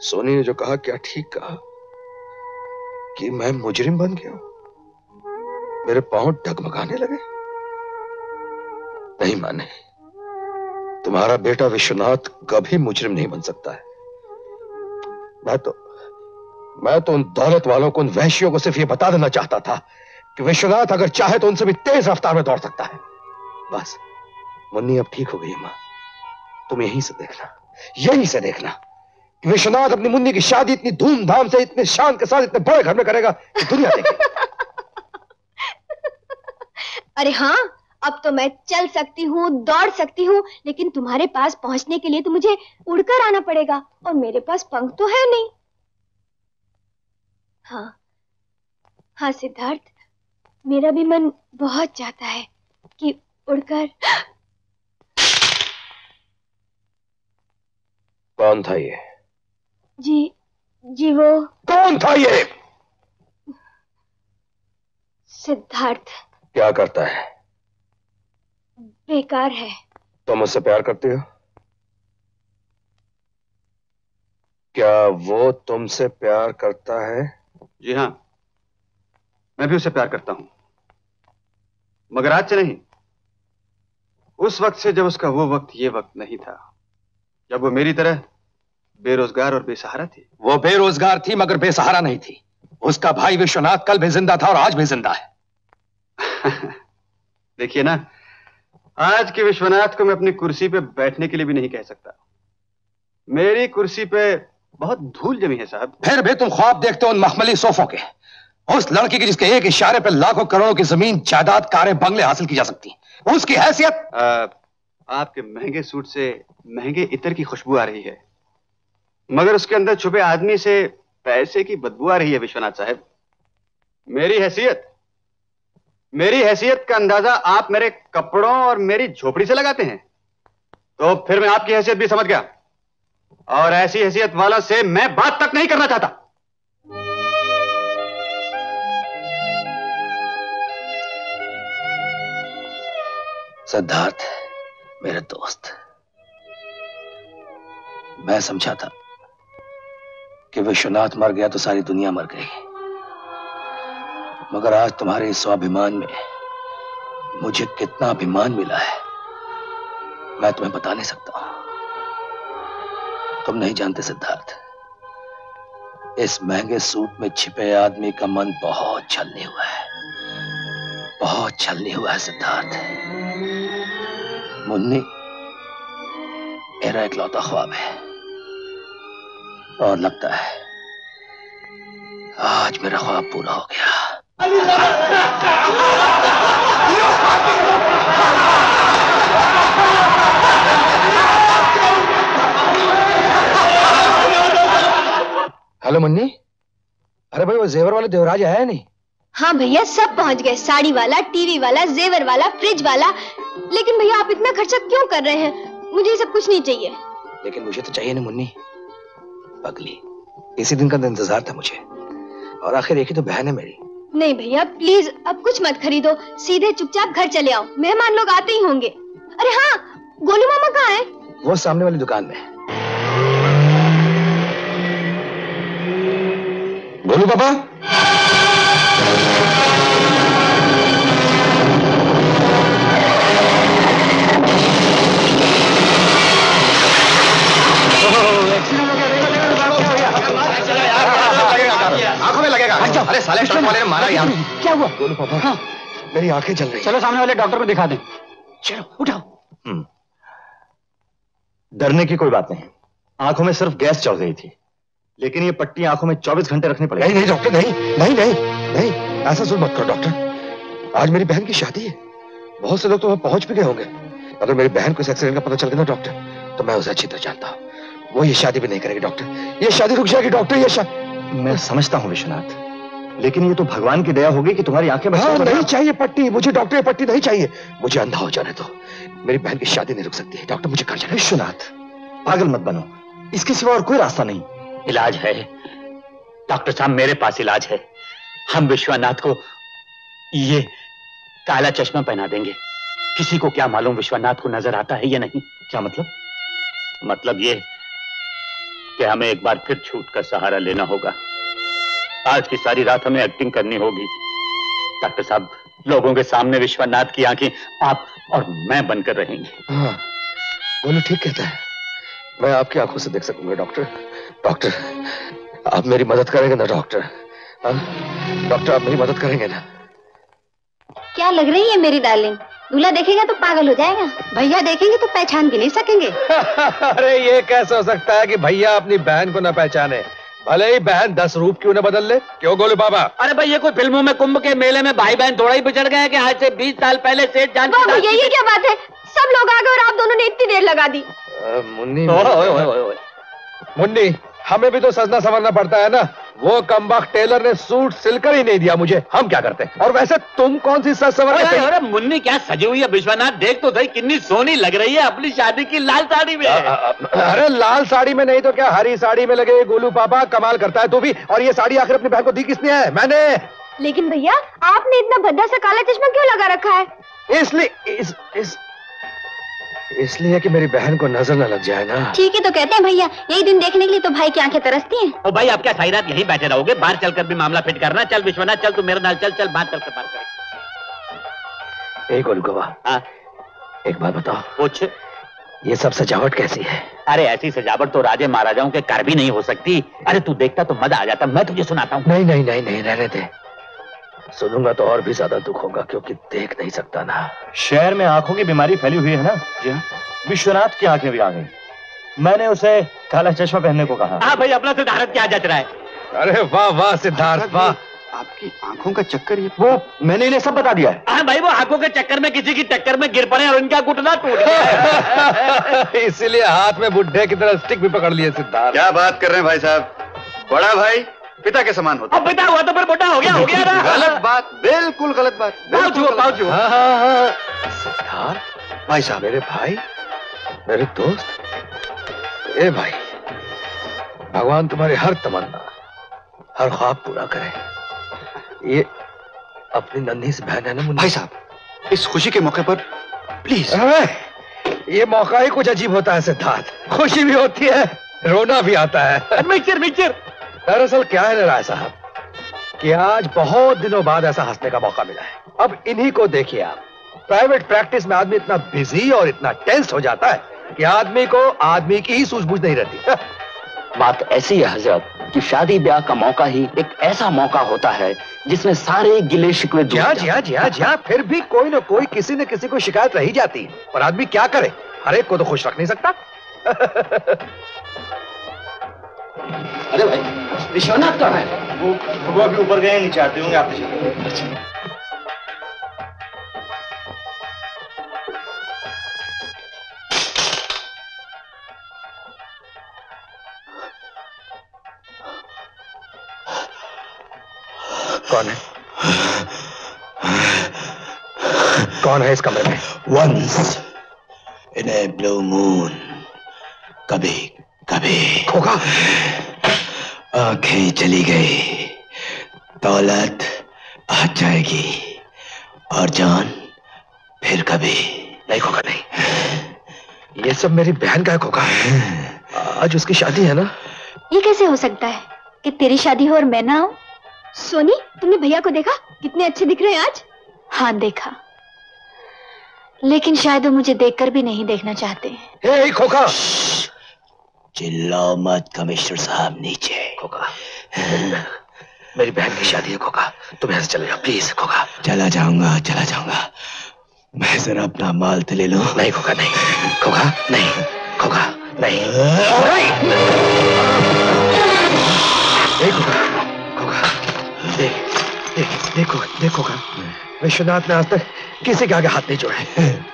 सोनी ने जो कहा, क्या ठीक कहा? कि मैं मुजरिम बन गया हूँ? मेरे पाँव डगमगाने लगे? नहीं माने। तुम्हारा बेटा विश्वनाथ कभी मुजरिम नहीं बन सकता है। मैं तो मैं तो उन दौलत वालों को, उन वैश्यों को सिर्फ़ यह बता देना चाहता था कि विश्वनाथ अगर चाहे तो उनसे भी तेज रफ्तार में दौड़ सकता है। बस, मुन्नी, अब ठीक हो गई माँ। तुम यहीं से देखना, यहीं से देखना। कि विश्वनाथ अपनी मुन्नी की शादी इतनी धूमधाम से इतने शान के साथ इतने बड़े घर में करेगा कि दुनिया देखे। अरे हाँ अब तो मैं चल सकती हूँ दौड़ सकती हूँ लेकिन तुम्हारे पास पहुँचने के लिए तो मुझे उड़कर आना पड़ेगा और मेरे पास पंख तो है नहीं। हाँ हाँ सिद्धार्थ मेरा भी मन बहुत चाहता है कि उड़कर कौन था ये? जी जी वो। कौन था ये? सिद्धार्थ। क्या करता है? बेकार है। तुम उससे प्यार करती हो? क्या वो तुमसे प्यार करता है? जी हाँ मैं भी उसे प्यार करता हूँ। मगर आज से नहीं। उस वक्त से जब उसका वो वक्त ये वक्त नहीं था जब वो मेरी तरह बेरोजगार और बेसहारा थी। वो बेरोजगार थी मगर बेसहारा नहीं थी। उसका भाई विश्वनाथ कल भी ज़िंदा था और आज भी ज़िंदा है। देखिए ना आज के विश्वनाथ को मैं अपनी कुर्सी पे बैठने के लिए भी नहीं कह सकता। मेरी कुर्सी पे बहुत धूल जमी है साहब। फिर भी तुम ख्वाब देखते हो उन मखमली सोफों के। उस लड़की के जिसके एक इशारे पर लाखों करोड़ों की ज़मीन जायदाद कारें बंगले हासिल की जा सकती हैं। उसकी हैसियत आपके महँगे सूट से महँगे इतर की खुशबू आ रही है। मगर उसके अंदर छुपे आदमी से पैसे की बदबू आ रही है विश्वनाथ साहब। मेरी हैसियत मेरी हैसियत का अंदाज़ा आप मेरे कपड़ों और मेरी झोपड़ी से लगाते हैं। तो फिर मैं आपकी हैसियत भी समझ गया। और ऐसी हैसियत वाला से मैं बात तक नहीं करना चाहता। सिद्धार्थ, मेरे दोस्त, मैं समझा था। कि विश्वनाथ मर गया तो सारी दुनिया मर गई। मगर आज तुम्हारे इस स्वाभिमान में मुझे कितना अभिमान मिला है। मैं तुम्हें बता नहीं सकता। हूँ तुम नहीं जानते सिद्धार्थ, इस महँगे सूट में छिपे आदमी का मन बहुत छलनी हुआ है। बहुत छलनी हुआ है सिद्धार्थ। मुन्नी, मेरा इकलौता ख्वाब है। और लगता है आज मेरा ख्वाब पूरा हो गया। हेलो मुन्नी। अरे भाई वो जेवर वाले देवराज आया नहीं? हाँ भैया सब पहुँच गए। साड़ी वाला टीवी वाला जेवर वाला फ्रिज वाला। लेकिन भैया आप इतना खर्चा क्यों कर रहे हैं? मुझे सब कुछ नहीं चाहिए। लेकिन मुझे तो चाहिए ना मुन्नी। पगली। इसी दिन का तो इंतज़ार था मुझे। और आखिर एक ही तो बहन है मेरी। नहीं भैया प्लीज़ अब कुछ मत खरीदो। सीधे चुपचाप घर चले आओ। मेहमान लोग आते ही होंगे। अरे हाँ गोलू मामा कहाँ है? वो सामने वाली दुकान में गोलू पापा? आँखों अरे साले ट्रक वाले ने मारा यार क्या हुआ? गोलू पापा। हाँ। मेरी आँखें जल रही चलो सामने वाले डॉक्टर को दिखा दें। चलो उठाओ। डरने की कोई बात नहीं। आँखों में सिर्फ़ गैस चढ़ गई थी। लेकिन ये पट्टी आँखों में 24 घंटे रखनी पड़ेगी। नहीं नहीं डॉक्टर नहीं नहीं नहीं नहीं ऐसा जुल्म मत करो डॉक्टर। आज मेरी बहन की शादी है। बहुत से लोग तो वहाँ पहुँच भी गए होंगे। अगर मेरी बहन को इस एक्सीडेंट का पता चल गया ना डॉक्टर तो मैं उसे अच्छी तरह जानता हूँ। वो ये शादी भी नहीं करेगी डॉक्टर। ये शादी रुक जाएगी डॉक्टर ये शादी मैं समझता हूँ विश्वनाथ। लेकिन ये तो भगवान की दया होगी कि तुम्हारी आँखें बच हाँ, नहीं चाहिए पट्टी मुझे डॉक्टर पट्टी नहीं चाहिए। मुझे अंधा हो जाने दो। मेरी बहन की शादी नहीं रुक सकती डॉक्टर मुझे घर जाना विश्वनाथ पागल मत बनो। इसके सिवा और कोई रास्ता नहीं। इलाज है। डॉक्टर साहब मेरे पास इलाज है। हम विश्वनाथ को ये काला चश्मा पहना देंगे। किसी को क्या मालूम विश्वनाथ को नज़र आता है या नहीं? क्या मतलब? मतलब ये कि हमें एक बार फिर छूट का सहारा लेना होगा। आज की सारी रात हमें एक्टिंग करनी होगी। डॉक्टर साहब लोगों के सामने विश्वनाथ की आँखें आप और मैं बनकर रहेंगे। हाँ बोलो ठीक कहता है। मैं आपकी आँखों से देख सकूँगा डॉक्टर। डॉक्टर आप मेरी मदद करेंगे ना डॉक्टर? हाँ? डॉक्टर आप मेरी मदद करेंगे ना? क्या लग रही है मेरी डार्लिंग दूल्हा देखेगा तो पागल हो जाएगा। भैया देखेंगे तो पहचान भी नहीं सकेंगे। अरे ये कैसे हो सकता है कि भैया अपनी बहन को ना पहचाने? भले ही बहन दस रूप क्यों न बदल ले? क्यों गोलू बाबा? अरे भाई ये कोई फ़िल्मों में कुंभ के मेले में भाई बहन थोड़ा ही बिछड़ गए हैं कि आज से बीस साल पहले सेठ जान ये क्या बात है? सब लोग आ गए और आप दोनों ने इतनी देर लगा दी। मुन्नी। ओए, ओए, ओए, ओए। मुन्नी हमें भी तो सजना संवरना पड़ता है ना? वो कम्बक टेलर ने सूट सिलकर ही नहीं दिया मुझे। हम क्या करते और वैसे तुम कौन सी सज संवर अरे अरे मुन्नी क्या सजी हुई है विश्वनाथ? देख तो सही कितनी सोनी लग रही है अपनी शादी की लाल साड़ी में। अरे लाल साड़ी में नहीं तो क्या हरी साड़ी में लगे गोलू पापा कमाल करता है तू भी। और ये साड़ी आखिर अपनी बहन को दी किसने है? मैंने। लेकिन भैया आपने इतना भद्दा सा काला चश्मा क्यों लगा रखा है? इसलिए इस, इस, इसलिए कि मेरी बहन को नज़र न लग जाए ना। ठीक है तो कहते हैं भैया यही दिन देखने के लिए तो भाई की आँखें तरसती हैं। ओ भाई आप क्या सारी रात यहीं बैठे रहोगे? बाहर चलकर भी मामला फिट करना चल विश्वनाथ चल तू मेरे नाल चल चल बात करके बात कर एक गवा हाँ। एक बात बताओ। कुछ ये सब सजावट कैसी है? अरे ऐसी सजावट तो राजे महाराजाओं के कर भी नहीं हो सकती। अरे तू देखता तो मज़ा आ जाता मैं तुझे सुनाता हूँ। नहीं नहीं नहीं नहीं रहने दे। सुनूँगा तो और भी ज़्यादा दुख होगा क्योंकि देख नहीं सकता ना। शहर में आँखों की बीमारी फैली हुई है ना? जी हाँ विश्वनाथ की आँखें भी आ गई। मैंने उसे काला चश्मा पहनने को कहा। हाँ भाई अपना सिद्धार्थ क्या जच रहा है? अरे वाह वाह सिद्धार्थ वाह। आपकी आँखों का चक्कर ये वो मैंने इन्हें सब बता दिया है। हाँ भाई वो आँखों के चक्कर में किसी की टक्कर में गिर पड़े और उनका घुटना टूट गया इसीलिए हाथ में बुढ़े की तरह स्टिक भी पकड़ लिए सिद्धार्थ। क्या बात कर रहे हैं भाई साहब? बड़ा भाई पिता के समान होता अब बेटा हुआ तो फिर मोटा हो गया हो गया ना। गलत बात बिल्कुल गलत बात हाँ हाँ हाँ। सिद्धार्थ भाई साहब मेरे भाई मेरे दोस्त। ए भाई भगवान तुम्हारी हर तमन्ना हर ख्वाब पूरा करे। ये अपनी नन्ही सी बहन है ना भाई साहब इस खुशी के मौके पर प्लीज़ ये मौका ही कुछ अजीब होता है सिद्धार्थ। खुशी भी होती है रोना भी आता है। मिक्सर मिक्सर दरअसल क्या है ना राय साहब? कि आज बहुत दिनों बाद ऐसा हंसने का मौका मिला है। अब इन्हीं को देखिए आप। प्राइवेट प्रैक्टिस में आदमी इतना बिज़ी और इतना टेंस हो जाता है कि आदमी को आदमी की ही सूझबूझ नहीं रहती। बात ऐसी है हज़रत कि शादी ब्याह का मौका ही एक ऐसा मौका होता है जिसमें सारे गिले शिकवे दूर जी हाँ हो जी हाँ। जी हाँ जी हाँ फिर भी कोई ना कोई किसी न किसी को शिकायत रही जाती। है और आदमी क्या करे? हर एक को तो खुश रख नहीं सकता। अरे भाई विश्वनाथ कहाँ है? वो वो अभी ऊपर गए नीचे आते होंगे आपसे कौन है? कौन है इस कमरे में? Once in a blue moon कभी कभी खोखा आँखें चली गई दौलत आ जाएगी और जान फिर कभी नहीं खोखा नहीं। ये सब मेरी बहन का है खोखा आज उसकी शादी है ना? ये कैसे हो सकता है कि तेरी शादी हो और मैं ना आऊँ? सोनी तुमने भैया को देखा? कितने अच्छे दिख रहे हैं आज? हाँ देखा। लेकिन शायद वो मुझे देखकर भी नहीं देखना चाहते। हे खोखा। चिल्लाओ मत कमिश्नर साहब नीचे। खोका मेरी बहन की शादी है खोका तुम यहाँ से चले जाओ प्लीज़ खोका चला जाऊँगा चला जाऊँगा। मैं जरा अपना माल तो ले लू। नहीं खोका नहीं। खोका नहीं। खोका नहीं। देखो देखो देखो देखो विश्वनाथ ने आज तक किसी के आगे हाथ नहीं जोड़े।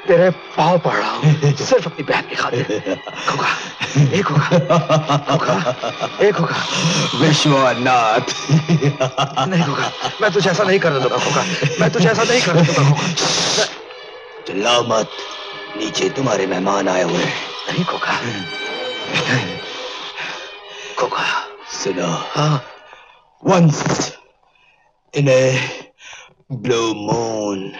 तेरे पाव पड़ रहा हूँ। सिर्फ़ अपनी बहन की खातिर। होगा एक होगा होगा एक होगा विश्वनाथ। नहीं होगा मैं तुझे ऐसा नहीं करने दूँगा होगा मैं तुझे ऐसा नहीं करने दूँगा होगा चिल्लाओ मत। नीचे तुम्हारे मेहमान आए हुए नहीं खोखा। खोखा। सुनो। हाँ। वंस इन्हें Blue Moon.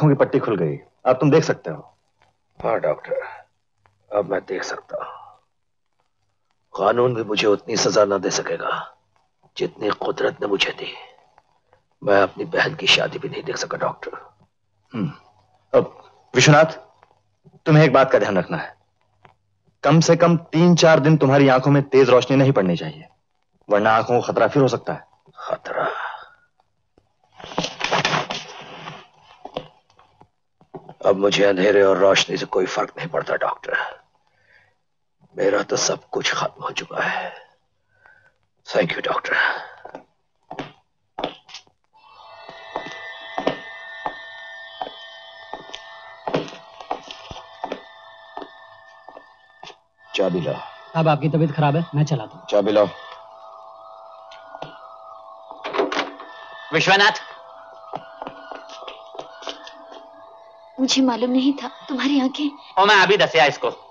आँखों की पट्टी खुल गई। अब तुम देख सकते हो। हाँ डॉक्टर। अब मैं देख सकता हूँ। कानून भी मुझे उतनी सजा न दे सकेगा जितनी कुदरत ने मुझे दी। मैं अपनी बहन की शादी भी नहीं देख सका डॉक्टर। हम्म, अब विश्वनाथ तुम्हें एक बात का ध्यान रखना है। कम से कम तीन चार दिन तुम्हारी आँखों में तेज रोशनी नहीं पड़नी चाहिए वरना आँखों को खतरा फिर हो सकता है। खतरा? अब मुझे अंधेरे और रोशनी से कोई फ़र्क नहीं पड़ता डॉक्टर। मेरा तो सब कुछ खत्म हो चुका है। Thank you doctor. चाबी ला। अब आपकी तबीयत खराब है मैं चलाता हूँ। चाबी लाओ विश्वनाथ मुझे मालूम नहीं था तुम्हारी आँखें। और मैं अभी दसिया इसको।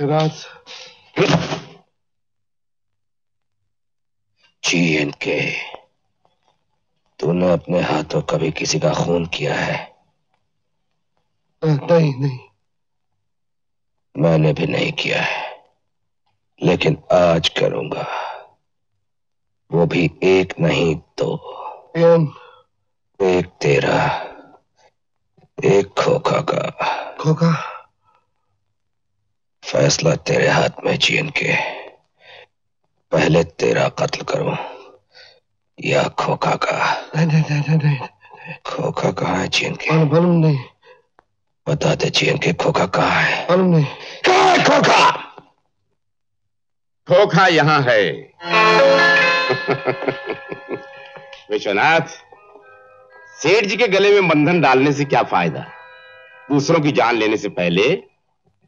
विश्वनाथ जी एन के तूने अपने हाथों कभी किसी का खून किया है नहीं नहीं मैंने भी नहीं किया है लेकिन आज करूँगा वो भी एक नहीं दो एक तेरा एक खोखा का खोखा फैसला तेरे हाथ में जीन के। पहले तेरा कत्ल करूँ। या खोखा का। नहीं नहीं नहीं नहीं, नहीं। खोखा कहाँ है जीन के? मालूम नहीं। बता दे जीन के खोखा कहाँ है? मालूम नहीं। कहाँ है खोखा? खोखा यहाँ है। विश्वनाथ सेठ जी के गले में बंधन डालने से क्या फ़ायदा? दूसरों की जान लेने से पहले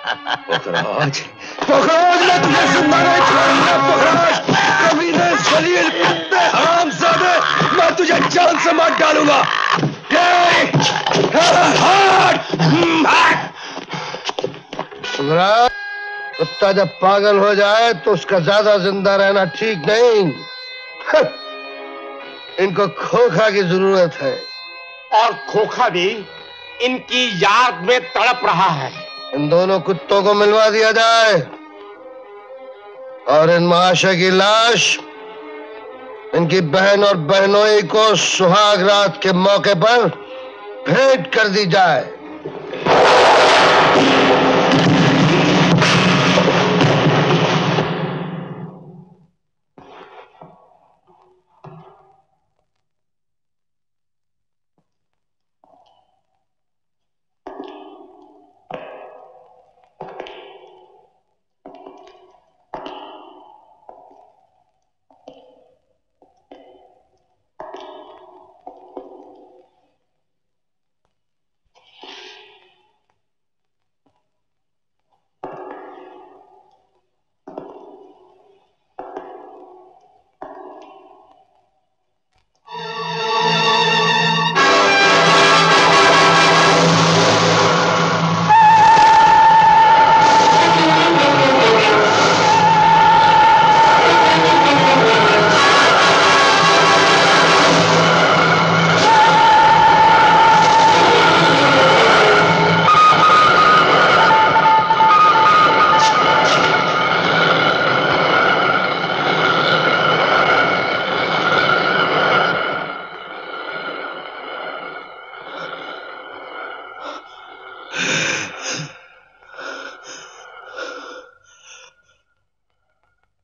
पोखराज पोखराज ज़िंदा नहीं पोखराज जलील कुत्ते मैं तुझे जान से मार डालूँगा! हम्म, कुत्ता जब पागल हो जाए तो उसका ज़्यादा ज़िंदा रहना ठीक नहीं इनको खोखा की ज़रूरत है और खोखा भी इनकी याद में तड़प रहा है इन दोनों कुत्तों को मिलवा दिया जाए। और इन महाशय की लाश, इनकी बहन और बहनोई को सुहाग रात के मौके पर भेंट कर दी जाए।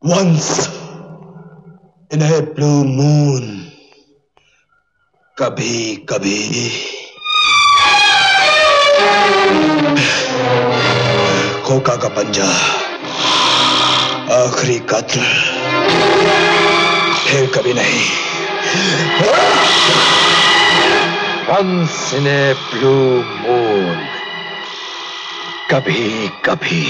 Once in a blue moon, कभी कभी खोका का पंजा आखिरी कत्ल फिर कभी नहीं Once in a blue moon. कभी कभी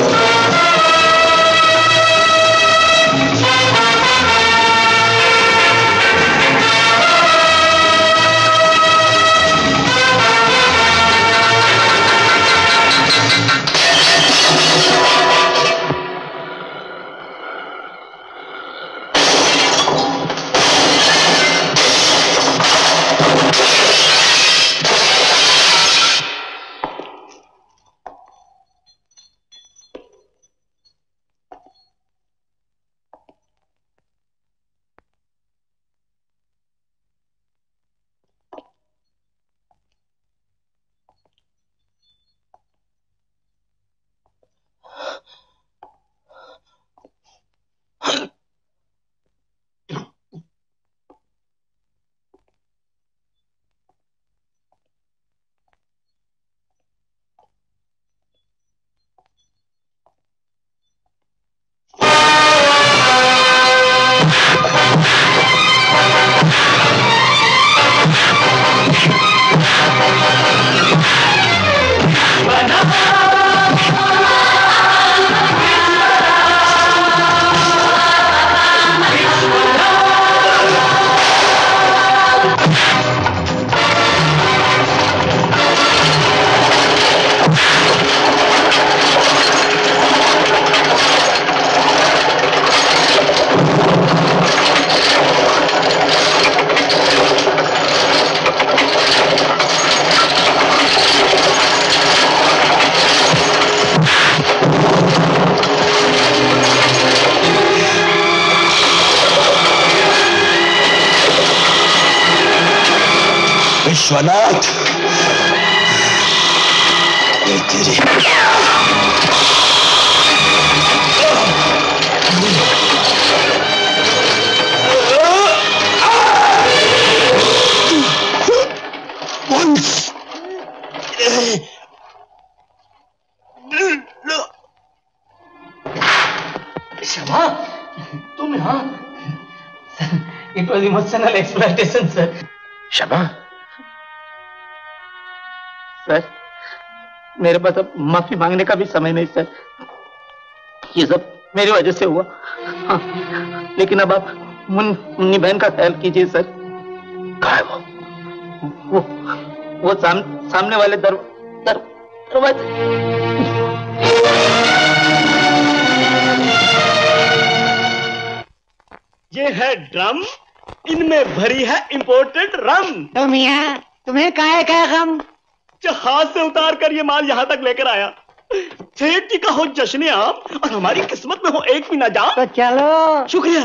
विश्वनाथ माफ़ी मांगने का भी समय नहीं सर। ये सब मेरी वजह से हुआ। हाँ। लेकिन अब आप मुन, मुन्नी बहन का ख्याल कीजिए सर। कहा है। वो वो, वो साम, सामने वाले दर, दर, दरवाजे। ये है ड्रम। इनमें भरी है इंपोर्टेड रम तुम यहाँ तुम्हें काय का गम? जहाज़ से उतार कर ये माल यहाँ तक लेकर आया। सेठ जी का हो जश्न आप और हमारी किस्मत में हो एक भी ना जा तो चलो। शुक्रिया।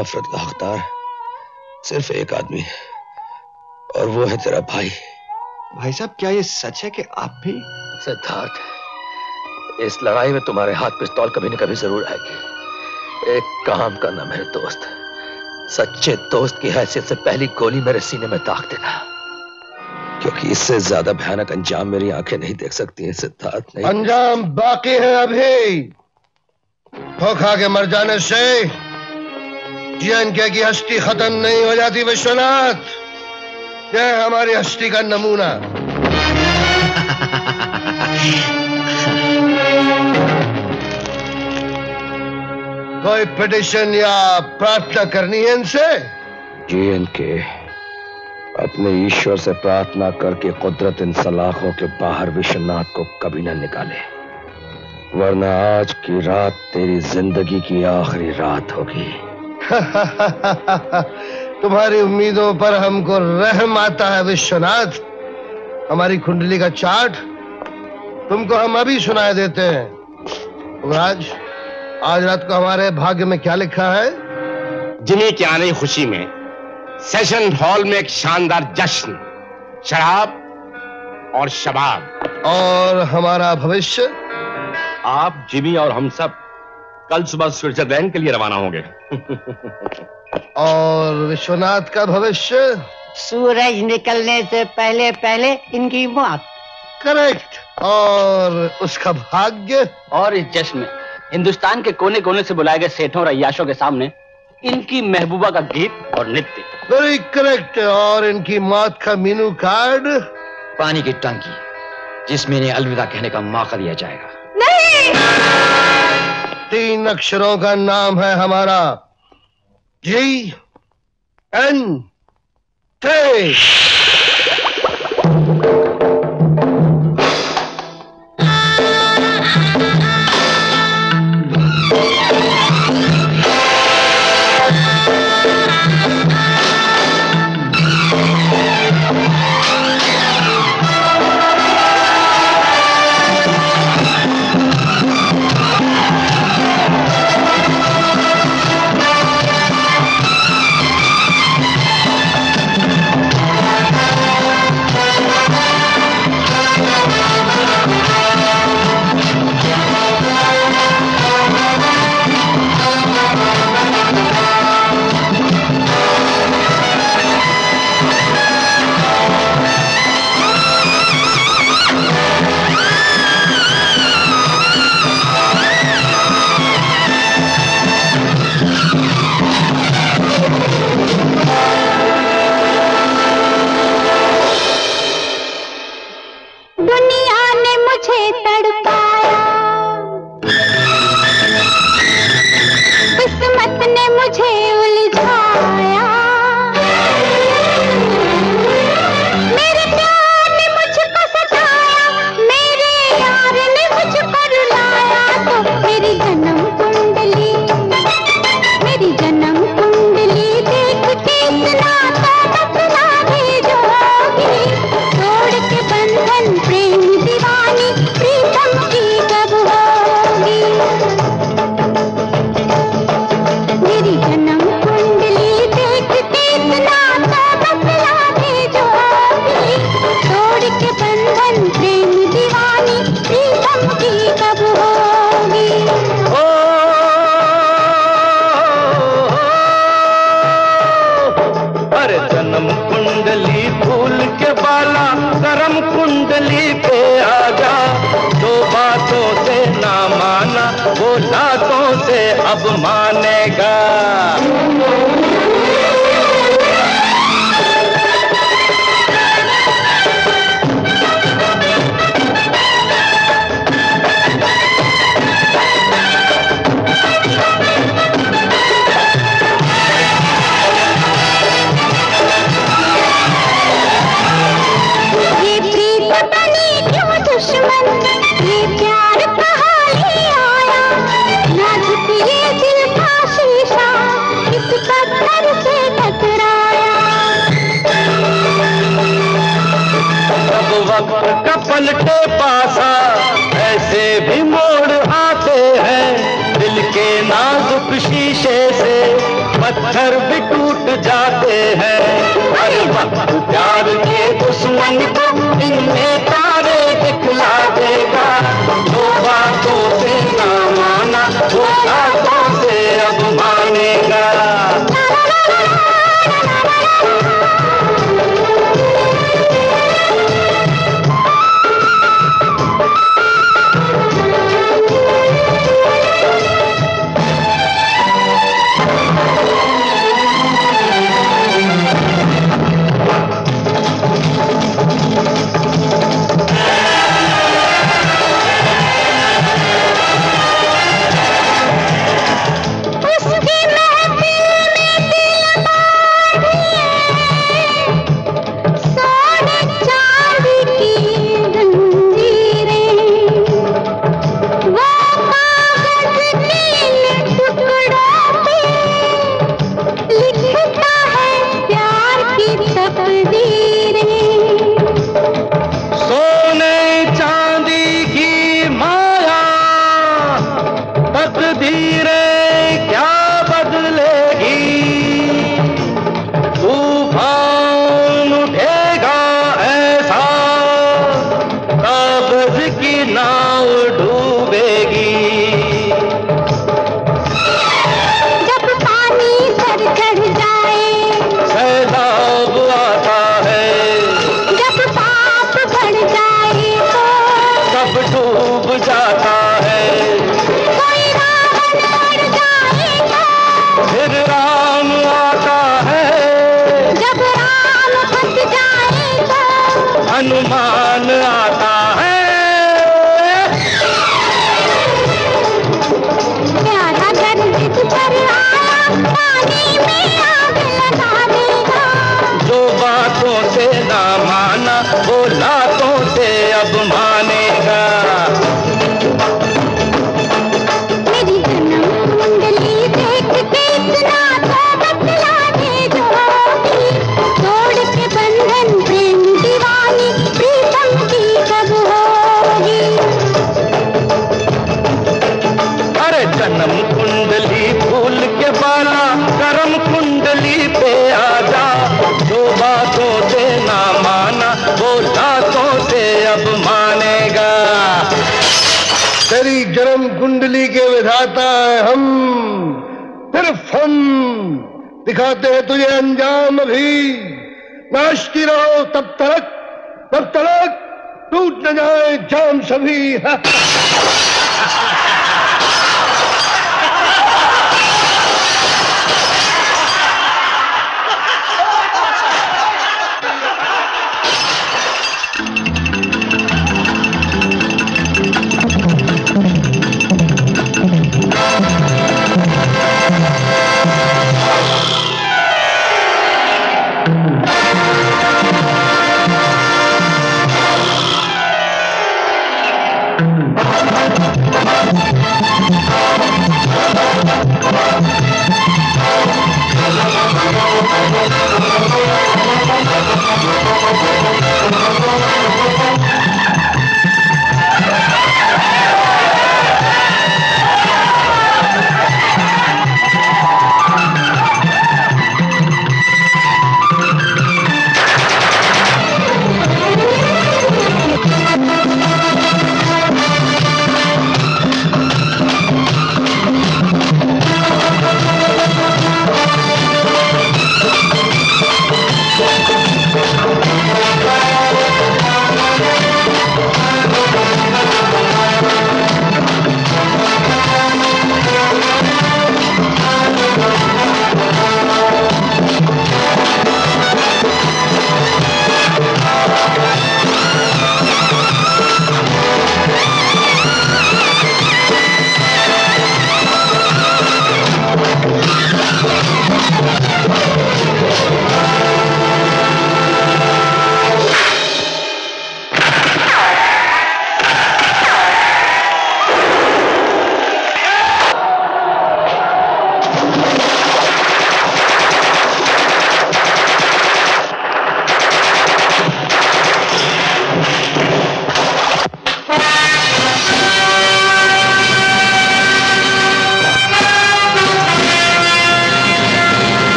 नफरत का हकदार सिर्फ़ एक आदमी है। और वो है तेरा भाई। भाई साहब क्या ये सच है कि आप भी? सिद्धार्थ इस लड़ाई में तुम्हारे हाथ पिस्तौल कभी न कभी ज़रूर आएगी। एक काम करना मेरे दोस्त। सच्चे दोस्त की हैसियत से पहली गोली मेरे सीने में दाग देना। क्योंकि इससे ज़्यादा भयानक अंजाम मेरी आँखें नहीं देख सकती हैं सिद्धार्थ नहीं। अंजाम बाकी है अभी। धोखा के मर जाने से जीएनके की हस्ती खत्म नहीं हो जाती विश्वनाथ? यह हमारी हस्ती का नमूना। कोई पिटिशन या प्रार्थना करनी है इनसे? जीएन के अपने ईश्वर से प्रार्थना करके कुदरत इन सलाखों के बाहर विश्वनाथ को कभी ना निकाले। वरना आज की रात तेरी ज़िंदगी की आखिरी रात होगी। तुम्हारी उम्मीदों पर हमको रहम आता है विश्वनाथ। हमारी कुंडली का चार्ट तुमको हम अभी सुनाए देते हैं। युवराज आज रात को हमारे भाग्य में क्या लिखा है? जिमी के आने खुशी में सेशन हॉल में एक शानदार जश्न शराब और शबाब। और हमारा भविष्य? आप जिमी और हम सब कल सुबह स्विट्जरलैंड के लिए रवाना होंगे। और विश्वनाथ का भविष्य? सूरज निकलने से पहले पहले इनकी मौत। करेक्ट। और उसका भाग्य? और इस जश्न में हिंदुस्तान के कोने कोने से बुलाए गए सेठों और अय्याशों के सामने इनकी महबूबा का गीत और नृत्य। वेरी करेक्ट और इनकी मौत का मीनू कार्ड? पानी की टंकी जिसमें इन्हें अलविदा कहने का मौका दिया जाएगा। तीन अक्षरों का नाम है हमारा। जी एन टे पत्थर भी टूट जाते हैं। अरे वक्त प्यार के दुश्मन को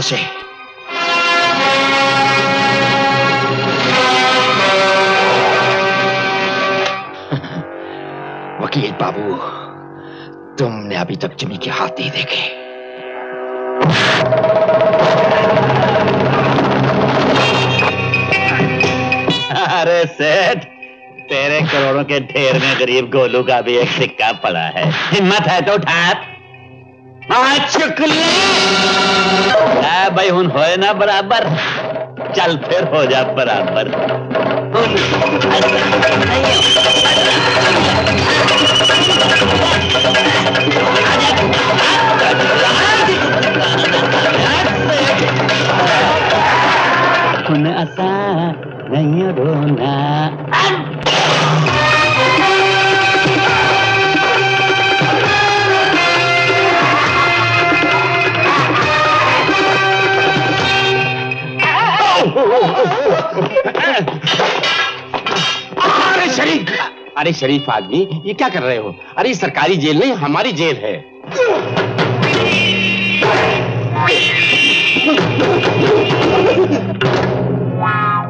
से वकील बाबू, तुमने अभी तक जमी के हाथ नहीं देखे। अरे सेठ, तेरे करोड़ों के ढेर में गरीब गोलू का भी एक सिक्का पड़ा है। हिम्मत है तो उठा भाई हुन होए ना बराबर। चल फिर हो जा बराबर। हुन असां नहीं रोना। शरीफ। अरे शरीफ आदमी, ये क्या कर रहे हो? अरे सरकारी जेल नहीं, हमारी जेल है। पंजाब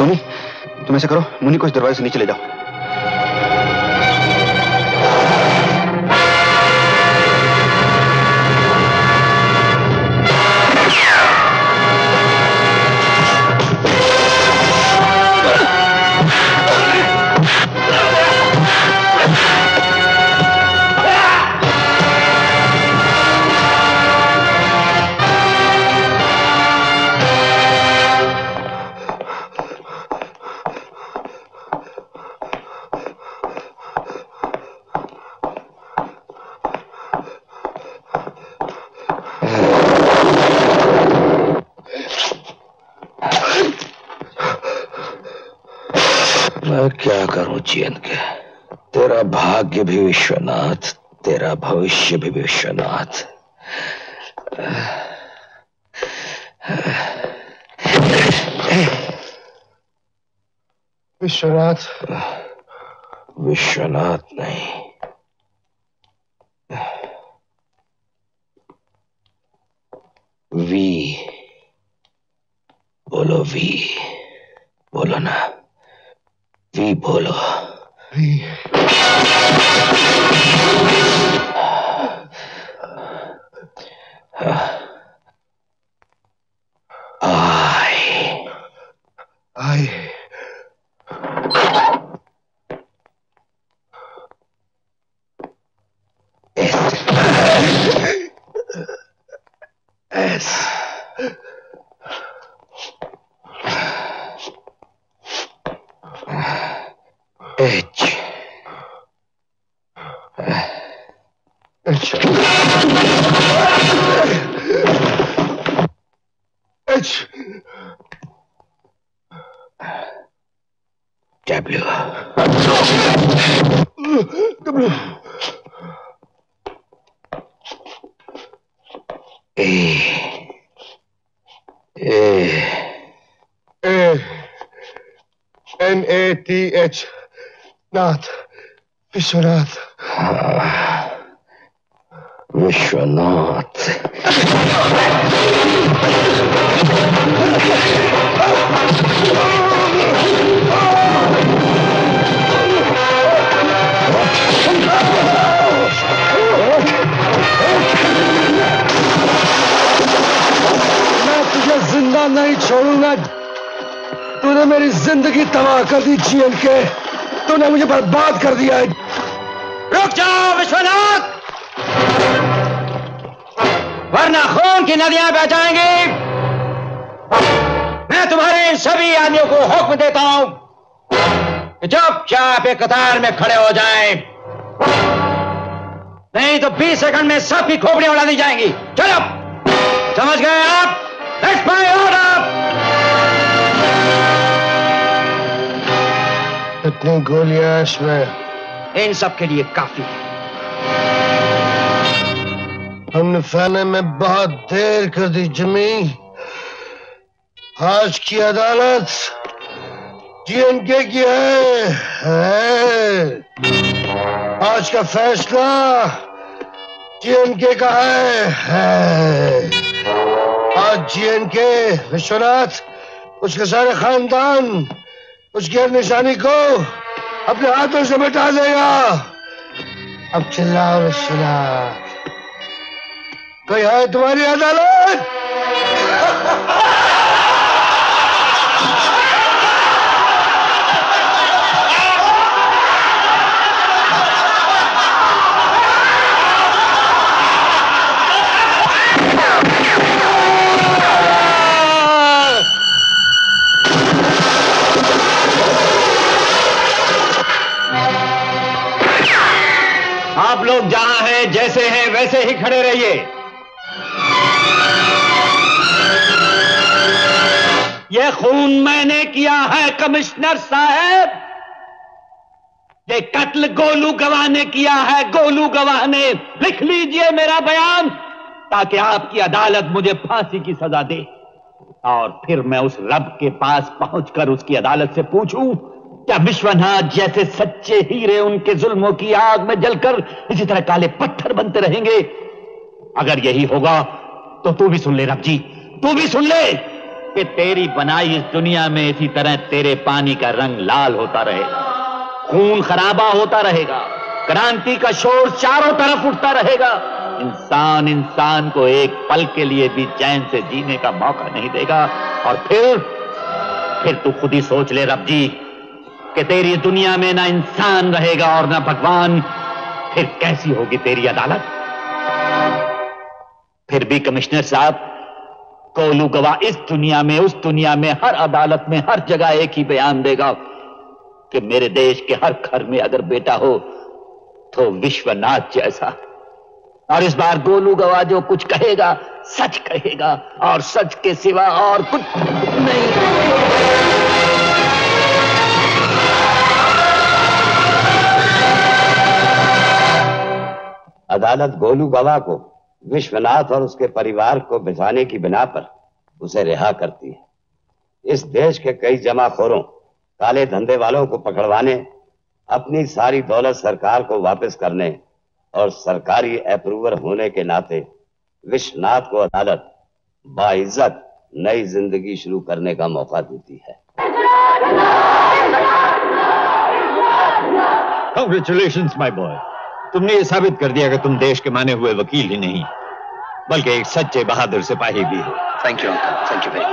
सोनी तुम ऐसे करो मुनि को इस दरवाजे से नीचे ले जाओ। जियन के तेरा भाग्य भी विश्वनाथ तेरा भविष्य भी विश्वनाथ। विश्वनाथ? विश्वनाथ नहीं। वी। बोलो वी। बोलो ना। वी बोलो। I S. H H H W W A A A N A T H Nath Vishwanath Vishwanath मैं तुझे ज़िंदा नहीं छोड़ूँगा। तूने मेरी ज़िंदगी तबाह कर दी जीएन के तूने मुझे बर्बाद कर दिया है। रुक जाओ, विश्वनाथ। वरना खून की नदियाँ बह जाएँगी। मैं तुम्हारे इन सभी आदमियों को हुक्म देता हूँ कि चुपचाप एक कतार में खड़े हो जाएँ। नहीं तो 20 सेकंड में सबकी खोपड़ियाँ उड़ा दी जाएँगी। चलो समझ गए आप? my order! इतनी गोलियाँ इसमें। इन सब के लिए काफ़ी है। हमने फैने में बहुत देर कर दी जमी आज की अदालत जीएनके की है, है। आज का फैसला जीएनके का है, है। आज जीएनके विश्वनाथ उसके सारे खानदान उसकी गैर निशानी को अपने हाथों से मिटा देगा। अब चिल्लाओ विश्वनाथ कोई है तुम्हारी अदालत? आप लोग जहाँ हैं, जैसे हैं, वैसे ही खड़े रहिए। यह खून मैंने किया है, कमिश्नर साहब। ये कत्ल गोलू गवाह ने किया है, गोलू गवाह ने। लिख लीजिए मेरा बयान, ताकि आपकी अदालत मुझे फांसी की सजा दे। और फिर मैं उस रब के पास पहुंचकर उसकी अदालत से पूछूँ क्या विश्वनाथ जैसे सच्चे हीरे उनके जुल्मों की आग में जलकर इसी तरह काले पत्थर बनते रहेंगे? अगर यही होगा तो तू भी सुन ले रब जी तू भी सुन ले कि तेरी बनाई इस दुनिया में इसी तरह तेरे पानी का रंग लाल होता रहेगा, खून खराबा होता रहेगा, क्रांति का शोर चारों तरफ़ उठता रहेगा। इंसान इंसान को एक पल के लिए भी चैन से जीने का मौका नहीं देगा, और फिर फिर तू खुद ही सोच ले रब जी कि तेरी दुनिया में ना इंसान रहेगा और ना भगवान। फिर कैसी होगी तेरी अदालत? फिर भी कमिश्नर साहब, कोलू गवाह इस दुनिया में, उस दुनिया में, हर अदालत में, हर जगह एक ही बयान देगा कि मेरे देश के हर घर में अगर बेटा हो तो विश्वनाथ जैसा। और इस बार गोलू गवाह जो कुछ कहेगा, सच कहेगा, और सच के सिवा और कुछ नहीं। अदालत गोलू बाबा को, विश्वनाथ और उसके परिवार को बिठाने की बिना पर उसे रिहा करती है। इस देश के कई जमाखोरों, काले धंधे वालों को पकड़वाने, अपनी सारी दौलत सरकार को वापस करने और सरकारी अप्रूवर होने के नाते विश्वनाथ को अदालत बाइज्जत नई ज़िंदगी शुरू करने का मौका देती है। कॉन्ग्रेचुलेशन माय बॉय तुमने ये साबित कर दिया कि तुम देश के माने हुए वकील ही नहीं बल्कि एक सच्चे बहादुर सिपाही भी हो। Thank you uncle thank you very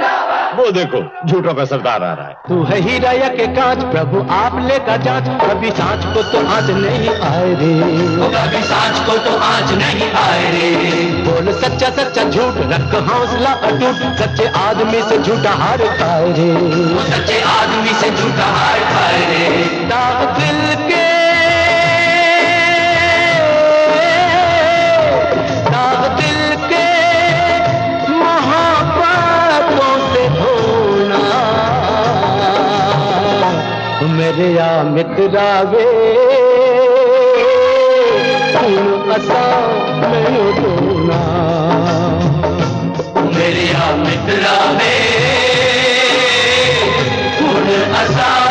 much वो देखो झूठों का सरदार आ रहा है। तू है हीरा या के कांच प्रभु आप लेकर जाँच। कभी सांच को तो आज नहीं आए रे। कभी सांच को तो आज नहीं आए रे। बोल सच्चा सच्चा झूठ रख हौसला अटूट। सच्चे आदमी से झूठा हार खाए रे। सच्चे आदमी से झूठा हार खाए रे। दिल के दरिया मितरावे तूं असां मैनू तूना। दरिया मितरावे तू असा